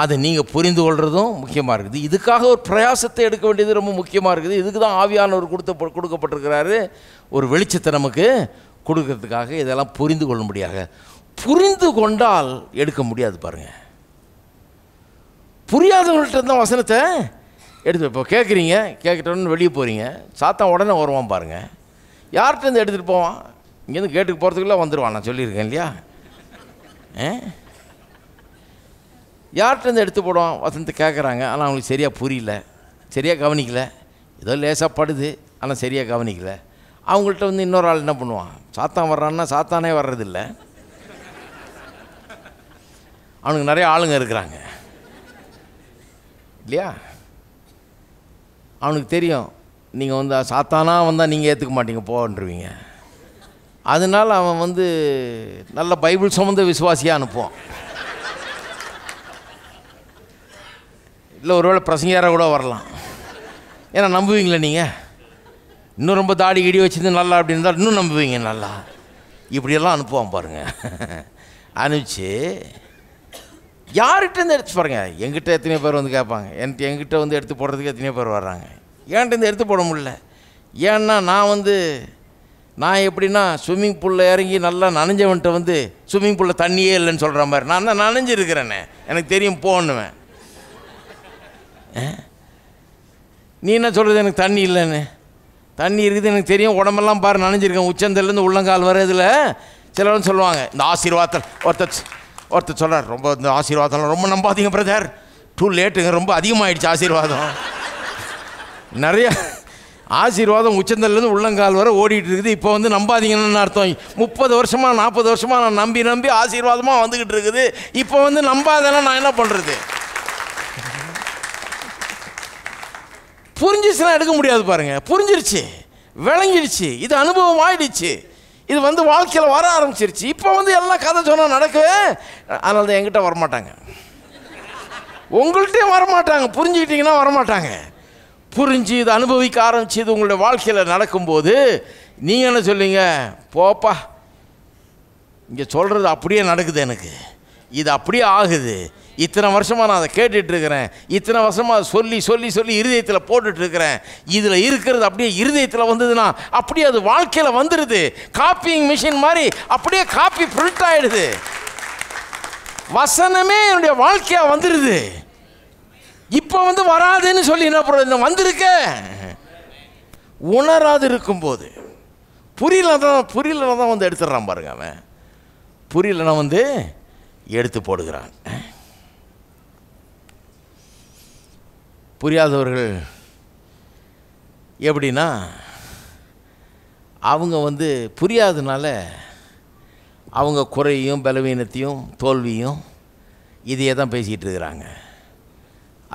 அதை நீங்கள் புரிந்து கொள்கிறதும் முக்கியமாக இருக்குது. இதுக்காக ஒரு பிரயாசத்தை எடுக்க வேண்டியது ரொம்ப முக்கியமாக இருக்குது. இதுக்கு தான் ஆவியானவர் கொடுத்த கொடுக்கப்பட்டிருக்கிறாரு. ஒரு வெளிச்சத்தை நமக்கு கொடுக்கறதுக்காக இதெல்லாம் புரிந்து கொள்ளும்படியாக. புரிந்து கொண்டால் எடுக்க முடியாது பாருங்கள் புரியாதவங்கள்ட்ட தான் வசனத்தை எடுத்து இப்போ கேட்குறீங்க கேட்கிட்டோன்னு வெளியே போகிறீங்க சாத்தான் உடனே வருவான் பாருங்கள் யார்கிட்ட இருந்து எடுத்துகிட்டு போவான்? இங்கேருந்து கேட்டுக்கு போகிறதுக்குள்ளே வந்துடுவான் நான் சொல்லியிருக்கேன் இல்லையா? ஆ? யார்கிட்டருந்து எடுத்து போடுவான்? வசனத்தை கேட்குறாங்க ஆனால் அவங்களுக்கு சரியாக புரியல. சரியாக கவனிக்கல. ஏதோ லேசாக படுது ஆனால் சரியாக கவனிக்கல. அவங்கள்ட்ட வந்து இன்னொரு ஆள் என்ன பண்ணுவான்? சாத்தான் வர்றான்னா சாத்தானே வர்றதில்ல. அவனுக்கு நிறைய ஆளுங்க இருக்கிறாங்க. இல்லையா? அவனுக்கு தெரியும் நீங்கள் வந்து சாத்தானா வந்தால் நீங்கள் ஏற்றுக்க மாட்டீங்க போன்றீங்க. அதனால் அவன் வந்து நல்ல பைபிள் சுமந்த விசுவாசியாக அனுப்புவான். இல்லை ஒருவேளை பிரசங்கியாராக கூட வரலாம். ஏன்னா நம்புவீங்களே நீங்கள் இன்னும் ரொம்ப தாடி கிடி வச்சிருந்து நல்லா அப்படி இருந்தால் இன்னும் நம்புவீங்க நல்லா. இப்படியெல்லாம் அனுப்புவான் பாருங்கள் அனுப்பிச்சு யார்கிட்டேருந்து எடுத்து பாருங்க. எங்கிட்ட எத்தனை பேர் வந்து கேட்பாங்க. என்கிட்ட எங்கிட்ட வந்து எடுத்து போடுறதுக்கு எத்தனையோ பேர் வர்றாங்க. ஏன்ட்டு எடுத்து போட முடியல? ஏன்னா நான் வந்து நான் எப்படின்னா ஸ்விம்மிங் பூலில் இறங்கி நல்லா நனைஞ்சவன்ட்ட வந்து ஸ்விம்மிங் பூலில் தண்ணியே இல்லைன்னு சொல்கிற மாதிரி. நான் தான் நனைஞ்சிருக்கிறேனே. எனக்கு தெரியும் போன்னுவேன். நீ என்ன சொல்கிறது எனக்கு தண்ணி இல்லைன்னு. தண்ணி இருக்குது எனக்கு தெரியும். உடம்பெல்லாம் பாரு நனைஞ்சிருக்கேன். உச்சந்தலேருந்து உள்ளங்கால் வர இதில் சிலரும் சொல்லுவாங்க. இந்த ஆசீர்வாதம் ஒருத்தர் ஒருத்தர் சொல்கிறார் ரொம்ப இந்த ஆசீர்வாதம்லாம் ரொம்ப நம்பாதீங்க பிரதர் டூ லேட்டுங்க ரொம்ப அதிகமாகிடுச்சு ஆசீர்வாதம். நிறைய ஆசீர்வாதம் உச்சந்தலேருந்து உள்ளங்கால் வரை ஓடிட்டு இருக்குது. இப்போ வந்து நம்பாதீங்கன்னு அர்த்தம்? முப்பது வருஷமாக நாற்பது வருஷமாக நான் நம்பி நம்பி ஆசீர்வாதமாக வந்துக்கிட்டு இருக்குது. இப்போ வந்து நம்பாதேன்னா நான் என்ன பண்ணுறது புரிஞ்சிச்சுன்னா எடுக்க முடியாது பாருங்கள் புரிஞ்சிருச்சு. விளங்கிடுச்சு. இது அனுபவம் ஆயிடுச்சு இது வந்து வாழ்க்கையில் வர ஆரம்பிச்சிருச்சு. இப்போ வந்து எல்லாம் கதை சொன்னால் நடக்கவே அதனால தான் என்கிட்ட வரமாட்டாங்க. உங்கள்கிட்டயும் வரமாட்டாங்க. புரிஞ்சுக்கிட்டீங்கன்னா வரமாட்டாங்க. புரிஞ்சு இது அனுபவிக்க ஆரம்பிச்சு இது உங்களுடைய வாழ்க்கையில் நடக்கும்போது நீங்கள் என்ன சொல்லுங்க போப்பா இங்கே சொல்கிறது அப்படியே நடக்குது எனக்கு. இது அப்படியே ஆகுது. இத்தனை வருஷமாக நான் அதை கேட்டுட்டு இருக்கிறேன் இத்தனை வருஷமாக அதை சொல்லி சொல்லி சொல்லி இருதயத்தில் போட்டுட்டு இருக்கிறேன் இதில் இருக்கிறது அப்படியே இருதயத்தில் வந்ததுன்னா அப்படியே அது வாழ்க்கையில் வந்துடுது காப்பிங் மிஷின் மாதிரி அப்படியே காப்பி பிரிண்ட் ஆகிடுது வசனமே என்னுடைய வாழ்க்கையாக வந்துடுது இப்போ வந்து வராதுன்னு சொல்லி என்ன பண்ணுறது வந்திருக்க. உணராது இருக்கும்போது. புரியல தான் புரியலனா தான் வந்து எடுத்துடுறான் பாருங்க அவன். புரியலன்னா வந்து எடுத்து போடுகிறான். புரியாதவர்கள் எப்படின்னா அவங்க வந்து புரியாததுனால அவங்க குறையும் பலவீனத்தையும் தோல்வியும் இதையே தான் பேசிகிட்டு இருக்கிறாங்க.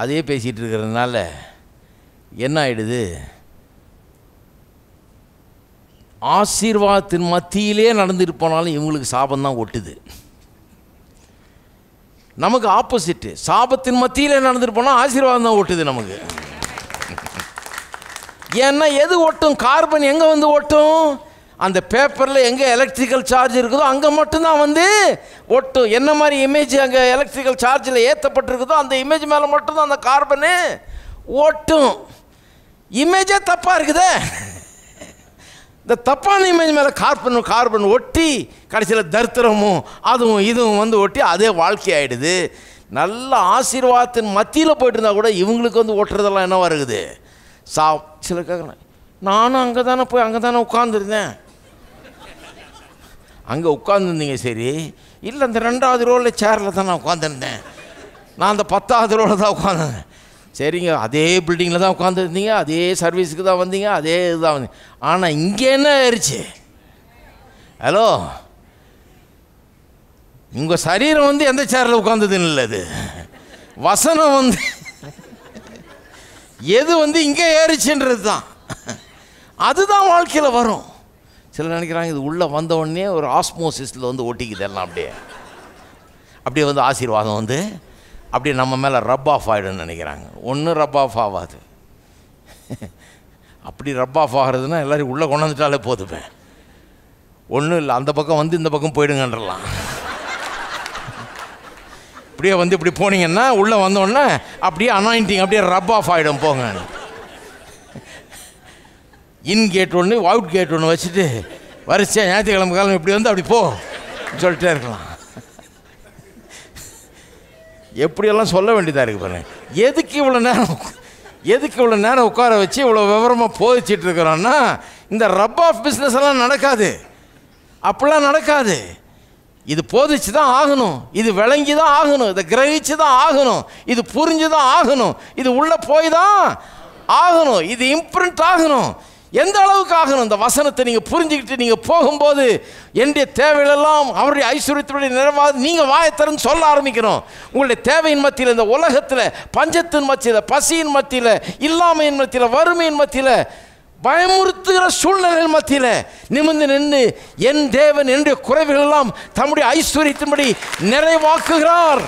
அதையே பேசிகிட்டு இருக்கிறதுனால என்ன ஆயிடுது? ஆசீர்வாதத்தின் மத்தியிலே நடந்துட்டு போனாலும் இவங்களுக்கு சாபம் தான் ஒட்டுது. நமக்கு ஆப்போசிட்டு சாபத்தின் மத்தியில் நடந்துட்டு போனால் ஆசீர்வாதம் தான் ஓட்டுது நமக்கு. ஏன்னா எது ஓட்டும் கார்பன் எங்கே வந்து ஓட்டும் அந்த பேப்பரில் எங்கே எலக்ட்ரிக்கல் சார்ஜ் இருக்குதோ அங்கே மட்டும்தான் வந்து ஒட்டும். என்ன மாதிரி இமேஜ் அங்கே எலக்ட்ரிக்கல் சார்ஜில் ஏற்றப்பட்டிருக்குதோ அந்த இமேஜ் மேலே மட்டும்தான் அந்த கார்பனு ஓட்டும் இமேஜே தப்பாக இருக்குதே. இந்த தப்பான இமேஜ் மேலே கார்பன் கார்பன் ஒட்டி கடைசியில் தரித்திரமும் அதுவும் இதுவும் வந்து ஒட்டி அதே வாழ்க்கை ஆகிடுது நல்ல ஆசீர்வாதத்தின் மத்தியில் போயிட்டு இருந்தால் கூட இவங்களுக்கு வந்து ஓட்டுறதெல்லாம் என்னவாக இருக்குது? சா சில கேட்குறேன் நானும் அங்கே தானே போய் அங்கே தானே உட்காந்துருந்தேன் அங்கே உட்காந்துருந்தீங்க சரி. இல்லை அந்த ரெண்டாவது ரோவில் சேரில் தான் நான் உட்காந்துருந்தேன் நான் அந்த பத்தாவது ரோவில் தான் உட்காந்துருந்தேன் சரிங்க அதே பில்டிங்கில் தான் உட்காந்துருந்தீங்க அதே சர்வீஸுக்கு தான் வந்தீங்க அதே இதுதான் வந்தீங்க. ஆனால் இங்கே என்ன ஆயிடுச்சு ஹலோ உங்கள் சரீரம் வந்து எந்த சேரில் உட்காந்ததுன்னு இல்லை அது. வசனம் வந்து எது வந்து இங்கே ஏறிச்சுன்றது தான். அதுதான் வாழ்க்கையில் வரும். சிலர் நினைக்கிறாங்க இது உள்ளே வந்த உடனே ஒரு ஆஸ்மோசிஸில் வந்து ஒட்டிக்குது எல்லாம் அப்படியே. அப்படியே வந்து ஆசீர்வாதம் வந்து அப்படியே நம்ம மேலே ரப் ஆஃப் ஆகிடும்னு நினைக்கிறாங்க. ஒன்றும் ரப் ஆஃப் ஆகாது. அப்படி ரப் ஆஃப் ஆகிறதுனா எல்லோரும் உள்ளே கொண்டாந்துட்டாலே போதுமே. ஒன்றும் இல்லை அந்த பக்கம் வந்து இந்த பக்கம் போயிடுங்கன்றலாம். இப்படியே வந்து இப்படி போனீங்கன்னா உள்ளே வந்தோடனே அப்படியே அனாயிண்டிங் அப்படியே ரப் ஆஃப் ஆகிடும் போங்க இன் கேட் ஒன்று அவுட் கேட் ஒன்று வச்சுட்டு வரிசையாக ஞாயிற்றுக்கிழமை காலம் இப்படி வந்து அப்படி போ சொல்லிட்டே இருக்கலாம். எப்படியெல்லாம் சொல்ல வேண்டியதாக இருக்குது பாருங்க. எதுக்கு இவ்வளோ நேரம் எதுக்கு இவ்வளோ நேரம் உட்கார வச்சு இவ்வளோ விவரமாக போதிச்சிட்டு இருக்கிறோன்னா இந்த ரப் ஆஃப் பிஸ்னஸ் எல்லாம் நடக்காது. அப்படிலாம் நடக்காது. இது போதிச்சு தான் ஆகணும். இது விளங்கி தான் ஆகணும். இதை கிரகிச்சு தான் ஆகணும். இது புரிஞ்சு தான் ஆகணும். இது உள்ளே போய் தான் ஆகணும். இது இம்ப்ரிண்ட் ஆகணும். எந்த அளவுக்கு ஆகணும் இந்த வசனத்தை நீங்கள் புரிஞ்சுக்கிட்டு நீங்கள் போகும்போது என்னுடைய தேவைகளெல்லாம் அவருடைய ஐஸ்வர்யத்தினுடைய நிறைவாக நீங்கள் வாயை சொல்ல ஆரம்பிக்கிறோம் உங்களுடைய தேவையின் மத்தியில் இந்த உலகத்தில் பஞ்சத்தின் மத்தியில் பசியின் மத்தியில் இல்லாமையின் மத்தியில் வறுமையின் மத்தியில் பயமுறுத்துகிற சூழ்நிலைகள் மத்தியில் நிமிர்ந்து நின்று என் தேவன் என்னுடைய குறைவுகள் எல்லாம் தம்முடைய ஐஸ்வர்யத்தின்படி நிறைவாக்குகிறார்.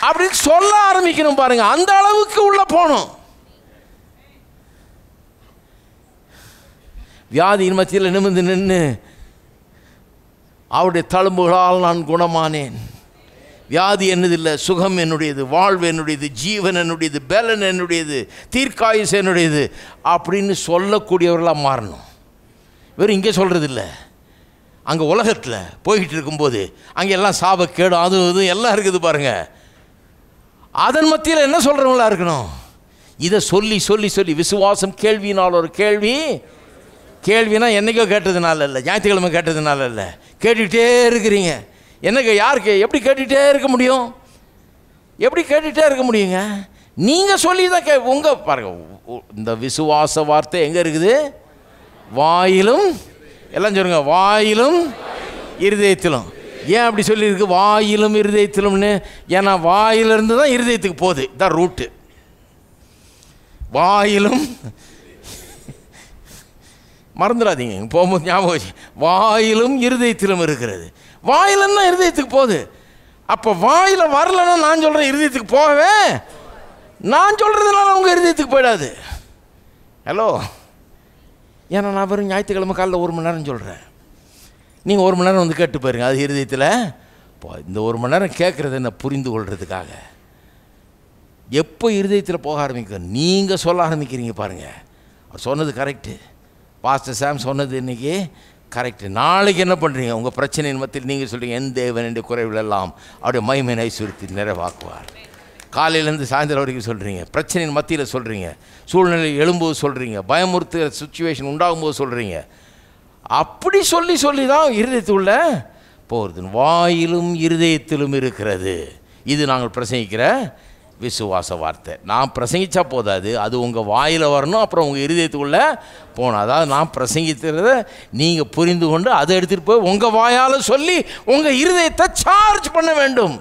அப்படின்னு சொல்ல ஆரம்பிக்கணும் பாருங்கள் அந்த அளவுக்கு உள்ளே போகணும். வியாதியின் மத்தியில் நிமிர்ந்து நின்று அவருடைய தழும்புகளால் நான் குணமானேன். வியாதி என்னதில்லை சுகம் என்னுடையது வாழ்வு என்னுடையது ஜீவன் என்னுடையது பலன் என்னுடையது தீர்க்காயுஸ் என்னுடையது அப்படின்னு சொல்லக்கூடியவர்களாக மாறணும். வெறும் இங்கே சொல்கிறது இல்லை அங்கே உலகத்தில் போய்கிட்டு இருக்கும்போது அங்கே எல்லாம் சாபக்கேடு அது இது எல்லாம் இருக்குது பாருங்கள் அதன் மத்தியில் என்ன சொல்கிறவங்களா இருக்கணும்? இதை சொல்லி சொல்லி சொல்லி விசுவாசம் கேள்வினால் ஒரு கேள்வி கேள்வினா என்னைக்கோ கேட்டதுனால இல்லை ஞாயிற்றுக்கிழமை கேட்டதுனால இல்லை. கேட்டுக்கிட்டே இருக்கிறீங்க. என்னங்க யாருக்கு? எப்படி கேட்டுகிட்டே இருக்க முடியும்? எப்படி கேட்டுகிட்டே இருக்க முடியுங்க? நீங்கள் சொல்லி தான் கே உங்கள் பாருங்கள் இந்த விசுவாச வார்த்தை எங்கே இருக்குது? வாயிலும் எல்லாம் சொல்லுங்க வாயிலும் இருதயத்திலும். ஏன் அப்படி சொல்லியிருக்கு? வாயிலும் இருதயத்திலும்னு. ஏன்னா வாயிலிருந்து தான் இருதயத்துக்கு போகுது. இதான் ரூட்டு வாயிலும் மறந்துடாதீங்க. இங்கே போகும்போது ஞாபகம் வச்சு வாயிலும் இருதயத்திலும் இருக்கிறது. வாயிலன்னா தான் இருதயத்துக்கு போகுது. அப்போ வாயில் வரலன்னா நான் சொல்கிறேன் இருதயத்துக்கு போகவே நான் சொல்கிறதுனால உங்கள் இருதயத்துக்கு போயிடாது. ஹலோ ஏன்னா நான் வெறும் ஞாயிற்றுக்கிழமை காலையில் ஒரு மணி நேரம் சொல்கிறேன் நீங்கள் ஒரு மணி நேரம் வந்து கேட்டு போயிருங்க அது இருதயத்தில். இப்போ இந்த ஒரு மணி நேரம் கேட்குறது என்ன புரிந்து கொள்கிறதுக்காக எப்போ இருதயத்தில் போக ஆரம்பிக்கும்? நீங்கள் சொல்ல ஆரம்பிக்கிறீங்க பாருங்கள் அவர் சொன்னது கரெக்டு பாஸ்டர் சாம் சொன்னது இன்றைக்கி கரெக்டு நாளைக்கு என்ன பண்ணுறீங்க உங்கள் பிரச்சனையின் மத்தியில் நீங்கள் சொல்கிறீங்க என் தேவன் என்ற குறைவில் எல்லாம் அவருடைய மகிமை ஐஸ்வர்யத்தில் நிறைவாக்குவார். காலையிலேருந்து சாயந்தரம் வரைக்கும் சொல்கிறீங்க பிரச்சனையின் மத்தியில் சொல்கிறீங்க சூழ்நிலை எழும்போது சொல்கிறீங்க பயமுறுத்துகிற சுச்சுவேஷன் உண்டாகும்போது சொல்கிறீங்க அப்படி சொல்லி சொல்லி தான் இருதயத்துள்ள போகிறது வாயிலும் இருதயத்திலும் இருக்கிறது. இது நாங்கள் பிரசங்கிக்கிற விசுவாச வார்த்தை நான் பிரசங்கிச்சா போதாது. அது உங்கள் வாயில் வரணும் அப்புறம் உங்கள் இருதயத்துக்குள்ளே போகணும் அதாவது நான் பிரசங்கிக்கிறத நீங்கள் புரிந்து கொண்டு அதை எடுத்துகிட்டு போய் உங்கள் வாயால் சொல்லி உங்கள் இருதயத்தை சார்ஜ் பண்ண வேண்டும்.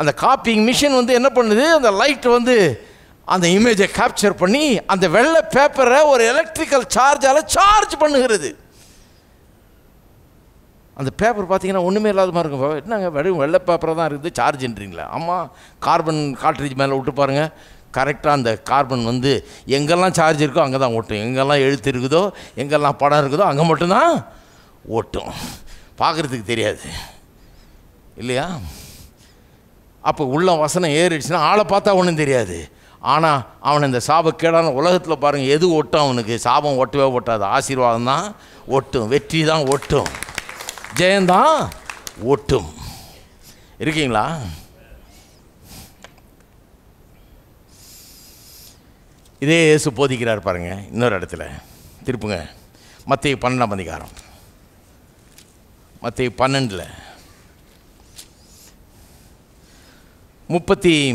அந்த காப்பிங் மிஷின் வந்து என்ன பண்ணுது? அந்த லைட் வந்து அந்த இமேஜை கேப்சர் பண்ணி அந்த வெள்ளை பேப்பரை ஒரு எலக்ட்ரிக்கல் சார்ஜால் சார்ஜ் பண்ணுகிறது. அந்த பேப்பர் பார்த்தீங்கன்னா ஒன்றுமே இல்லாத மாதிரி இருக்கும். என்னங்க வெறும் வெள்ளை பேப்பராக தான் இருக்குது சார்ஜுன்றீங்களா ஆமாம் கார்பன் காட்ரேஜ் மேலே விட்டு பாருங்கள் கரெக்டாக அந்த கார்பன் வந்து எங்கெல்லாம் சார்ஜ் இருக்கோ அங்கே தான் ஓட்டும். எங்கெல்லாம் எழுத்து இருக்குதோ எங்கெல்லாம் படம் இருக்குதோ அங்கே மட்டும்தான் ஓட்டும். பார்க்குறதுக்கு தெரியாது. இல்லையா? அப்போ உள்ள வசனம் ஏறிடுச்சுன்னா ஆளை பார்த்தா ஒன்றும் தெரியாது. ஆனால் அவன் இந்த சாபக்கேடான உலகத்தில் பாருங்கள் எது ஓட்டும் அவனுக்கு? சாபம் ஓட்டவே ஓட்டாது. ஆசீர்வாதம் தான் ஒட்டும் வெற்றி தான் ஒட்டும் ஜெயந்தான் ஒட்டும் இருக்கீங்களா? இதே இயேசு போதிக்கிறார் பாருங்க இன்னொரு இடத்துல. திருப்புங்க. மத்திய பன்னெண்டாம் அதிகாரம். மத்திய பன்னெண்டில். முப்பத்தி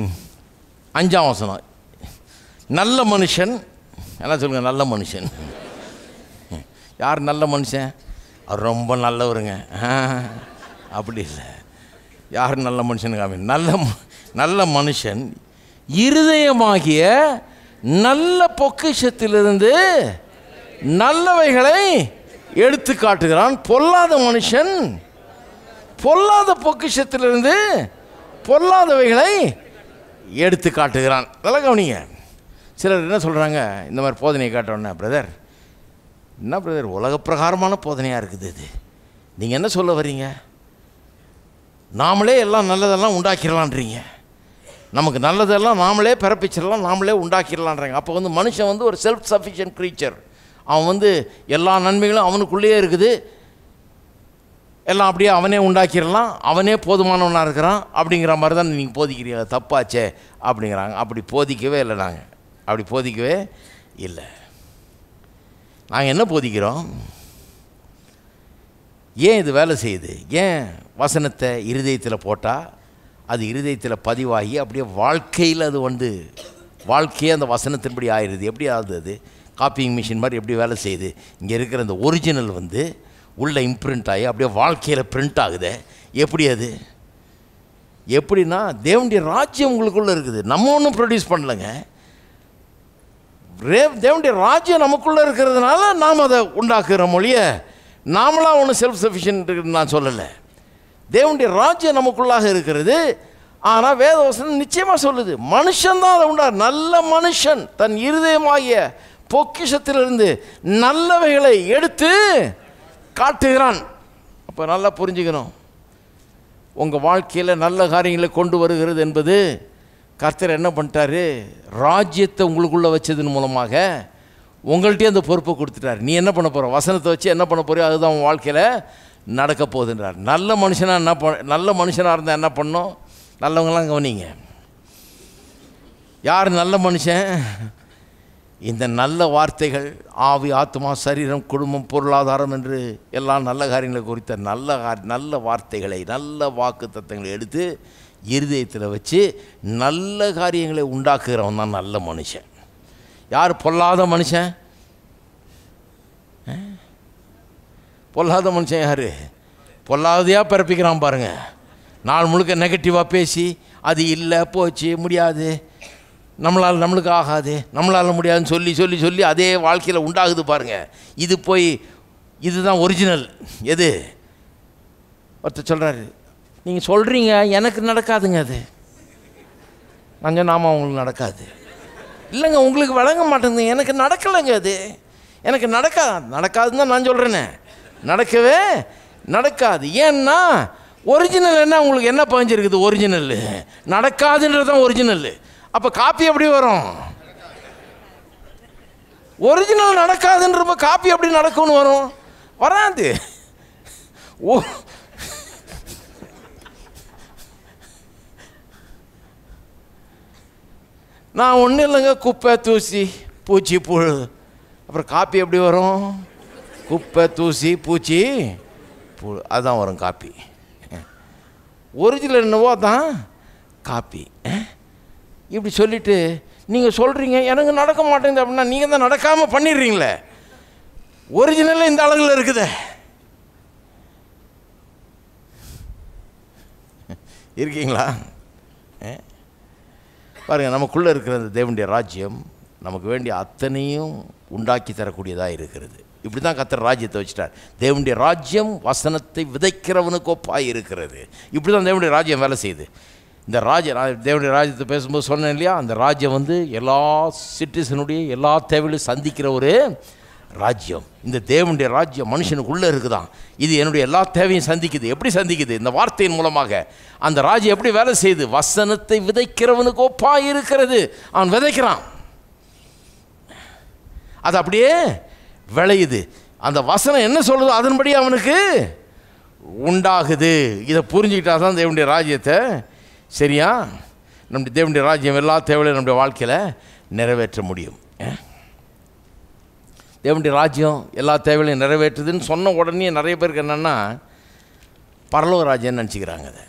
அஞ்சாம் வசனம். நல்ல மனுஷன் என்ன சொல்லுங்கள் நல்ல மனுஷன். யார் நல்ல மனுஷன்? அவர் ரொம்ப நல்லவருங்க. அப்படி இல்லை. யார் நல்ல மனுஷன் காமி நல்ல நல்ல மனுஷன் இருதயமாகிய நல்ல பொக்கிஷத்திலிருந்து நல்லவைகளை எடுத்து காட்டுகிறான். பொல்லாத மனுஷன் பொல்லாத பொக்கிஷத்திலிருந்து பொல்லாதவைகளை எடுத்து காட்டுகிறான். நல்லா கவனிங்க. சிலர் என்ன சொல்கிறாங்க இந்த மாதிரி போதனையை காட்டுறோன்னே பிரதர் என்ன பிரதர் உலக பிரகாரமான போதனையாக இருக்குது இது. நீங்கள் என்ன சொல்ல வர்றீங்க? நாமளே எல்லாம் நல்லதெல்லாம் உண்டாக்கிடலான்றீங்க நமக்கு நல்லதெல்லாம் நாமளே பிறப்பிச்சிடலாம் நாமளே உண்டாக்கிடலான்றாங்க அப்போ வந்து மனுஷன் வந்து ஒரு செல்ஃப் சஃபிஷியன்ட் க்ரீச்சர் அவன் வந்து எல்லா நன்மைகளும் அவனுக்குள்ளேயே இருக்குது. எல்லாம் அப்படியே அவனே உண்டாக்கிடலாம் அவனே போதுமானவனாக இருக்கிறான் அப்படிங்கிற மாதிரி தான் நீங்கள் போதிக்கிறீங்க தப்பாச்சே அப்படிங்கிறாங்க. அப்படி போதிக்கவே இல்லை நாங்கள் அப்படி போதிக்கவே இல்லை. நாங்கள் என்ன போதிக்கிறோம்? ஏன் இது வேலை செய்யுது? ஏன் வசனத்தை இருதயத்தில் போட்டால் அது இருதயத்தில் பதிவாகி அப்படியே வாழ்க்கையில் அது வந்து வாழ்க்கையே அந்த வசனத்தின்படி ஆயிடுது. எப்படி ஆகுது அது? காப்பிங் மிஷின் மாதிரி எப்படி வேலை செய்யுது? இங்கே இருக்கிற அந்த ஒரிஜினல் வந்து உள்ளே இம்ப்ரிண்ட் ஆகி அப்படியே வாழ்க்கையில் பிரிண்ட் ஆகுதே. எப்படி அது? எப்படின்னா தேவனுடைய ராஜ்யம் உங்களுக்குள்ளே இருக்குது. நம்ம ஒன்றும் ப்ரொடியூஸ் பண்ணலைங்க. தேவனுடைய ராஜ்யம் நமக்குள்ளே இருக்கிறதுனால நாம் அதை உண்டாக்குறோம் மொழிய நாமளாக ஒன்றும் செல்ஃப் சஃபிஷியன்ட் நான் சொல்லலை. தேவனுடைய ராஜ்யம் நமக்குள்ளாக இருக்கிறது. ஆனால் வேதவசனம் நிச்சயமாக சொல்லுது. மனுஷன்தான் அதை உண்டா நல்ல மனுஷன் தன் இருதயமாகிய பொக்கிஷத்திலிருந்து நல்லவைகளை எடுத்து காட்டுகிறான். அப்போ நல்லா புரிஞ்சுக்கணும். உங்கள் வாழ்க்கையில் நல்ல காரியங்களை கொண்டு வருகிறது என்பது கர்த்தர் என்ன பண்ணிட்டாரு? ராஜ்யத்தை உங்களுக்குள்ளே வச்சதன் மூலமாக உங்கள்கிட்டயே அந்த பொறுப்பை கொடுத்துட்டார். நீ என்ன பண்ண போகிற வசனத்தை வச்சு என்ன பண்ண போறியோ அதுதான் உன் வாழ்க்கையில் நடக்க போகுதுன்றார். நல்ல மனுஷனாக என்ன பண்ண நல்ல மனுஷனாக இருந்தால் என்ன பண்ணும்? நல்லவங்களாம் கவனிங்க யார் நல்ல மனுஷன்? இந்த நல்ல வார்த்தைகள் ஆவி ஆத்மா சரீரம் குடும்பம் பொருளாதாரம் என்று எல்லா நல்ல காரியங்களை குறித்த நல்ல நல்ல வார்த்தைகளை நல்ல வாக்கு தத்தங்களை எடுத்து இருதயத்தில் வச்சு நல்ல காரியங்களை உண்டாக்குகிறவன் தான் நல்ல மனுஷன். யார்? பொல்லாத மனுஷன். பொல்லாத மனுஷன் யார்? பொல்லாதையாக பிறப்பிக்கிறான் பாருங்க. நாள் முழுக்க நெகட்டிவாக பேசி அது இல்லை போச்சு முடியாது. நம்மளால் நம்மளுக்கு ஆகாது நம்மளால் முடியாதுன்னு சொல்லி சொல்லி சொல்லி அதே வாழ்க்கையில் உண்டாகுது பாருங்க. இது போய் இதுதான் ஒரிஜினல் எது? ஒருத்தர் சொல்கிறாரு நீங்கள் சொல்கிறீங்க எனக்கு நடக்காதுங்க அது. நான் நாம ஆமாம் உங்களுக்கு நடக்காது. இல்லைங்க உங்களுக்கு வழங்க மாட்டேங்குது. எனக்கு நடக்கலைங்க அது. எனக்கு நடக்கா நடக்காதுன்னு தான் நான் சொல்கிறேனே நடக்கவே நடக்காது. ஏன்னா ஒரிஜினல் என்ன? உங்களுக்கு என்ன பதிஞ்சிருக்குது ஒரிஜினல் நடக்காதுன்றது தான் ஒரிஜினல் அப்போ காப்பி எப்படி வரும்? ஒரிஜினல் நடக்காதுன்றப்ப காப்பி எப்படி நடக்கும்னு வரும்? வராது. நான் ஒன்றும் இல்லைங்க குப்பை தூசி பூச்சி புழு. அப்புறம் காப்பி எப்படி வரும்? குப்பை தூசி பூச்சி புழு. அதுதான் வரும் காப்பி. ஒரிஜினல் என்னவோ அதான் காப்பி. இப்படி சொல்லிவிட்டு நீங்கள் சொல்கிறீங்க எனக்கு நடக்க மாட்டேங்குது அப்படின்னா நீங்கள் தான் நடக்காமல் பண்ணிடுறீங்களே. ஒரிஜினலில் இந்த அளவில் இருக்குதே. இருக்கீங்களா? பாருங்கள் நமக்குள்ளே இருக்கிற அந்த தேவனுடைய ராஜ்யம் நமக்கு வேண்டிய அத்தனையும் உண்டாக்கி தரக்கூடியதாக இருக்கிறது. இப்படி தான் கத்தர் ராஜ்யத்தை வச்சுட்டார். தேவனுடைய ராஜ்யம் வசனத்தை விதைக்கிறவனுக்கு ஒப்பாக இருக்கிறது. இப்படி தான் தேவனுடைய ராஜ்யம் வேலை செய்யுது. இந்த ராஜ்யம் தேவனுடைய ராஜ்யத்தை பேசும்போது சொன்னேன் இல்லையா? அந்த ராஜ்யம் வந்து எல்லா சிட்டிசனுடைய எல்லா தேவையிலும் சந்திக்கிற ஒரு ராஜ்யம். இந்த தேவனுடைய ராஜ்யம் மனுஷனுக்குள்ளே இருக்குதான். இது என்னுடைய எல்லா தேவையும் சந்திக்குது. எப்படி சந்திக்குது? இந்த வார்த்தையின் மூலமாக. அந்த ராஜ்யம் எப்படி வேலை செய்யுது வசனத்தை விதைக்கிறவனுக்கு ஒப்பா இருக்கிறது. அவன் விதைக்கிறான். அது அப்படியே விளையுது. அந்த வசனம் என்ன சொல்லுதோ அதன்படி அவனுக்கு உண்டாகுது. இதை புரிஞ்சுக்கிட்டா தான் தேவனுடைய ராஜ்யத்தை சரியா? நம்முடைய தேவனுடைய ராஜ்யம் எல்லா தேவையிலும் நம்முடைய வாழ்க்கையில் நிறைவேற்ற முடியும். தேவனுடைய ராஜ்யம் எல்லா தேவைகளையும் நிறைவேற்றுதுன்னு சொன்ன உடனே நிறைய பேருக்கு என்னென்னா பரலோக ராஜ்யம்னு நினச்சிக்கிறாங்க அதை.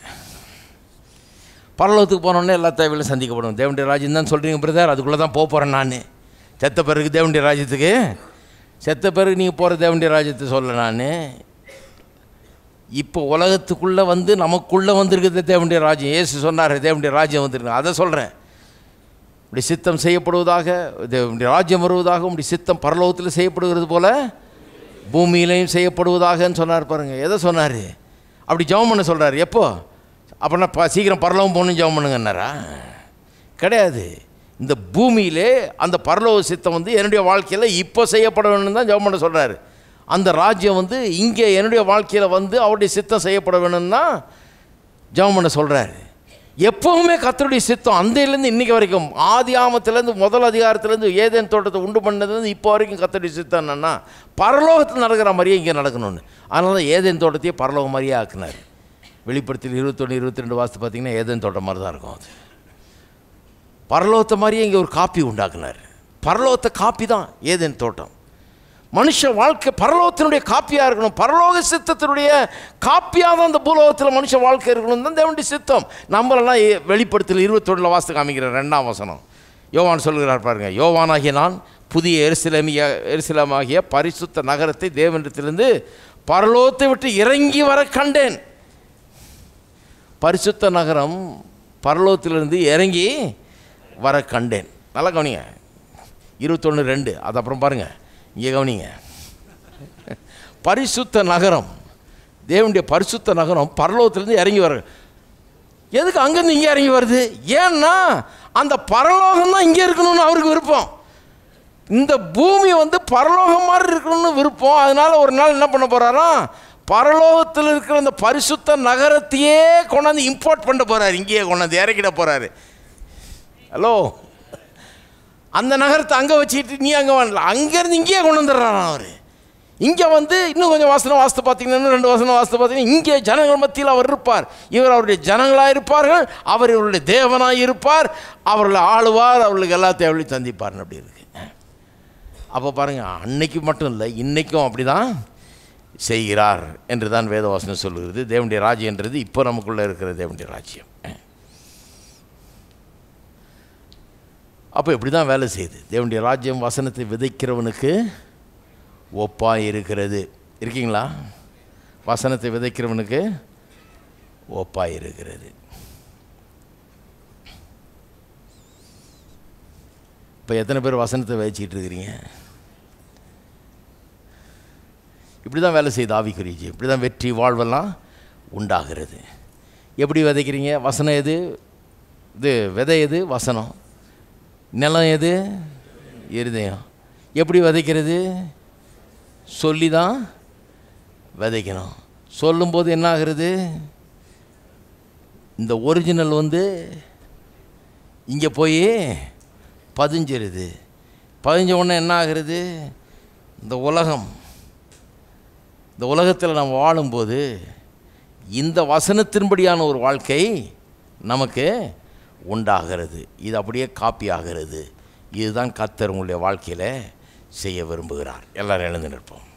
பரலோகத்துக்கு போனோடனே எல்லா தேவையிலும் சந்திக்கப்படும். தேவனுடைய ராஜ்யம் தான் சொல்கிறீங்க பிரதர் அதுக்குள்ளே தான் போக போகிறேன் நான். செத்த பிறகு தேவனுடைய ராஜ்யத்துக்கு? செத்த பிறகு நீங்கள் போகிற தேவனுடைய ராஜ்யத்தை சொல்ல நான். இப்போ உலகத்துக்குள்ளே வந்து நமக்குள்ளே வந்திருக்குது தேவனுடைய ராஜ்யம். ஏசு சொன்னார் தேவனுடைய ராஜ்யம் வந்திருக்கு. அதை சொல்கிறேன் இப்படி சித்தம் செய்யப்படுவதாக ராஜ்யம் வருவதாக உடைய சித்தம் பரலோகத்தில் செய்யப்படுகிறது போல பூமியிலையும் செய்யப்படுவதாகன்னு சொன்னார் பாருங்க. எதை சொன்னார்? அப்படி ஜெபம் பண்ண சொல்கிறார் எப்போ? அப்படின்னா ப சீக்கிரம் பரலோகம் போகணும் ஜெபம் பண்ணுங்கன்னாரா? கிடையாது. இந்த பூமியிலே அந்த பரலோக சித்தம் வந்து என்னுடைய வாழ்க்கையில் இப்போ செய்யப்பட வேணும்னு தான் ஜெபம் பண்ண சொல்கிறாரு அந்த ராஜ்யம் வந்து இங்கே என்னுடைய வாழ்க்கையில் வந்து அவருடைய சித்தம் செய்யப்பட வேணும்னு தான் ஜெபம் பண்ண சொல்கிறாரு எப்பவுமே கத்தருடைய சித்தம் அந்தையிலேருந்து இன்றைக்கி வரைக்கும் ஆதி ஆமத்துலேருந்து முதல் அதிகாரத்துலேருந்து ஏதேன் தோட்டத்தை உண்டு பண்ணதுலேருந்து இப்போ வரைக்கும் கத்தருடைய சித்தம் என்னென்னா பரலோகத்தில் நடக்கிற மாதிரியே இங்கே நடக்கணும்னு. அதனால தான் ஏதேன் தோட்டத்தையே பரலோகம் மாதிரியே ஆக்குனார். வெளிப்படுத்தில் இருபத்தொன்று இருபத்தி ரெண்டு வாசத்து பார்த்தீங்கன்னா ஏதேன் தோட்டம் மாதிரி தான் இருக்கும் அது. பரலோகத்தை மாதிரியே இங்கே ஒரு காப்பி உண்டாக்குனார். பரலோகத்தை காப்பி தான் ஏதேன் தோட்டம். மனுஷ வாழ்க்கை பரலோகத்தினுடைய காப்பியாக இருக்கணும். பரலோக சித்தத்தினுடைய காப்பியாக தான் அந்த பூலோகத்தில் மனுஷ வாழ்க்கை இருக்கணும் தான் தேவனுடைய சித்தம். நம்மளெல்லாம் ஏ- வெளிப்படுத்தல் இருபத்தொன்னில் வாசத்து காமிக்கிற ரெண்டாம் வசனம். யோவான் சொல்கிறார் பாருங்கள் யோவானாகிய நான் புதிய எரிசிலமிய எரிசிலமாகிய பரிசுத்த நகரத்தை தேவனிடத்திலிருந்து பரலோகத்தை விட்டு இறங்கி வர கண்டேன். பரிசுத்த நகரம் பரலோகத்திலிருந்து இறங்கி வர கண்டேன். நல்லா கவனிங்க. இருபத்தொன்று ரெண்டு. அது அப்புறம் பாருங்கள் இங்கே கவனிங்க. பரிசுத்த நகரம். தேவனுடைய பரிசுத்த நகரம் பரலோகத்திலேருந்து இறங்கி வர எதுக்கு அங்கேருந்து இங்கே இறங்கி வருது? ஏன்னா அந்த பரலோகம் தான் இங்கே இருக்கணும்னு அவருக்கு விருப்பம். இந்த பூமி வந்து பரலோகம் மாதிரி இருக்கணும்னு விருப்பம். அதனால ஒரு நாள் என்ன பண்ண போகிறாராம் பரலோகத்தில் இருக்கிற இந்த பரிசுத்த நகரத்தையே கொண்டாந்து இம்போர்ட் பண்ண போகிறாரு இங்கேயே கொண்டாந்து இறக்கிட போகிறாரு ஹலோ அந்த நகரத்தை அங்கே வச்சுக்கிட்டு நீ அங்கே வரல அங்கேருந்து இங்கேயே கொண்டு வந்துடுறான் அவர். இங்கே வந்து இன்னும் கொஞ்சம் வாசனம் வாஸ்து பார்த்தீங்கன்னா இன்னும் ரெண்டு வாசனம் வாஸ்து பார்த்தீங்கன்னா இங்கே ஜனங்கள் மத்தியில் அவர் இருப்பார். இவர் அவருடைய ஜனங்களாக இருப்பார்கள். அவர் இவருடைய தேவனாக இருப்பார். அவர்களை ஆளுவார். அவர்களுக்கு எல்லா தேவையும் சந்திப்பார்னு அப்படி இருக்கு. அப்போ பாருங்கள் அன்னைக்கு மட்டும் இல்லை இன்றைக்கும் அப்படி தான் செய்கிறார் என்று தான் வேதவாசனம் சொல்லுகிறது. தேவனுடைய ராஜ்யன்றது இப்போ நமக்குள்ளே இருக்கிற தேவனுடைய ராஜ்யம். அப்போ இப்படி தான் வேலை செய்யுது. தேவனுடைய ராஜ்யம் வசனத்தை விதைக்கிறவனுக்கு ஒப்பாக இருக்கிறது. இருக்கீங்களா? வசனத்தை விதைக்கிறவனுக்கு ஒப்பாக இருக்கிறது. இப்போ எத்தனை பேர் வசனத்தை விதைச்சிட்டு இருக்கிறீங்க? இப்படி தான் வேலை செய்யுது ஆவிக்குரிய இப்படி தான் வெற்றி வாழ்வெல்லாம் உண்டாகிறது. எப்படி விதைக்கிறீங்க? வசனம் எது? இது விதை எது? வசனம். நிலம் எது? இருதயம். எப்படி விதைக்கிறது? சொல்லி தான் விதைக்கணும். சொல்லும்போது என்ன ஆகிறது? இந்த ஒரிஜினல் வந்து இங்கே போய் பதிஞ்சிருது. பதிஞ்ச உடனே என்ன ஆகிறது? இந்த உலகம். இந்த உலகத்தில் நம்ம வாழும்போது இந்த வசனத்தின்படியான ஒரு வாழ்க்கை நமக்கு உண்டாகிறது. இது அப்படியே காப்பி ஆகிறது இதுதான் கத்தர் உங்களுடைய வாழ்க்கையில் செய்ய விரும்புகிறார். எல்லாரும் எழுந்து நிற்போம்.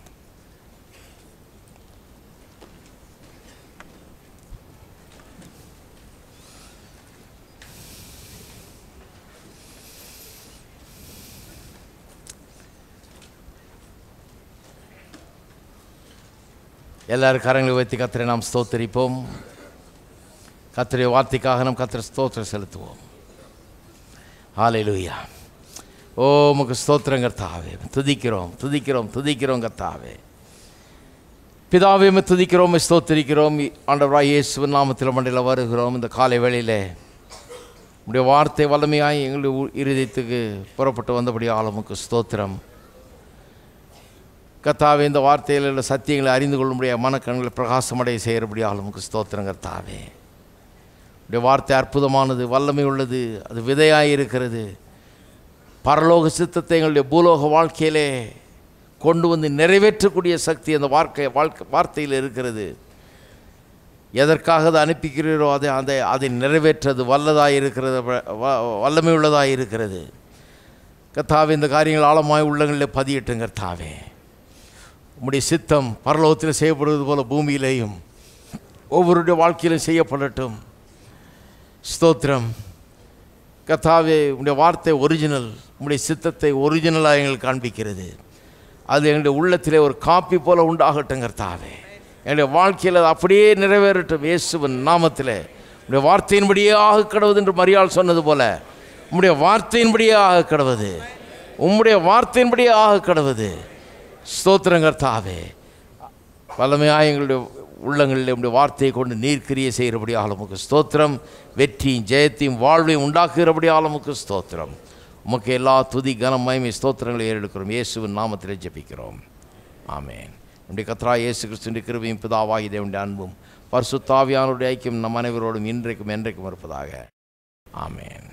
எல்லாரும் கரங்களை வைத்து கத்தரை நாம் ஸ்தோத்தரிப்போம். கத்தரை வார்த்தைக்காக நம் கத்திர ஸ்தோத்திரம் செலுத்துவோம். ஹalleluya ஓ உமக்கு ஸ்தோத்திரம் கர்த்தாவே. துதிக்கிறோம் துதிக்கிறோம் துதிக்கிறோம் கர்த்தாவே. பிதாவே துதிக்கிறோம் ஸ்தோத்திரிக்கிறோம். ஆண்டவராய் இயேசுவின் நாமத்தில் மண்டையில் வருகிறோம். இந்த காலை வேளையில் உடைய வார்த்தை வல்லமையாய் எங்களுடைய இருதயத்துக்கு புறப்பட்டு வந்தபடி ஆளுமுக்கு ஸ்தோத்திரம். கர்த்தாவே இந்த வார்த்தையில் உள்ள சத்தியங்களை அறிந்து கொள்ளும்படியாக மனக்கண்களை பிரகாசமடைய செய்கிறபடி ஆளுமுக்கு ஸ்தோத்திரம் கர்த்தாவே. வார்த்தை அற்புதமானது வல்லமை உள்ளது அது விதையாக இருக்கிறது. பரலோக சித்தத்தை எங்களுடைய பூலோக வாழ்க்கையிலே கொண்டு வந்து நிறைவேற்றக்கூடிய சக்தி அந்த வாழ்க்கை வாழ்க்கை வார்த்தையில் இருக்கிறது. எதற்காக அதை அனுப்பிக்கிறீரோ அதை அதை அதை நிறைவேற்றது வல்லதாக இருக்கிறது வ- வல்லமை உள்ளதாக இருக்கிறது. கர்த்தாவே இந்த காரியங்கள் ஆழமாய் உள்ளங்களில் பதியட்டும் கர்த்தாவே. உம்முடைய சித்தம் பரலோகத்தில் செய்யப்படுவது போல பூமியிலேயும் ஒவ்வொருடைய வாழ்க்கையிலும் செய்யப்படட்டும். ஸ்தோத்திரம். கத்தாவே உடைய வார்த்தை ஒரிஜினல் உம்முடைய சித்தத்தை ஒரிஜினலாக எங்களுக்கு காண்பிக்கிறது. அது எங்களுடைய உள்ளத்திலே ஒரு காப்பி போல உண்டாகட்டும் கர்த்தாவே. என்னுடைய வாழ்க்கையில் அது அப்படியே நிறைவேறட்டும் இயேசுவின் நாமத்தில். உடைய வார்த்தையின்படியே ஆக கடவுது என்று மரியாள் சொன்னது போல உம்முடைய வார்த்தையின்படியே ஆக கடவுது உம்முடைய வார்த்தையின்படியே ஆக கடவுது ஸ்தோத்திரங்கர்த்தாவே வல்லமையாக எங்களுடைய உள்ளங்களில் உடைய வார்த்தையை கொண்டு நீர்க்கிரியை செய்கிறபடி ஆலமுக்கு ஸ்தோத்திரம். வெற்றியும் ஜெயத்தையும் வாழ்வையும் உண்டாக்குகிறபடி ஆளுமுக்கு ஸ்தோத்திரம். உமக்கு எல்லா துதி கனமயமை ஸ்தோத்திரங்களை ஏறெடுக்கிறோம். இயேசுவின் நாமத்திலே ஜபிக்கிறோம். ஆமேன். நம்முடைய கத்ரா இயேசு கிறிஸ்துவின் கிருபையும் பிதாவாகி தேவனுடைய அன்பும் பரிசுத்தாவியானுடைய ஐக்கியம் நம் அனைவரோடும் இன்றைக்கும் என்றைக்கும் இருப்பதாக. ஆமேன்.